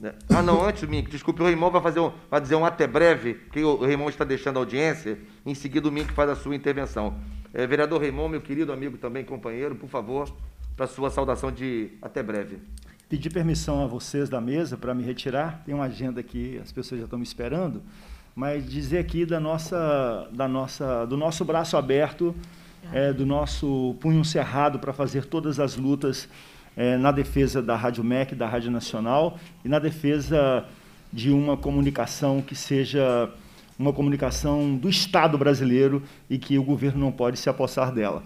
Né? Ah, não, antes, Mink, desculpe, o Raimon vai, fazer um, vai dizer um até breve, que o Raimon está deixando a audiência. Em seguida, o Mink faz a sua intervenção. É, vereador Raimon, meu querido amigo também, companheiro, por favor, para sua saudação de até breve. Pedir permissão a vocês da mesa para me retirar. Tem uma agenda aqui, as pessoas já estão me esperando. Mas dizer aqui da nossa, da nossa, do nosso braço aberto, é, do nosso punho cerrado para fazer todas as lutas é, na defesa da Rádio MEC, da Rádio Nacional, e na defesa de uma comunicação que seja uma comunicação do Estado brasileiro e que o governo não pode se apossar dela.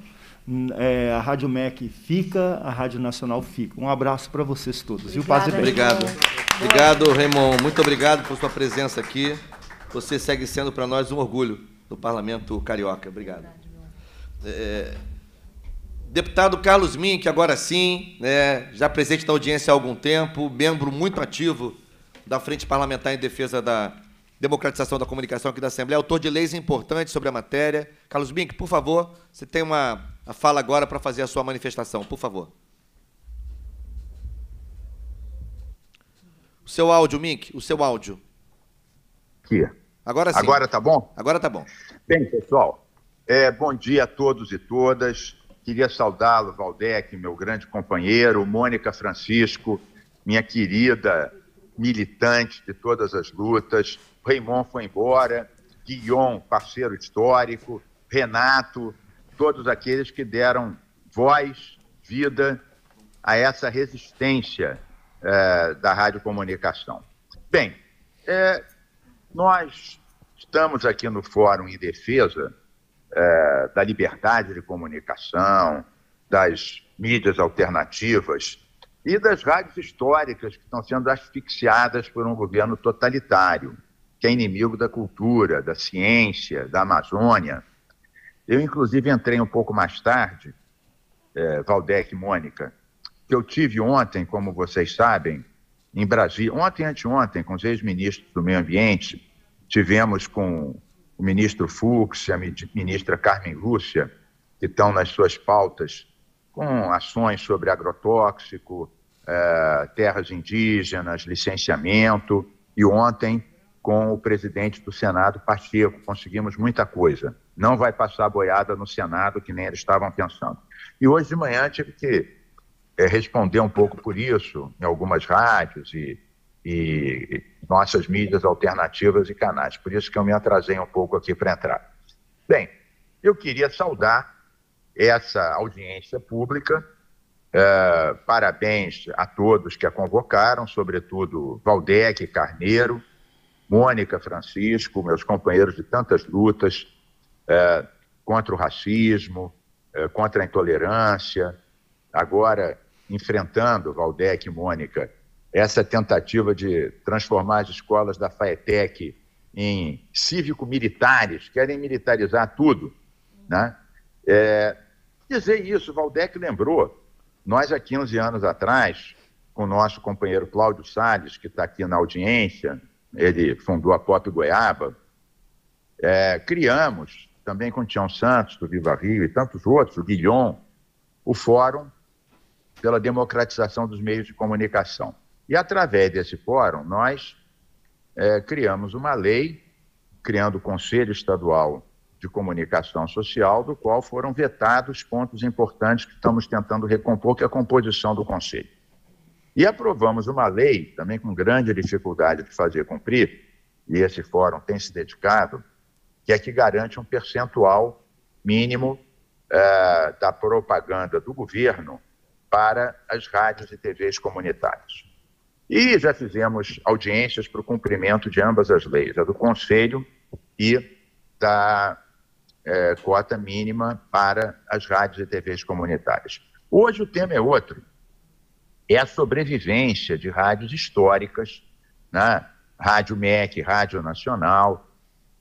É, a Rádio MEC fica, a Rádio Nacional fica. Um abraço para vocês todos. e o paz e bem. Obrigado. Obrigado, Raymond. Muito obrigado por sua presença aqui. Você segue sendo para nós um orgulho do Parlamento Carioca. Obrigado. É, deputado Carlos Mink, agora sim, né, já presente da audiência há algum tempo, membro muito ativo da Frente Parlamentar em Defesa da Democratização da Comunicação aqui da Assembleia, autor de leis importantes sobre a matéria. Carlos Mink, por favor, você tem uma a fala agora para fazer a sua manifestação, por favor. O seu áudio, Mink, o seu áudio. Aqui. Agora sim. Agora tá bom? Agora tá bom. Bem, pessoal, é, bom dia a todos e todas. Queria saudá-lo, Valdec, meu grande companheiro, Mônica Francisco, minha querida militante de todas as lutas. Raymond foi embora, Guillaume, parceiro histórico, Renato, todos aqueles que deram voz, vida a essa resistência é, da radiocomunicação. Bem, é, nós estamos aqui no Fórum em Defesa é, da Liberdade de Comunicação, das mídias alternativas e das rádios históricas que estão sendo asfixiadas por um governo totalitário, que é inimigo da cultura, da ciência, da Amazônia. Eu, inclusive, entrei um pouco mais tarde, é, Valdec e Mônica, que eu tive ontem, como vocês sabem, em Brasília, ontem anteontem, com os ex-ministros do Meio Ambiente, tivemos com o ministro Fux e a ministra Carmen Lúcia, que estão nas suas pautas com ações sobre agrotóxico, eh, terras indígenas, licenciamento, e ontem com o presidente do Senado, Pacheco, conseguimos muita coisa. Não vai passar boiada no Senado, que nem eles estavam pensando. E hoje de manhã tive que é, responder um pouco por isso em algumas rádios e, e nossas mídias alternativas e canais. Por isso que eu me atrasei um pouco aqui para entrar. Bem, eu queria saudar essa audiência pública. É, parabéns a todos que a convocaram, sobretudo Valdec Carneiro, Mônica Francisco, meus companheiros de tantas lutas é, contra o racismo, é, contra a intolerância, agora enfrentando, Valdec e Mônica, essa tentativa de transformar as escolas da FAETEC em cívico-militares, querem militarizar tudo. Né? É, dizer isso, Valdec lembrou, nós há 15 anos atrás, com o nosso companheiro Cláudio Salles, que está aqui na audiência, ele fundou a Pop Goiaba, é, criamos, também com o Tião Santos, do Viva Rio, e tantos outros, o Guilhom, o Fórum pela democratização dos meios de comunicação. E através desse fórum, nós é, criamos uma lei, criando o Conselho Estadual de Comunicação Social, do qual foram vetados pontos importantes que estamos tentando recompor, que é a composição do Conselho. E aprovamos uma lei, também com grande dificuldade de fazer cumprir, e esse fórum tem se dedicado, que é que garante um percentual mínimo é, da propaganda do governo para as rádios e TVs comunitárias. E já fizemos audiências para o cumprimento de ambas as leis, a do Conselho e da é, cota mínima para as rádios e TVs comunitárias. Hoje o tema é outro, é a sobrevivência de rádios históricas, né? Rádio MEC, Rádio Nacional,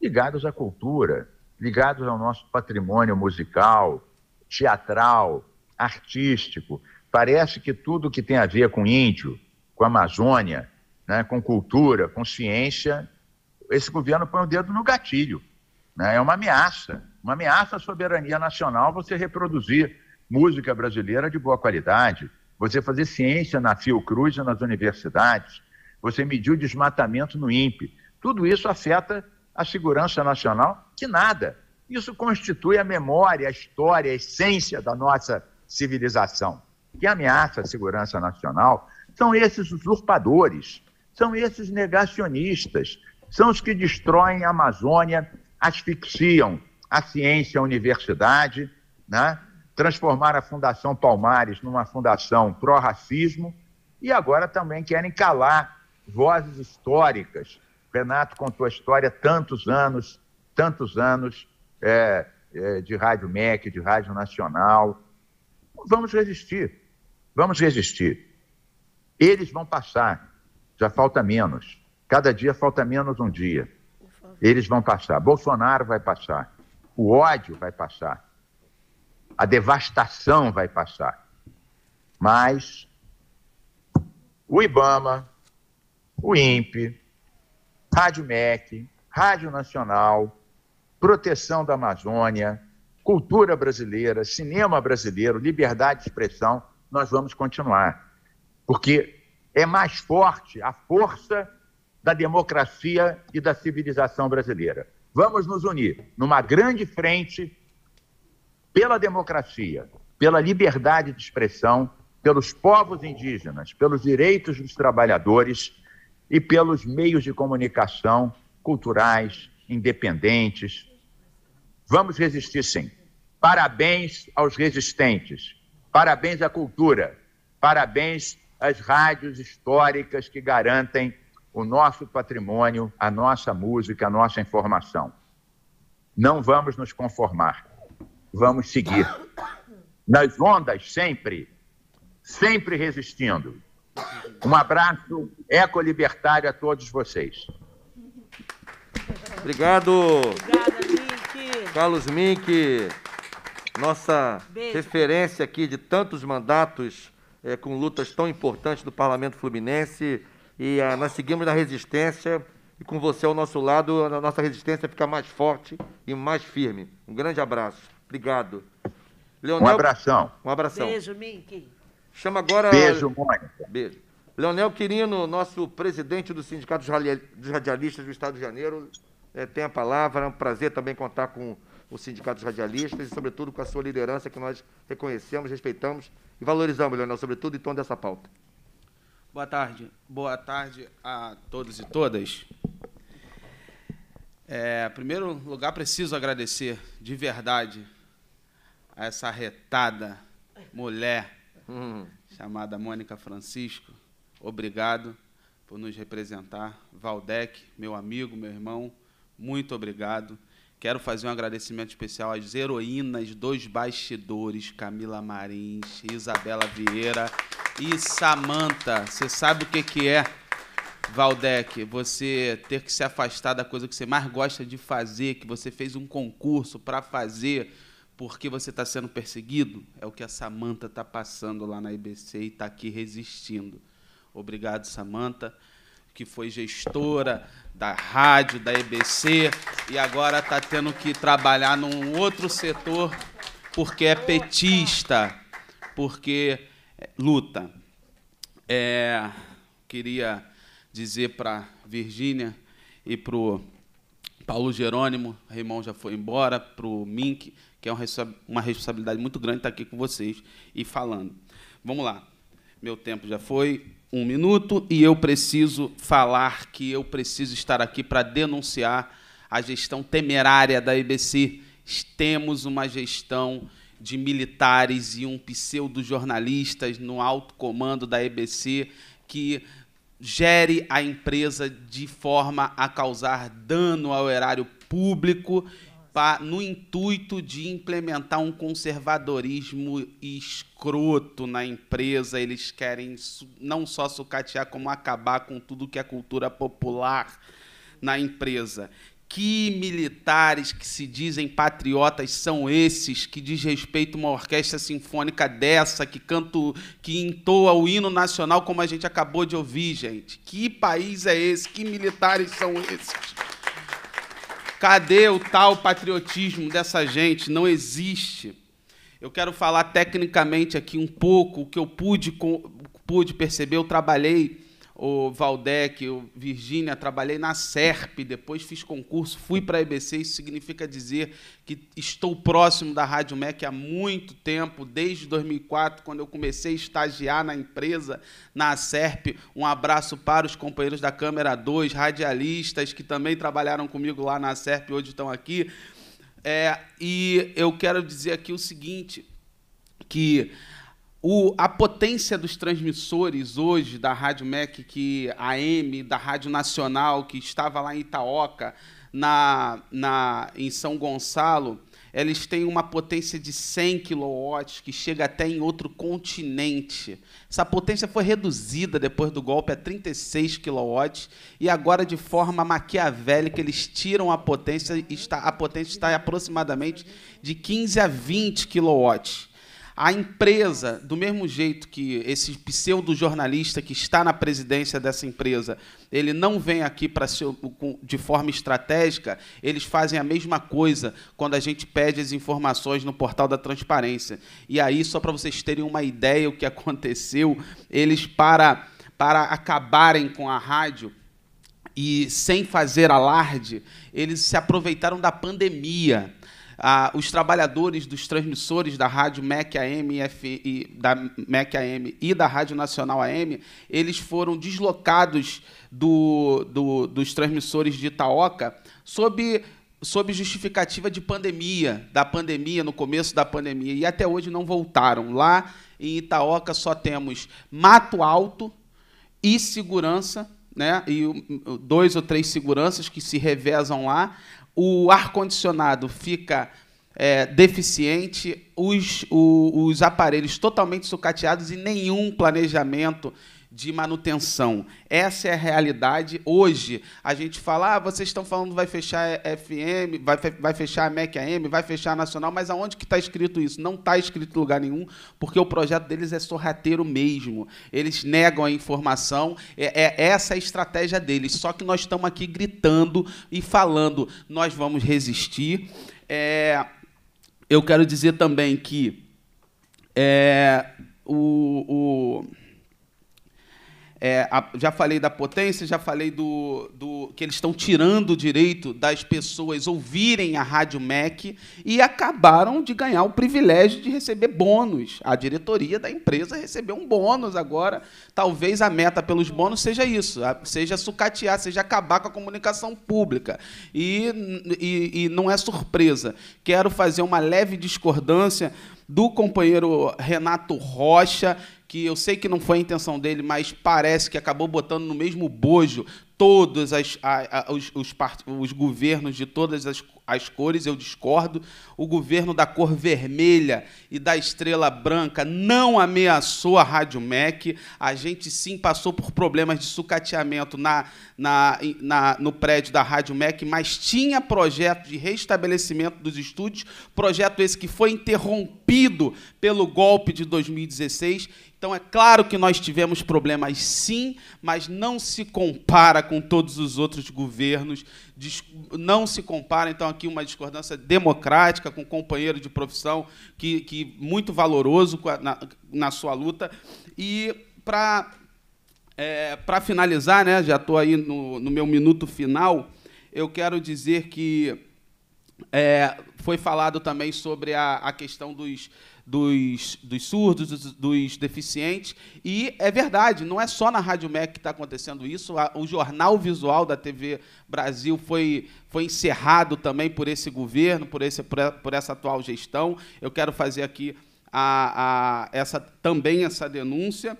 ligados à cultura, ligados ao nosso patrimônio musical, teatral, artístico, Parece que tudo que tem a ver com índio, com Amazônia, né, com cultura, com ciência, esse governo põe o dedo no gatilho. Né? É uma ameaça, uma ameaça à soberania nacional você reproduzir música brasileira de boa qualidade, você fazer ciência na Fiocruz e nas universidades, você medir o desmatamento no INPE. Tudo isso afeta a segurança nacional, que nada. Isso constitui a memória, a história, a essência da nossa civilização que ameaça a segurança nacional são esses usurpadores, são esses negacionistas, são os que destroem a Amazônia, asfixiam a ciência, a universidade, né? transformar a Fundação Palmares numa fundação pró-racismo e agora também querem calar vozes históricas. Renato contou a história tantos anos, tantos anos é, é, de Rádio MEC, de Rádio Nacional. Vamos resistir, vamos resistir. Eles vão passar, já falta menos. Cada dia falta menos um dia. Eles vão passar. Bolsonaro vai passar. O ódio vai passar. A devastação vai passar. Mas o IBAMA, o INPE, Rádio MEC, Rádio Nacional, Proteção da Amazônia, cultura brasileira, cinema brasileiro, liberdade de expressão, nós vamos continuar. Porque é mais forte a força da democracia e da civilização brasileira. Vamos nos unir numa grande frente pela democracia, pela liberdade de expressão, pelos povos indígenas, pelos direitos dos trabalhadores e pelos meios de comunicação culturais, independentes. Vamos resistir, sim. Parabéns aos resistentes, parabéns à cultura, parabéns às rádios históricas que garantem o nosso patrimônio, a nossa música, a nossa informação. Não vamos nos conformar, vamos seguir. Nas ondas, sempre, sempre resistindo. Um abraço ecolibertário a todos vocês. Obrigado. Obrigada, Mink. Carlos Mink, nossa Beijo. referência aqui de tantos mandatos é, com lutas tão importantes do Parlamento Fluminense. E ah, nós seguimos na resistência e com você ao nosso lado, a nossa resistência fica mais forte e mais firme. Um grande abraço. Obrigado. Leonel, um abração. Um abração. Beijo, Mink. Chama agora. Beijo, Mônica. Beijo. Leonel Quirino, nosso presidente do Sindicato dos Radialistas do Estado de Janeiro, é, tem a palavra. É um prazer também contar com o Sindicato dos Radialistas e, sobretudo, com a sua liderança que nós reconhecemos, respeitamos e valorizamos, Leonel, sobretudo em tom dessa pauta. Boa tarde. Boa tarde a todos e todas. É, em primeiro lugar, preciso agradecer de verdade a essa retada mulher chamada Mônica Francisco. Obrigado por nos representar. Valdec, meu amigo, meu irmão, muito obrigado. Quero fazer um agradecimento especial às heroínas dos bastidores, Camila Marins, Isabela Vieira e Samanta. Você sabe o que, que é, Valdec? Você ter que se afastar da coisa que você mais gosta de fazer, que você fez um concurso para fazer porque você está sendo perseguido? É o que a Samanta está passando lá na IBC e está aqui resistindo. Obrigado, Samanta que foi gestora da rádio, da EBC, e agora está tendo que trabalhar num outro setor porque é petista, porque é, luta. É, queria dizer para Virgínia e para o Paulo Jerônimo, o irmão já foi embora, para o Mink, que é uma responsabilidade muito grande estar aqui com vocês e falando. Vamos lá, meu tempo já foi, um minuto e eu preciso falar que eu preciso estar aqui para denunciar a gestão temerária da IBC. Temos uma gestão de militares e um pseudo-jornalistas no alto comando da EBC que gere a empresa de forma a causar dano ao erário público no intuito de implementar um conservadorismo escroto na empresa. Eles querem não só sucatear, como acabar com tudo que é cultura popular na empresa. Que militares que se dizem patriotas são esses que desrespeitam uma orquestra sinfônica dessa, que canto, que entoa o hino nacional como a gente acabou de ouvir, gente? Que país é esse? Que militares são esses? Cadê o tal patriotismo dessa gente? Não existe. Eu quero falar tecnicamente aqui um pouco o que eu pude, pude perceber. Eu trabalhei o Valdec, o Virgínia, trabalhei na SERP, depois fiz concurso, fui para a EBC, isso significa dizer que estou próximo da Rádio MEC há muito tempo, desde 2004, quando eu comecei a estagiar na empresa, na SERP. Um abraço para os companheiros da Câmara 2, radialistas, que também trabalharam comigo lá na SERP, hoje estão aqui. É, e eu quero dizer aqui o seguinte, que o, a potência dos transmissores hoje da Rádio MEC, que a M, da Rádio Nacional, que estava lá em Itaoca, na, na, em São Gonçalo, eles têm uma potência de 100 kW, que chega até em outro continente. Essa potência foi reduzida depois do golpe a 36 kW, e agora, de forma maquiavélica, eles tiram a potência, está, a potência está aproximadamente de 15 a 20 kW. A empresa, do mesmo jeito que esse pseudo-jornalista que está na presidência dessa empresa, ele não vem aqui para de forma estratégica, eles fazem a mesma coisa quando a gente pede as informações no portal da transparência. E aí, só para vocês terem uma ideia o que aconteceu, eles, para, para acabarem com a rádio, e sem fazer alarde, eles se aproveitaram da pandemia ah, os trabalhadores dos transmissores da rádio MEC AM, e, da MEC AM e da Rádio Nacional AM, eles foram deslocados do, do, dos transmissores de Itaoca sob, sob justificativa de pandemia, da pandemia, no começo da pandemia, e até hoje não voltaram. Lá em Itaoca só temos mato alto e segurança, né? e dois ou três seguranças que se revezam lá o ar-condicionado fica é, deficiente, os, o, os aparelhos totalmente sucateados e nenhum planejamento de manutenção. Essa é a realidade. Hoje, a gente fala, ah, vocês estão falando vai fechar FM, vai, vai fechar a MEC AM, vai fechar a Nacional, mas aonde que está escrito isso? Não está escrito em lugar nenhum, porque o projeto deles é sorrateiro mesmo. Eles negam a informação, é, é essa é a estratégia deles. Só que nós estamos aqui gritando e falando, nós vamos resistir. É, eu quero dizer também que é, o, o é, a, já falei da potência, já falei do, do que eles estão tirando o direito das pessoas ouvirem a Rádio MEC e acabaram de ganhar o privilégio de receber bônus. A diretoria da empresa recebeu um bônus agora. Talvez a meta pelos bônus seja isso, seja sucatear, seja acabar com a comunicação pública. E, e, e não é surpresa. Quero fazer uma leve discordância do companheiro Renato Rocha, que eu sei que não foi a intenção dele, mas parece que acabou botando no mesmo bojo todos as, a, a, os, os, os, governos de todas as, as cores, eu discordo. O governo da cor vermelha e da estrela branca não ameaçou a Rádio MEC. A gente sim passou por problemas de sucateamento na, na, na, no prédio da Rádio MEC, mas tinha projeto de restabelecimento dos estúdios, projeto esse que foi interrompido pelo golpe de 2016 então é claro que nós tivemos problemas sim, mas não se compara com todos os outros governos, não se compara, então, aqui uma discordância democrática com um companheiro de profissão que, que muito valoroso na, na sua luta. E para é, finalizar, né, já estou aí no, no meu minuto final, eu quero dizer que é, foi falado também sobre a, a questão dos dos, dos surdos, dos, dos, deficientes. E é verdade, não é só na Rádio MEC que está acontecendo isso. O jornal visual da TV Brasil foi, foi encerrado também por esse governo, por, esse, por essa atual gestão. Eu quero fazer aqui a, a, essa, também essa denúncia.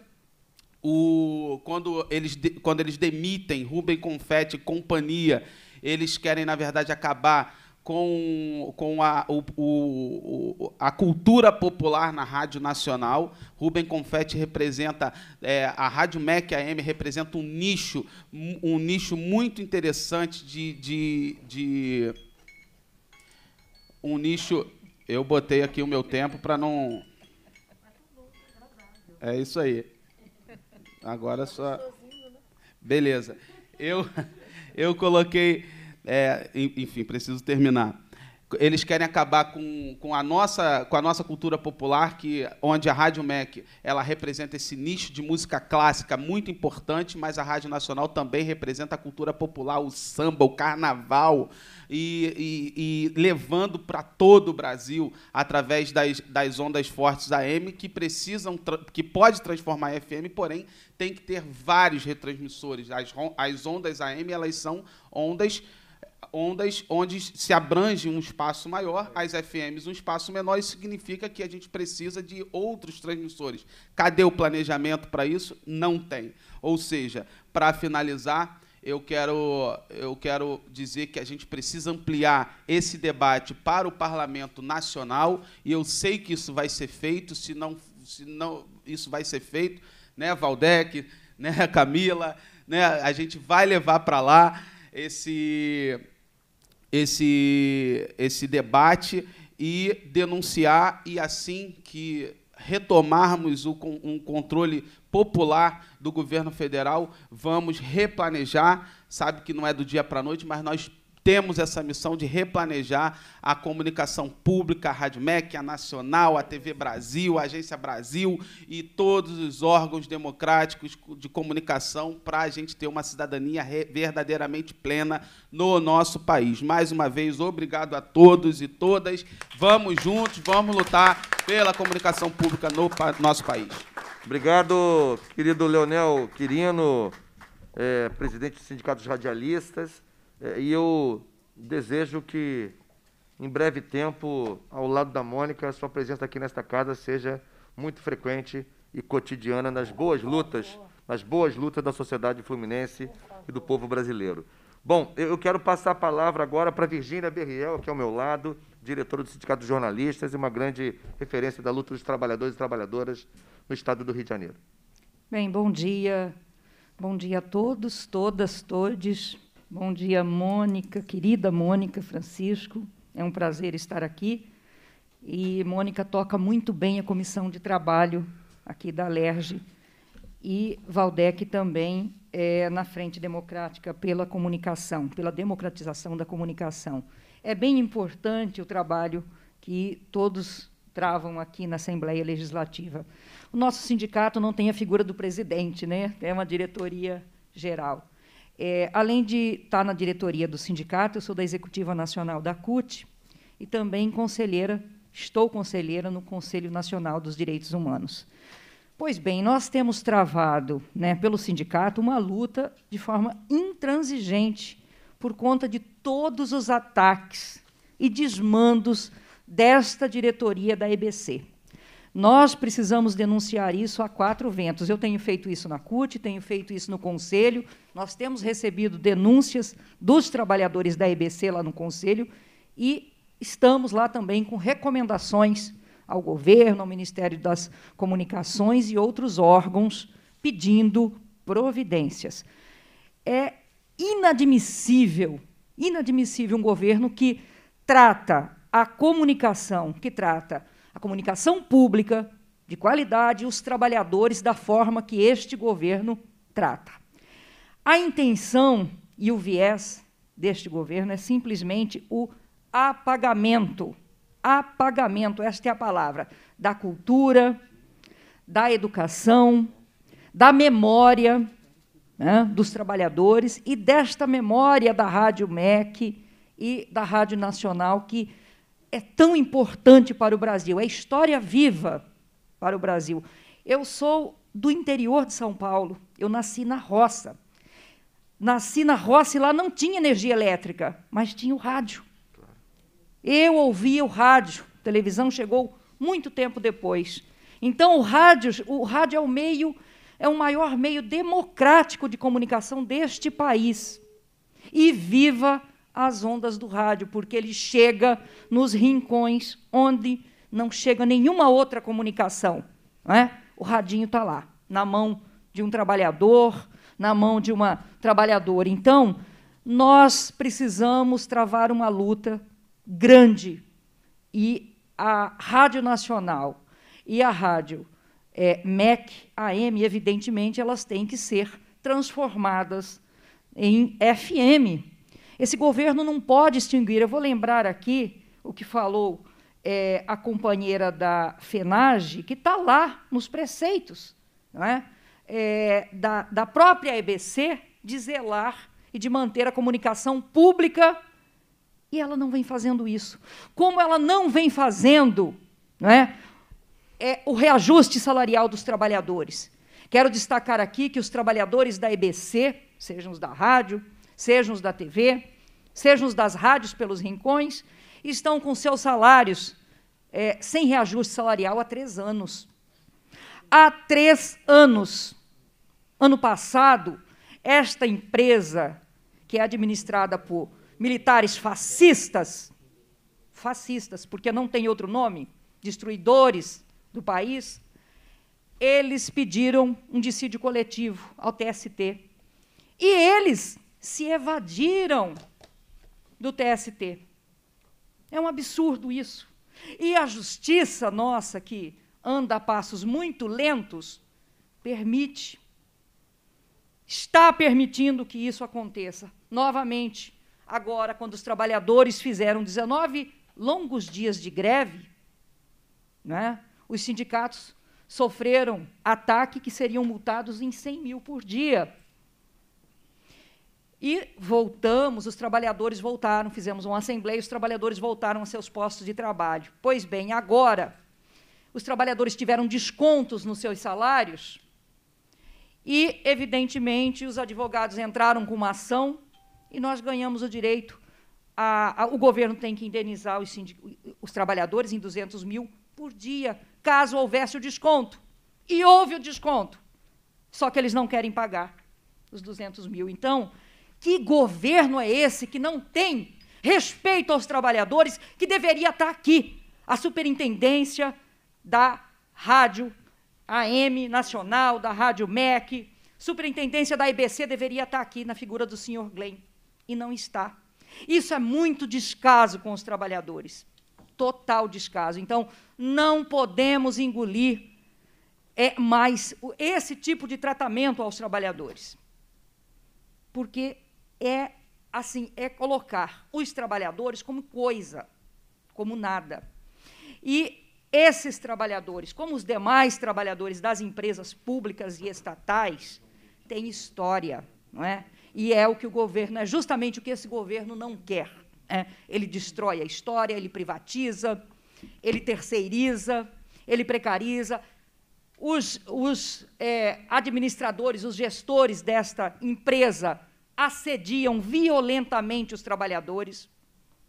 O, quando, eles, quando eles demitem Rubem Confetti e companhia, eles querem, na verdade, acabar com, com a, o, o, a cultura popular na Rádio Nacional. Rubem Confetti representa, é, a Rádio MEC AM representa um nicho, um nicho muito interessante de, de, de um nicho. Eu botei aqui o meu tempo para não. É isso aí. Agora só. Beleza. Eu, eu coloquei é, enfim, preciso terminar. Eles querem acabar com, com, a nossa, com a nossa cultura popular, que onde a Rádio MEC ela representa esse nicho de música clássica muito importante, mas a Rádio Nacional também representa a cultura popular, o samba, o carnaval, e, e, e levando para todo o Brasil através das, das ondas fortes AM que precisam, que pode transformar em FM, porém tem que ter vários retransmissores. As, as ondas AM elas são ondas ondas onde se abrange um espaço maior, as FMs um espaço menor, isso significa que a gente precisa de outros transmissores. Cadê o planejamento para isso? Não tem. Ou seja, para finalizar, eu quero, eu quero dizer que a gente precisa ampliar esse debate para o parlamento nacional, e eu sei que isso vai ser feito, se não, se não isso vai ser feito, né, Valdec, né, Camila, né, a gente vai levar para lá esse, esse, esse debate e denunciar, e assim que retomarmos o, um controle popular do governo federal, vamos replanejar. Sabe que não é do dia para a noite, mas nós temos essa missão de replanejar a comunicação pública, a Rádio MEC, a Nacional, a TV Brasil, a Agência Brasil e todos os órgãos democráticos de comunicação para a gente ter uma cidadania verdadeiramente plena no nosso país. Mais uma vez, obrigado a todos e todas. Vamos juntos, vamos lutar pela comunicação pública no nosso país. Obrigado, querido Leonel Quirino, é, presidente do Sindicato dos Radialistas. É, e eu desejo que, em breve tempo, ao lado da Mônica, a sua presença aqui nesta casa seja muito frequente e cotidiana nas boas lutas, nas boas lutas da sociedade fluminense e do povo brasileiro. Bom, eu quero passar a palavra agora para Virgínia Berriel, aqui ao meu lado, diretora do Sindicato dos Jornalistas e uma grande referência da luta dos trabalhadores e trabalhadoras no estado do Rio de Janeiro. Bem, bom dia. Bom dia a todos, todas, todes. Bom dia, Mônica, querida Mônica Francisco. É um prazer estar aqui. E Mônica toca muito bem a comissão de trabalho aqui da LERJ e Valdec também é na Frente Democrática pela comunicação, pela democratização da comunicação. É bem importante o trabalho que todos travam aqui na Assembleia Legislativa. O nosso sindicato não tem a figura do presidente, né? é uma diretoria geral. É, além de estar na diretoria do sindicato, eu sou da executiva nacional da CUT e também conselheira, estou conselheira no Conselho Nacional dos Direitos Humanos. Pois bem, nós temos travado, né, pelo sindicato, uma luta de forma intransigente por conta de todos os ataques e desmandos desta diretoria da EBC. Nós precisamos denunciar isso a quatro ventos. Eu tenho feito isso na CUT, tenho feito isso no Conselho. Nós temos recebido denúncias dos trabalhadores da EBC lá no Conselho e estamos lá também com recomendações ao governo, ao Ministério das Comunicações e outros órgãos pedindo providências. É inadmissível, inadmissível um governo que trata a comunicação, que trata a comunicação pública de qualidade e os trabalhadores da forma que este governo trata. A intenção e o viés deste governo é simplesmente o apagamento, apagamento, esta é a palavra, da cultura, da educação, da memória né, dos trabalhadores e desta memória da Rádio MEC e da Rádio Nacional, que é tão importante para o Brasil, é história viva para o Brasil. Eu sou do interior de São Paulo, eu nasci na roça. Nasci na roça e lá não tinha energia elétrica, mas tinha o rádio. Eu ouvia o rádio, a televisão chegou muito tempo depois. Então o rádio, o rádio é o meio, é o maior meio democrático de comunicação deste país. E viva as ondas do rádio, porque ele chega nos rincões onde não chega nenhuma outra comunicação. É? O radinho está lá, na mão de um trabalhador, na mão de uma trabalhadora. Então, nós precisamos travar uma luta grande. E a Rádio Nacional e a Rádio é, MEC, AM, evidentemente, elas têm que ser transformadas em FM, esse governo não pode extinguir. Eu vou lembrar aqui o que falou é, a companheira da FENAGE, que está lá nos preceitos é? é? da, da própria EBC, de zelar e de manter a comunicação pública, e ela não vem fazendo isso. Como ela não vem fazendo não é, é o reajuste salarial dos trabalhadores. Quero destacar aqui que os trabalhadores da EBC, sejam os da rádio, sejam os da TV, sejam os das rádios pelos rincões, estão com seus salários é, sem reajuste salarial há três anos. Há três anos. Ano passado, esta empresa, que é administrada por militares fascistas, fascistas, porque não tem outro nome, destruidores do país, eles pediram um dissídio coletivo ao TST. E eles se evadiram do TST. É um absurdo isso. E a justiça nossa, que anda a passos muito lentos, permite, está permitindo que isso aconteça. Novamente, agora, quando os trabalhadores fizeram 19 longos dias de greve, né, os sindicatos sofreram ataque que seriam multados em 100 mil por dia. E voltamos, os trabalhadores voltaram, fizemos uma assembleia, os trabalhadores voltaram a seus postos de trabalho. Pois bem, agora, os trabalhadores tiveram descontos nos seus salários e, evidentemente, os advogados entraram com uma ação e nós ganhamos o direito. A, a, o governo tem que indenizar os, os trabalhadores em 200 mil por dia, caso houvesse o desconto. E houve o desconto. Só que eles não querem pagar os 200 mil. Então, que governo é esse que não tem respeito aos trabalhadores, que deveria estar aqui? A superintendência da Rádio AM Nacional, da Rádio MEC, superintendência da IBC deveria estar aqui na figura do senhor Glenn. E não está. Isso é muito descaso com os trabalhadores. Total descaso. Então, não podemos engolir é, mais esse tipo de tratamento aos trabalhadores. Porque é assim, é colocar os trabalhadores como coisa, como nada. E esses trabalhadores, como os demais trabalhadores das empresas públicas e estatais, têm história, não é? E é o que o governo, é justamente o que esse governo não quer. É? Ele destrói a história, ele privatiza, ele terceiriza, ele precariza. Os, os é, administradores, os gestores desta empresa assediam violentamente os trabalhadores.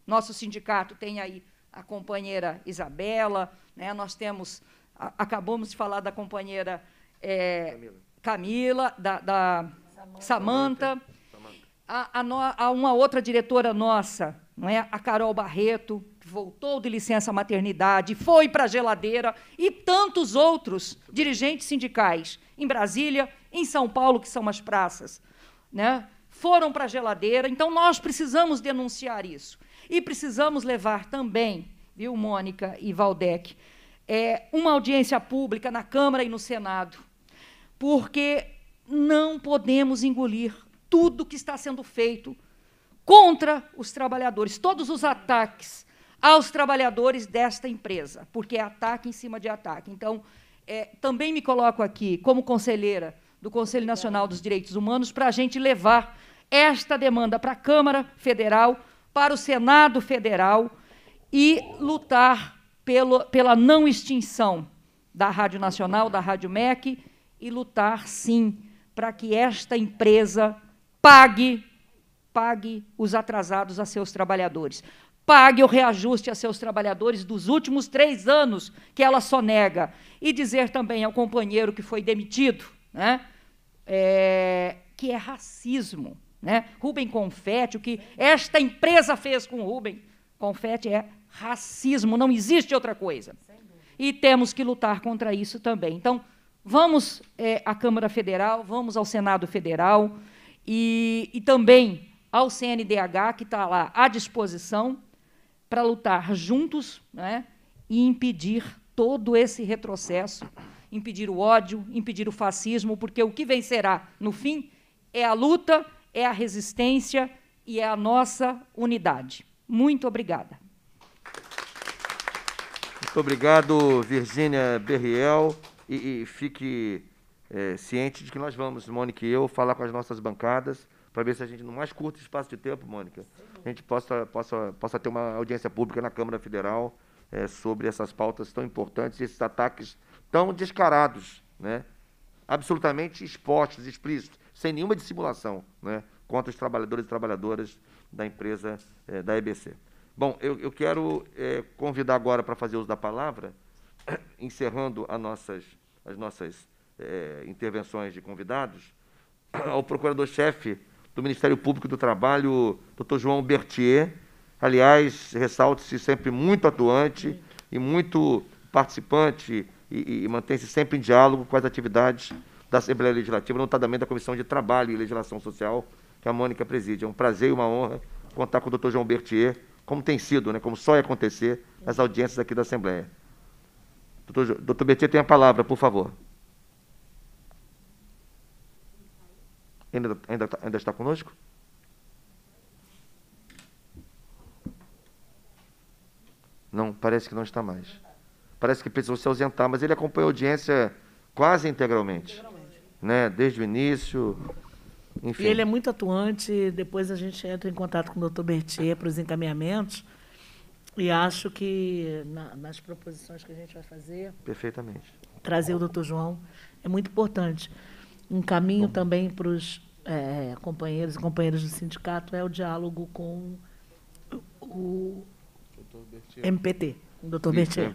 Nosso sindicato tem aí a companheira Isabela, né? nós temos, a, acabamos de falar da companheira é, Camila. Camila, da, da Samanta, a, a, a, uma outra diretora nossa, não é? a Carol Barreto, que voltou de licença maternidade, foi para a geladeira, e tantos outros dirigentes sindicais, em Brasília, em São Paulo, que são as praças. Né? Foram para a geladeira. Então, nós precisamos denunciar isso. E precisamos levar também, viu, Mônica e Valdec, é, uma audiência pública na Câmara e no Senado, porque não podemos engolir tudo que está sendo feito contra os trabalhadores, todos os ataques aos trabalhadores desta empresa, porque é ataque em cima de ataque. Então, é, também me coloco aqui como conselheira do Conselho Nacional dos Direitos Humanos para a gente levar esta demanda para a Câmara Federal, para o Senado Federal e lutar pelo, pela não extinção da Rádio Nacional, da Rádio MEC, e lutar, sim, para que esta empresa pague, pague os atrasados a seus trabalhadores. Pague o reajuste a seus trabalhadores dos últimos três anos que ela só nega. E dizer também ao companheiro que foi demitido né, é, que é racismo. Né? Rubem Confete, o que esta empresa fez com Rubem Confete é racismo, não existe outra coisa. E temos que lutar contra isso também. Então, vamos é, à Câmara Federal, vamos ao Senado Federal e, e também ao CNDH, que está lá à disposição, para lutar juntos né, e impedir todo esse retrocesso, impedir o ódio, impedir o fascismo, porque o que vencerá, no fim, é a luta é a resistência e é a nossa unidade. Muito obrigada. Muito obrigado, Virgínia Berriel. E, e fique é, ciente de que nós vamos, Mônica e eu, falar com as nossas bancadas para ver se a gente, no mais curto espaço de tempo, Mônica, a gente possa, possa, possa ter uma audiência pública na Câmara Federal é, sobre essas pautas tão importantes, esses ataques tão descarados, né? absolutamente expostos, explícitos sem nenhuma dissimulação, né, contra os trabalhadores e trabalhadoras da empresa eh, da EBC. Bom, eu, eu quero eh, convidar agora para fazer uso da palavra, encerrando as nossas, as nossas eh, intervenções de convidados, ao procurador-chefe do Ministério Público do Trabalho, doutor João Bertier. Aliás, ressalte-se sempre muito atuante e muito participante e, e mantém-se sempre em diálogo com as atividades da Assembleia Legislativa, notadamente da Comissão de Trabalho e Legislação Social, que a Mônica preside. É um prazer e uma honra contar com o doutor João Bertier, como tem sido, né, como só ia acontecer nas audiências aqui da Assembleia. Doutor, doutor Bertier tem a palavra, por favor. Ainda, ainda, ainda está conosco? Não, parece que não está mais. Parece que precisou se ausentar, mas ele acompanhou a audiência quase integralmente. Né? Desde o início. Enfim. E ele é muito atuante. Depois a gente entra em contato com o doutor Bertier para os encaminhamentos. E acho que na, nas proposições que a gente vai fazer. Perfeitamente. Trazer o doutor João é muito importante. Um caminho Bom. também para os é, companheiros e companheiras do sindicato é o diálogo com o MPT, o doutor Bertier.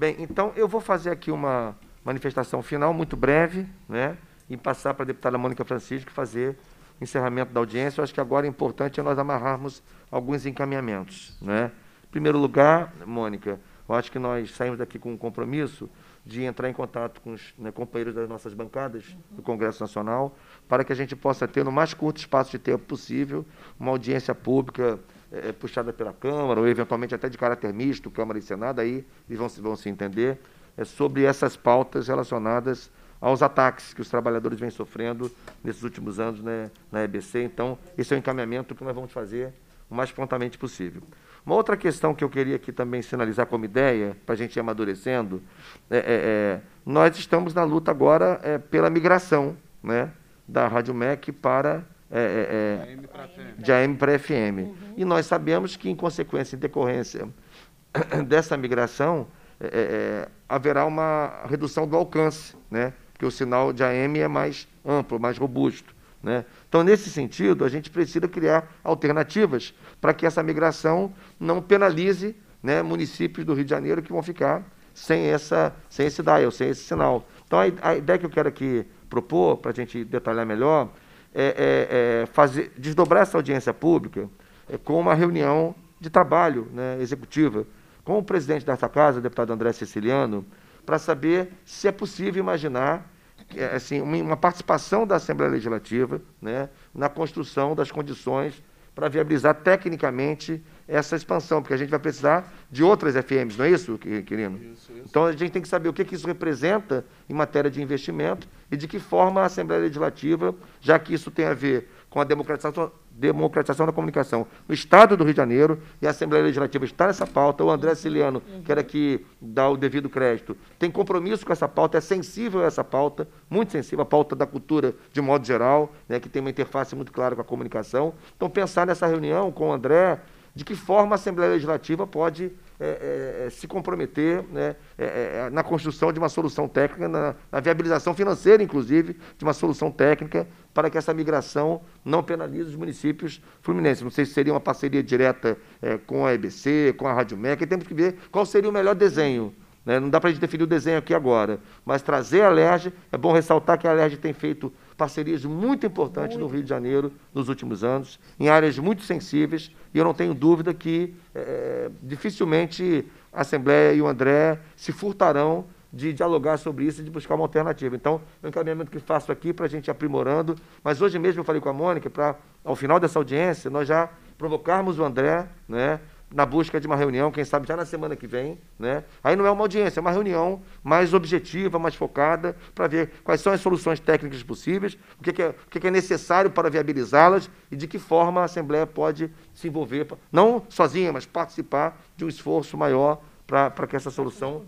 Bem, então eu vou fazer aqui uma manifestação final muito breve, né, e passar para a deputada Mônica Francisco fazer o encerramento da audiência. Eu acho que agora é importante nós amarrarmos alguns encaminhamentos. Né. Em primeiro lugar, Mônica, eu acho que nós saímos daqui com um compromisso de entrar em contato com os né, companheiros das nossas bancadas do Congresso Nacional, para que a gente possa ter, no mais curto espaço de tempo possível, uma audiência pública é, puxada pela Câmara, ou eventualmente até de caráter misto, Câmara e Senado, aí eles vão, vão se entender, é, sobre essas pautas relacionadas aos ataques que os trabalhadores vêm sofrendo nesses últimos anos né, na EBC. Então, esse é o encaminhamento que nós vamos fazer o mais prontamente possível. Uma outra questão que eu queria aqui também sinalizar como ideia, para a gente ir amadurecendo, é, é, é, nós estamos na luta agora é, pela migração né, da Rádio MEC para é, é, é de AM para FM. Uhum. E nós sabemos que, em consequência, em decorrência dessa migração, é, é, haverá uma redução do alcance, né? porque o sinal de AM é mais amplo, mais robusto. Né? Então, nesse sentido, a gente precisa criar alternativas para que essa migração não penalize né, municípios do Rio de Janeiro que vão ficar sem, essa, sem esse dial, sem esse sinal. Então, a, a ideia que eu quero aqui propor, para a gente detalhar melhor, é, é, é fazer, desdobrar essa audiência pública é, com uma reunião de trabalho né, executiva com o presidente dessa casa, o deputado André Siciliano, para saber se é possível imaginar é, assim, uma participação da Assembleia Legislativa né, na construção das condições para viabilizar tecnicamente essa expansão, porque a gente vai precisar de outras FMs, não é isso, querido? Isso, isso. Então a gente tem que saber o que, que isso representa em matéria de investimento e de que forma a Assembleia Legislativa, já que isso tem a ver com a democratização, democratização da comunicação no Estado do Rio de Janeiro, e a Assembleia Legislativa está nessa pauta. O André Ciliano, que era que dá o devido crédito, tem compromisso com essa pauta, é sensível a essa pauta, muito sensível, a pauta da cultura de modo geral, né, que tem uma interface muito clara com a comunicação. Então, pensar nessa reunião com o André, de que forma a Assembleia Legislativa pode é, é, é, se comprometer né, é, é, na construção de uma solução técnica, na, na, viabilização financeira, inclusive, de uma solução técnica para que essa migração não penalize os municípios fluminenses. Não sei se seria uma parceria direta é, com a EBC, com a Rádio MEC, temos que ver qual seria o melhor desenho. Né? Não dá para a gente definir o desenho aqui agora, mas trazer a LERJ, é bom ressaltar que a LERJ tem feito parcerias muito importantes muito. no Rio de Janeiro nos últimos anos, em áreas muito sensíveis, e eu não tenho dúvida que é, dificilmente a Assembleia e o André se furtarão de dialogar sobre isso e de buscar uma alternativa. Então, é um encaminhamento que faço aqui para a gente ir aprimorando, mas hoje mesmo eu falei com a Mônica, para, ao final dessa audiência, nós já provocarmos o André, né, na busca de uma reunião, quem sabe já na semana que vem. Né? Aí não é uma audiência, é uma reunião mais objetiva, mais focada, para ver quais são as soluções técnicas possíveis, o que, que, é, o que, que é necessário para viabilizá-las e de que forma a Assembleia pode se envolver, não sozinha, mas participar de um esforço maior para que essa solução.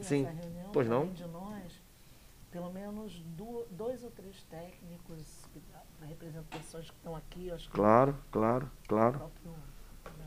Sim. Essa reunião, pois não? De nós, pelo menos dois ou três técnicos, representações que estão aqui. Acho claro, claro, claro.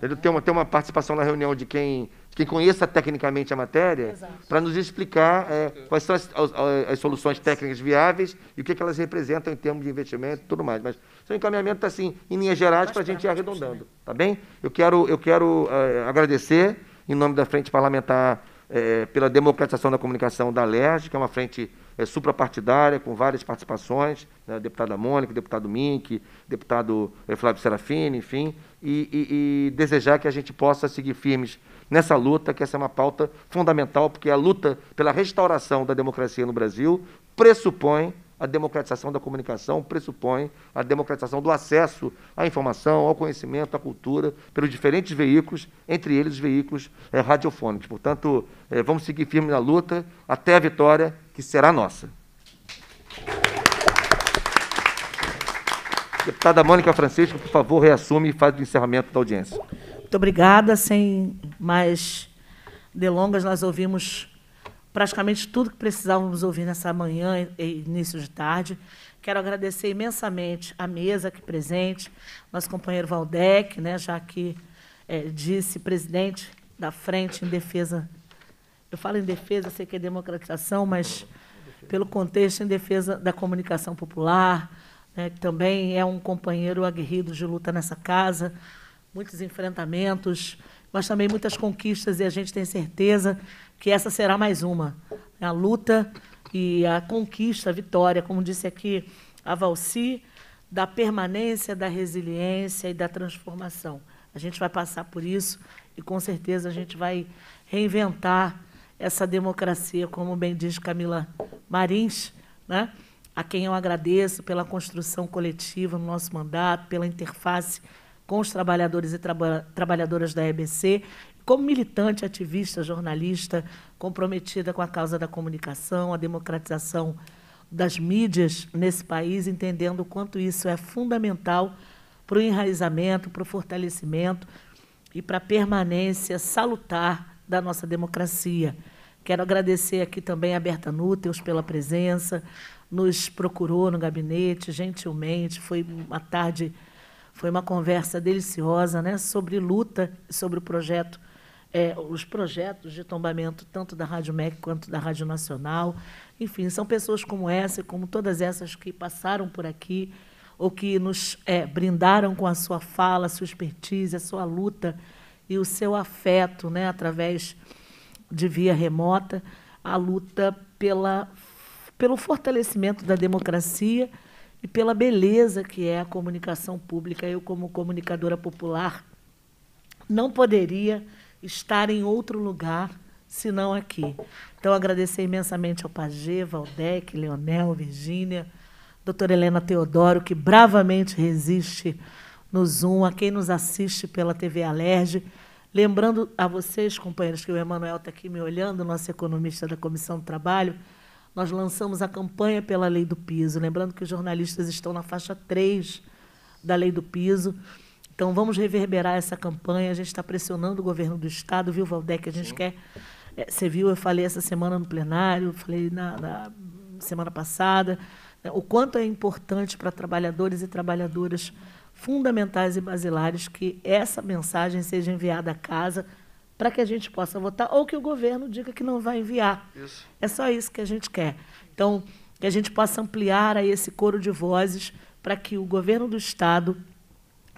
Ele tem uma, tem uma participação na reunião de quem quem conheça tecnicamente a matéria, para nos explicar é, quais são as, as, as, soluções técnicas viáveis e o que, que elas representam em termos de investimento e tudo mais. Mas seu encaminhamento está assim, em linhas gerais, para a gente ir arredondando. Tá bem? Eu quero, eu quero é, agradecer, em nome da Frente Parlamentar é, pela Democratização da Comunicação da LERJ, que é uma frente é, suprapartidária, com várias participações, né, deputada Mônica, deputado Mink, deputado é, Flávio Serafini, enfim, e, e, e desejar que a gente possa seguir firmes nessa luta, que essa é uma pauta fundamental, porque a luta pela restauração da democracia no Brasil pressupõe a democratização da comunicação, pressupõe a democratização do acesso à informação, ao conhecimento, à cultura, pelos diferentes veículos, entre eles os veículos é, radiofônicos. Portanto, é, vamos seguir firme na luta até a vitória, que será nossa. Deputada Mônica Francisco, por favor, reassume e faz o encerramento da audiência. Muito obrigada. Sem mais delongas, nós ouvimos praticamente tudo que precisávamos ouvir nessa manhã e início de tarde. Quero agradecer imensamente a mesa aqui presente, nosso companheiro Valdec, né, já que é, disse presidente da Frente em Defesa. Eu falo em defesa, sei que é democratização, mas pelo contexto em defesa da comunicação popular, né, que também é um companheiro aguerrido de luta nessa casa muitos enfrentamentos, mas também muitas conquistas, e a gente tem certeza que essa será mais uma. A luta e a conquista, a vitória, como disse aqui a Valci, da permanência, da resiliência e da transformação. A gente vai passar por isso e, com certeza, a gente vai reinventar essa democracia, como bem diz Camila Marins, né? a quem eu agradeço pela construção coletiva no nosso mandato, pela interface com os trabalhadores e traba trabalhadoras da EBC, como militante, ativista, jornalista, comprometida com a causa da comunicação, a democratização das mídias nesse país, entendendo o quanto isso é fundamental para o enraizamento, para o fortalecimento e para a permanência salutar da nossa democracia. Quero agradecer aqui também a Berta Núteus pela presença, nos procurou no gabinete gentilmente, foi uma tarde foi uma conversa deliciosa né, sobre luta, sobre o projeto, é, os projetos de tombamento, tanto da Rádio MEC quanto da Rádio Nacional. Enfim, são pessoas como essa, como todas essas que passaram por aqui, ou que nos é, brindaram com a sua fala, a sua expertise, a sua luta e o seu afeto, né, através de via remota, a luta pela, pelo fortalecimento da democracia e pela beleza que é a comunicação pública. Eu, como comunicadora popular, não poderia estar em outro lugar senão aqui. Então, agradecer imensamente ao Pagê, Valdec, Leonel, Virgínia, doutora Helena Teodoro, que bravamente resiste no Zoom, a quem nos assiste pela TV Alerge. Lembrando a vocês, companheiros, que o Emanuel está aqui me olhando, nosso economista da Comissão do Trabalho, nós lançamos a campanha pela lei do piso. Lembrando que os jornalistas estão na faixa 3 da lei do piso. Então, vamos reverberar essa campanha. A gente está pressionando o governo do Estado, viu, Valdec? A gente Sim. quer. É, você viu, eu falei essa semana no plenário, falei na, na semana passada, né, o quanto é importante para trabalhadores e trabalhadoras fundamentais e basilares que essa mensagem seja enviada à casa para que a gente possa votar, ou que o governo diga que não vai enviar. Isso. É só isso que a gente quer. Então, que a gente possa ampliar aí esse coro de vozes para que o governo do Estado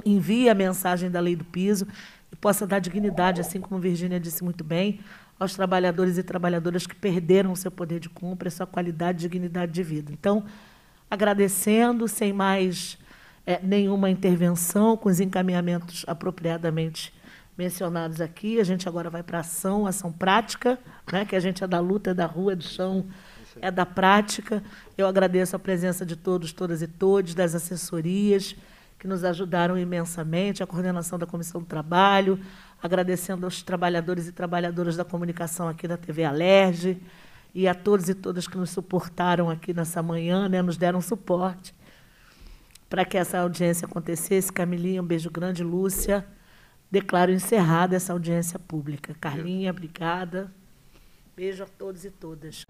envie a mensagem da lei do piso e possa dar dignidade, assim como Virgínia disse muito bem, aos trabalhadores e trabalhadoras que perderam o seu poder de compra, a sua qualidade e dignidade de vida. Então, agradecendo, sem mais é, nenhuma intervenção, com os encaminhamentos apropriadamente mencionados aqui. A gente agora vai para a ação, ação prática, né? que a gente é da luta, é da rua, é do chão, é da prática. Eu agradeço a presença de todos, todas e todos, das assessorias, que nos ajudaram imensamente, a coordenação da Comissão do Trabalho, agradecendo aos trabalhadores e trabalhadoras da comunicação aqui da TV Alerge, e a todos e todas que nos suportaram aqui nessa manhã, né, nos deram suporte para que essa audiência acontecesse. Camilinha, um beijo grande, Lúcia. Declaro encerrada essa audiência pública. Carlinha, obrigada. Beijo a todos e todas.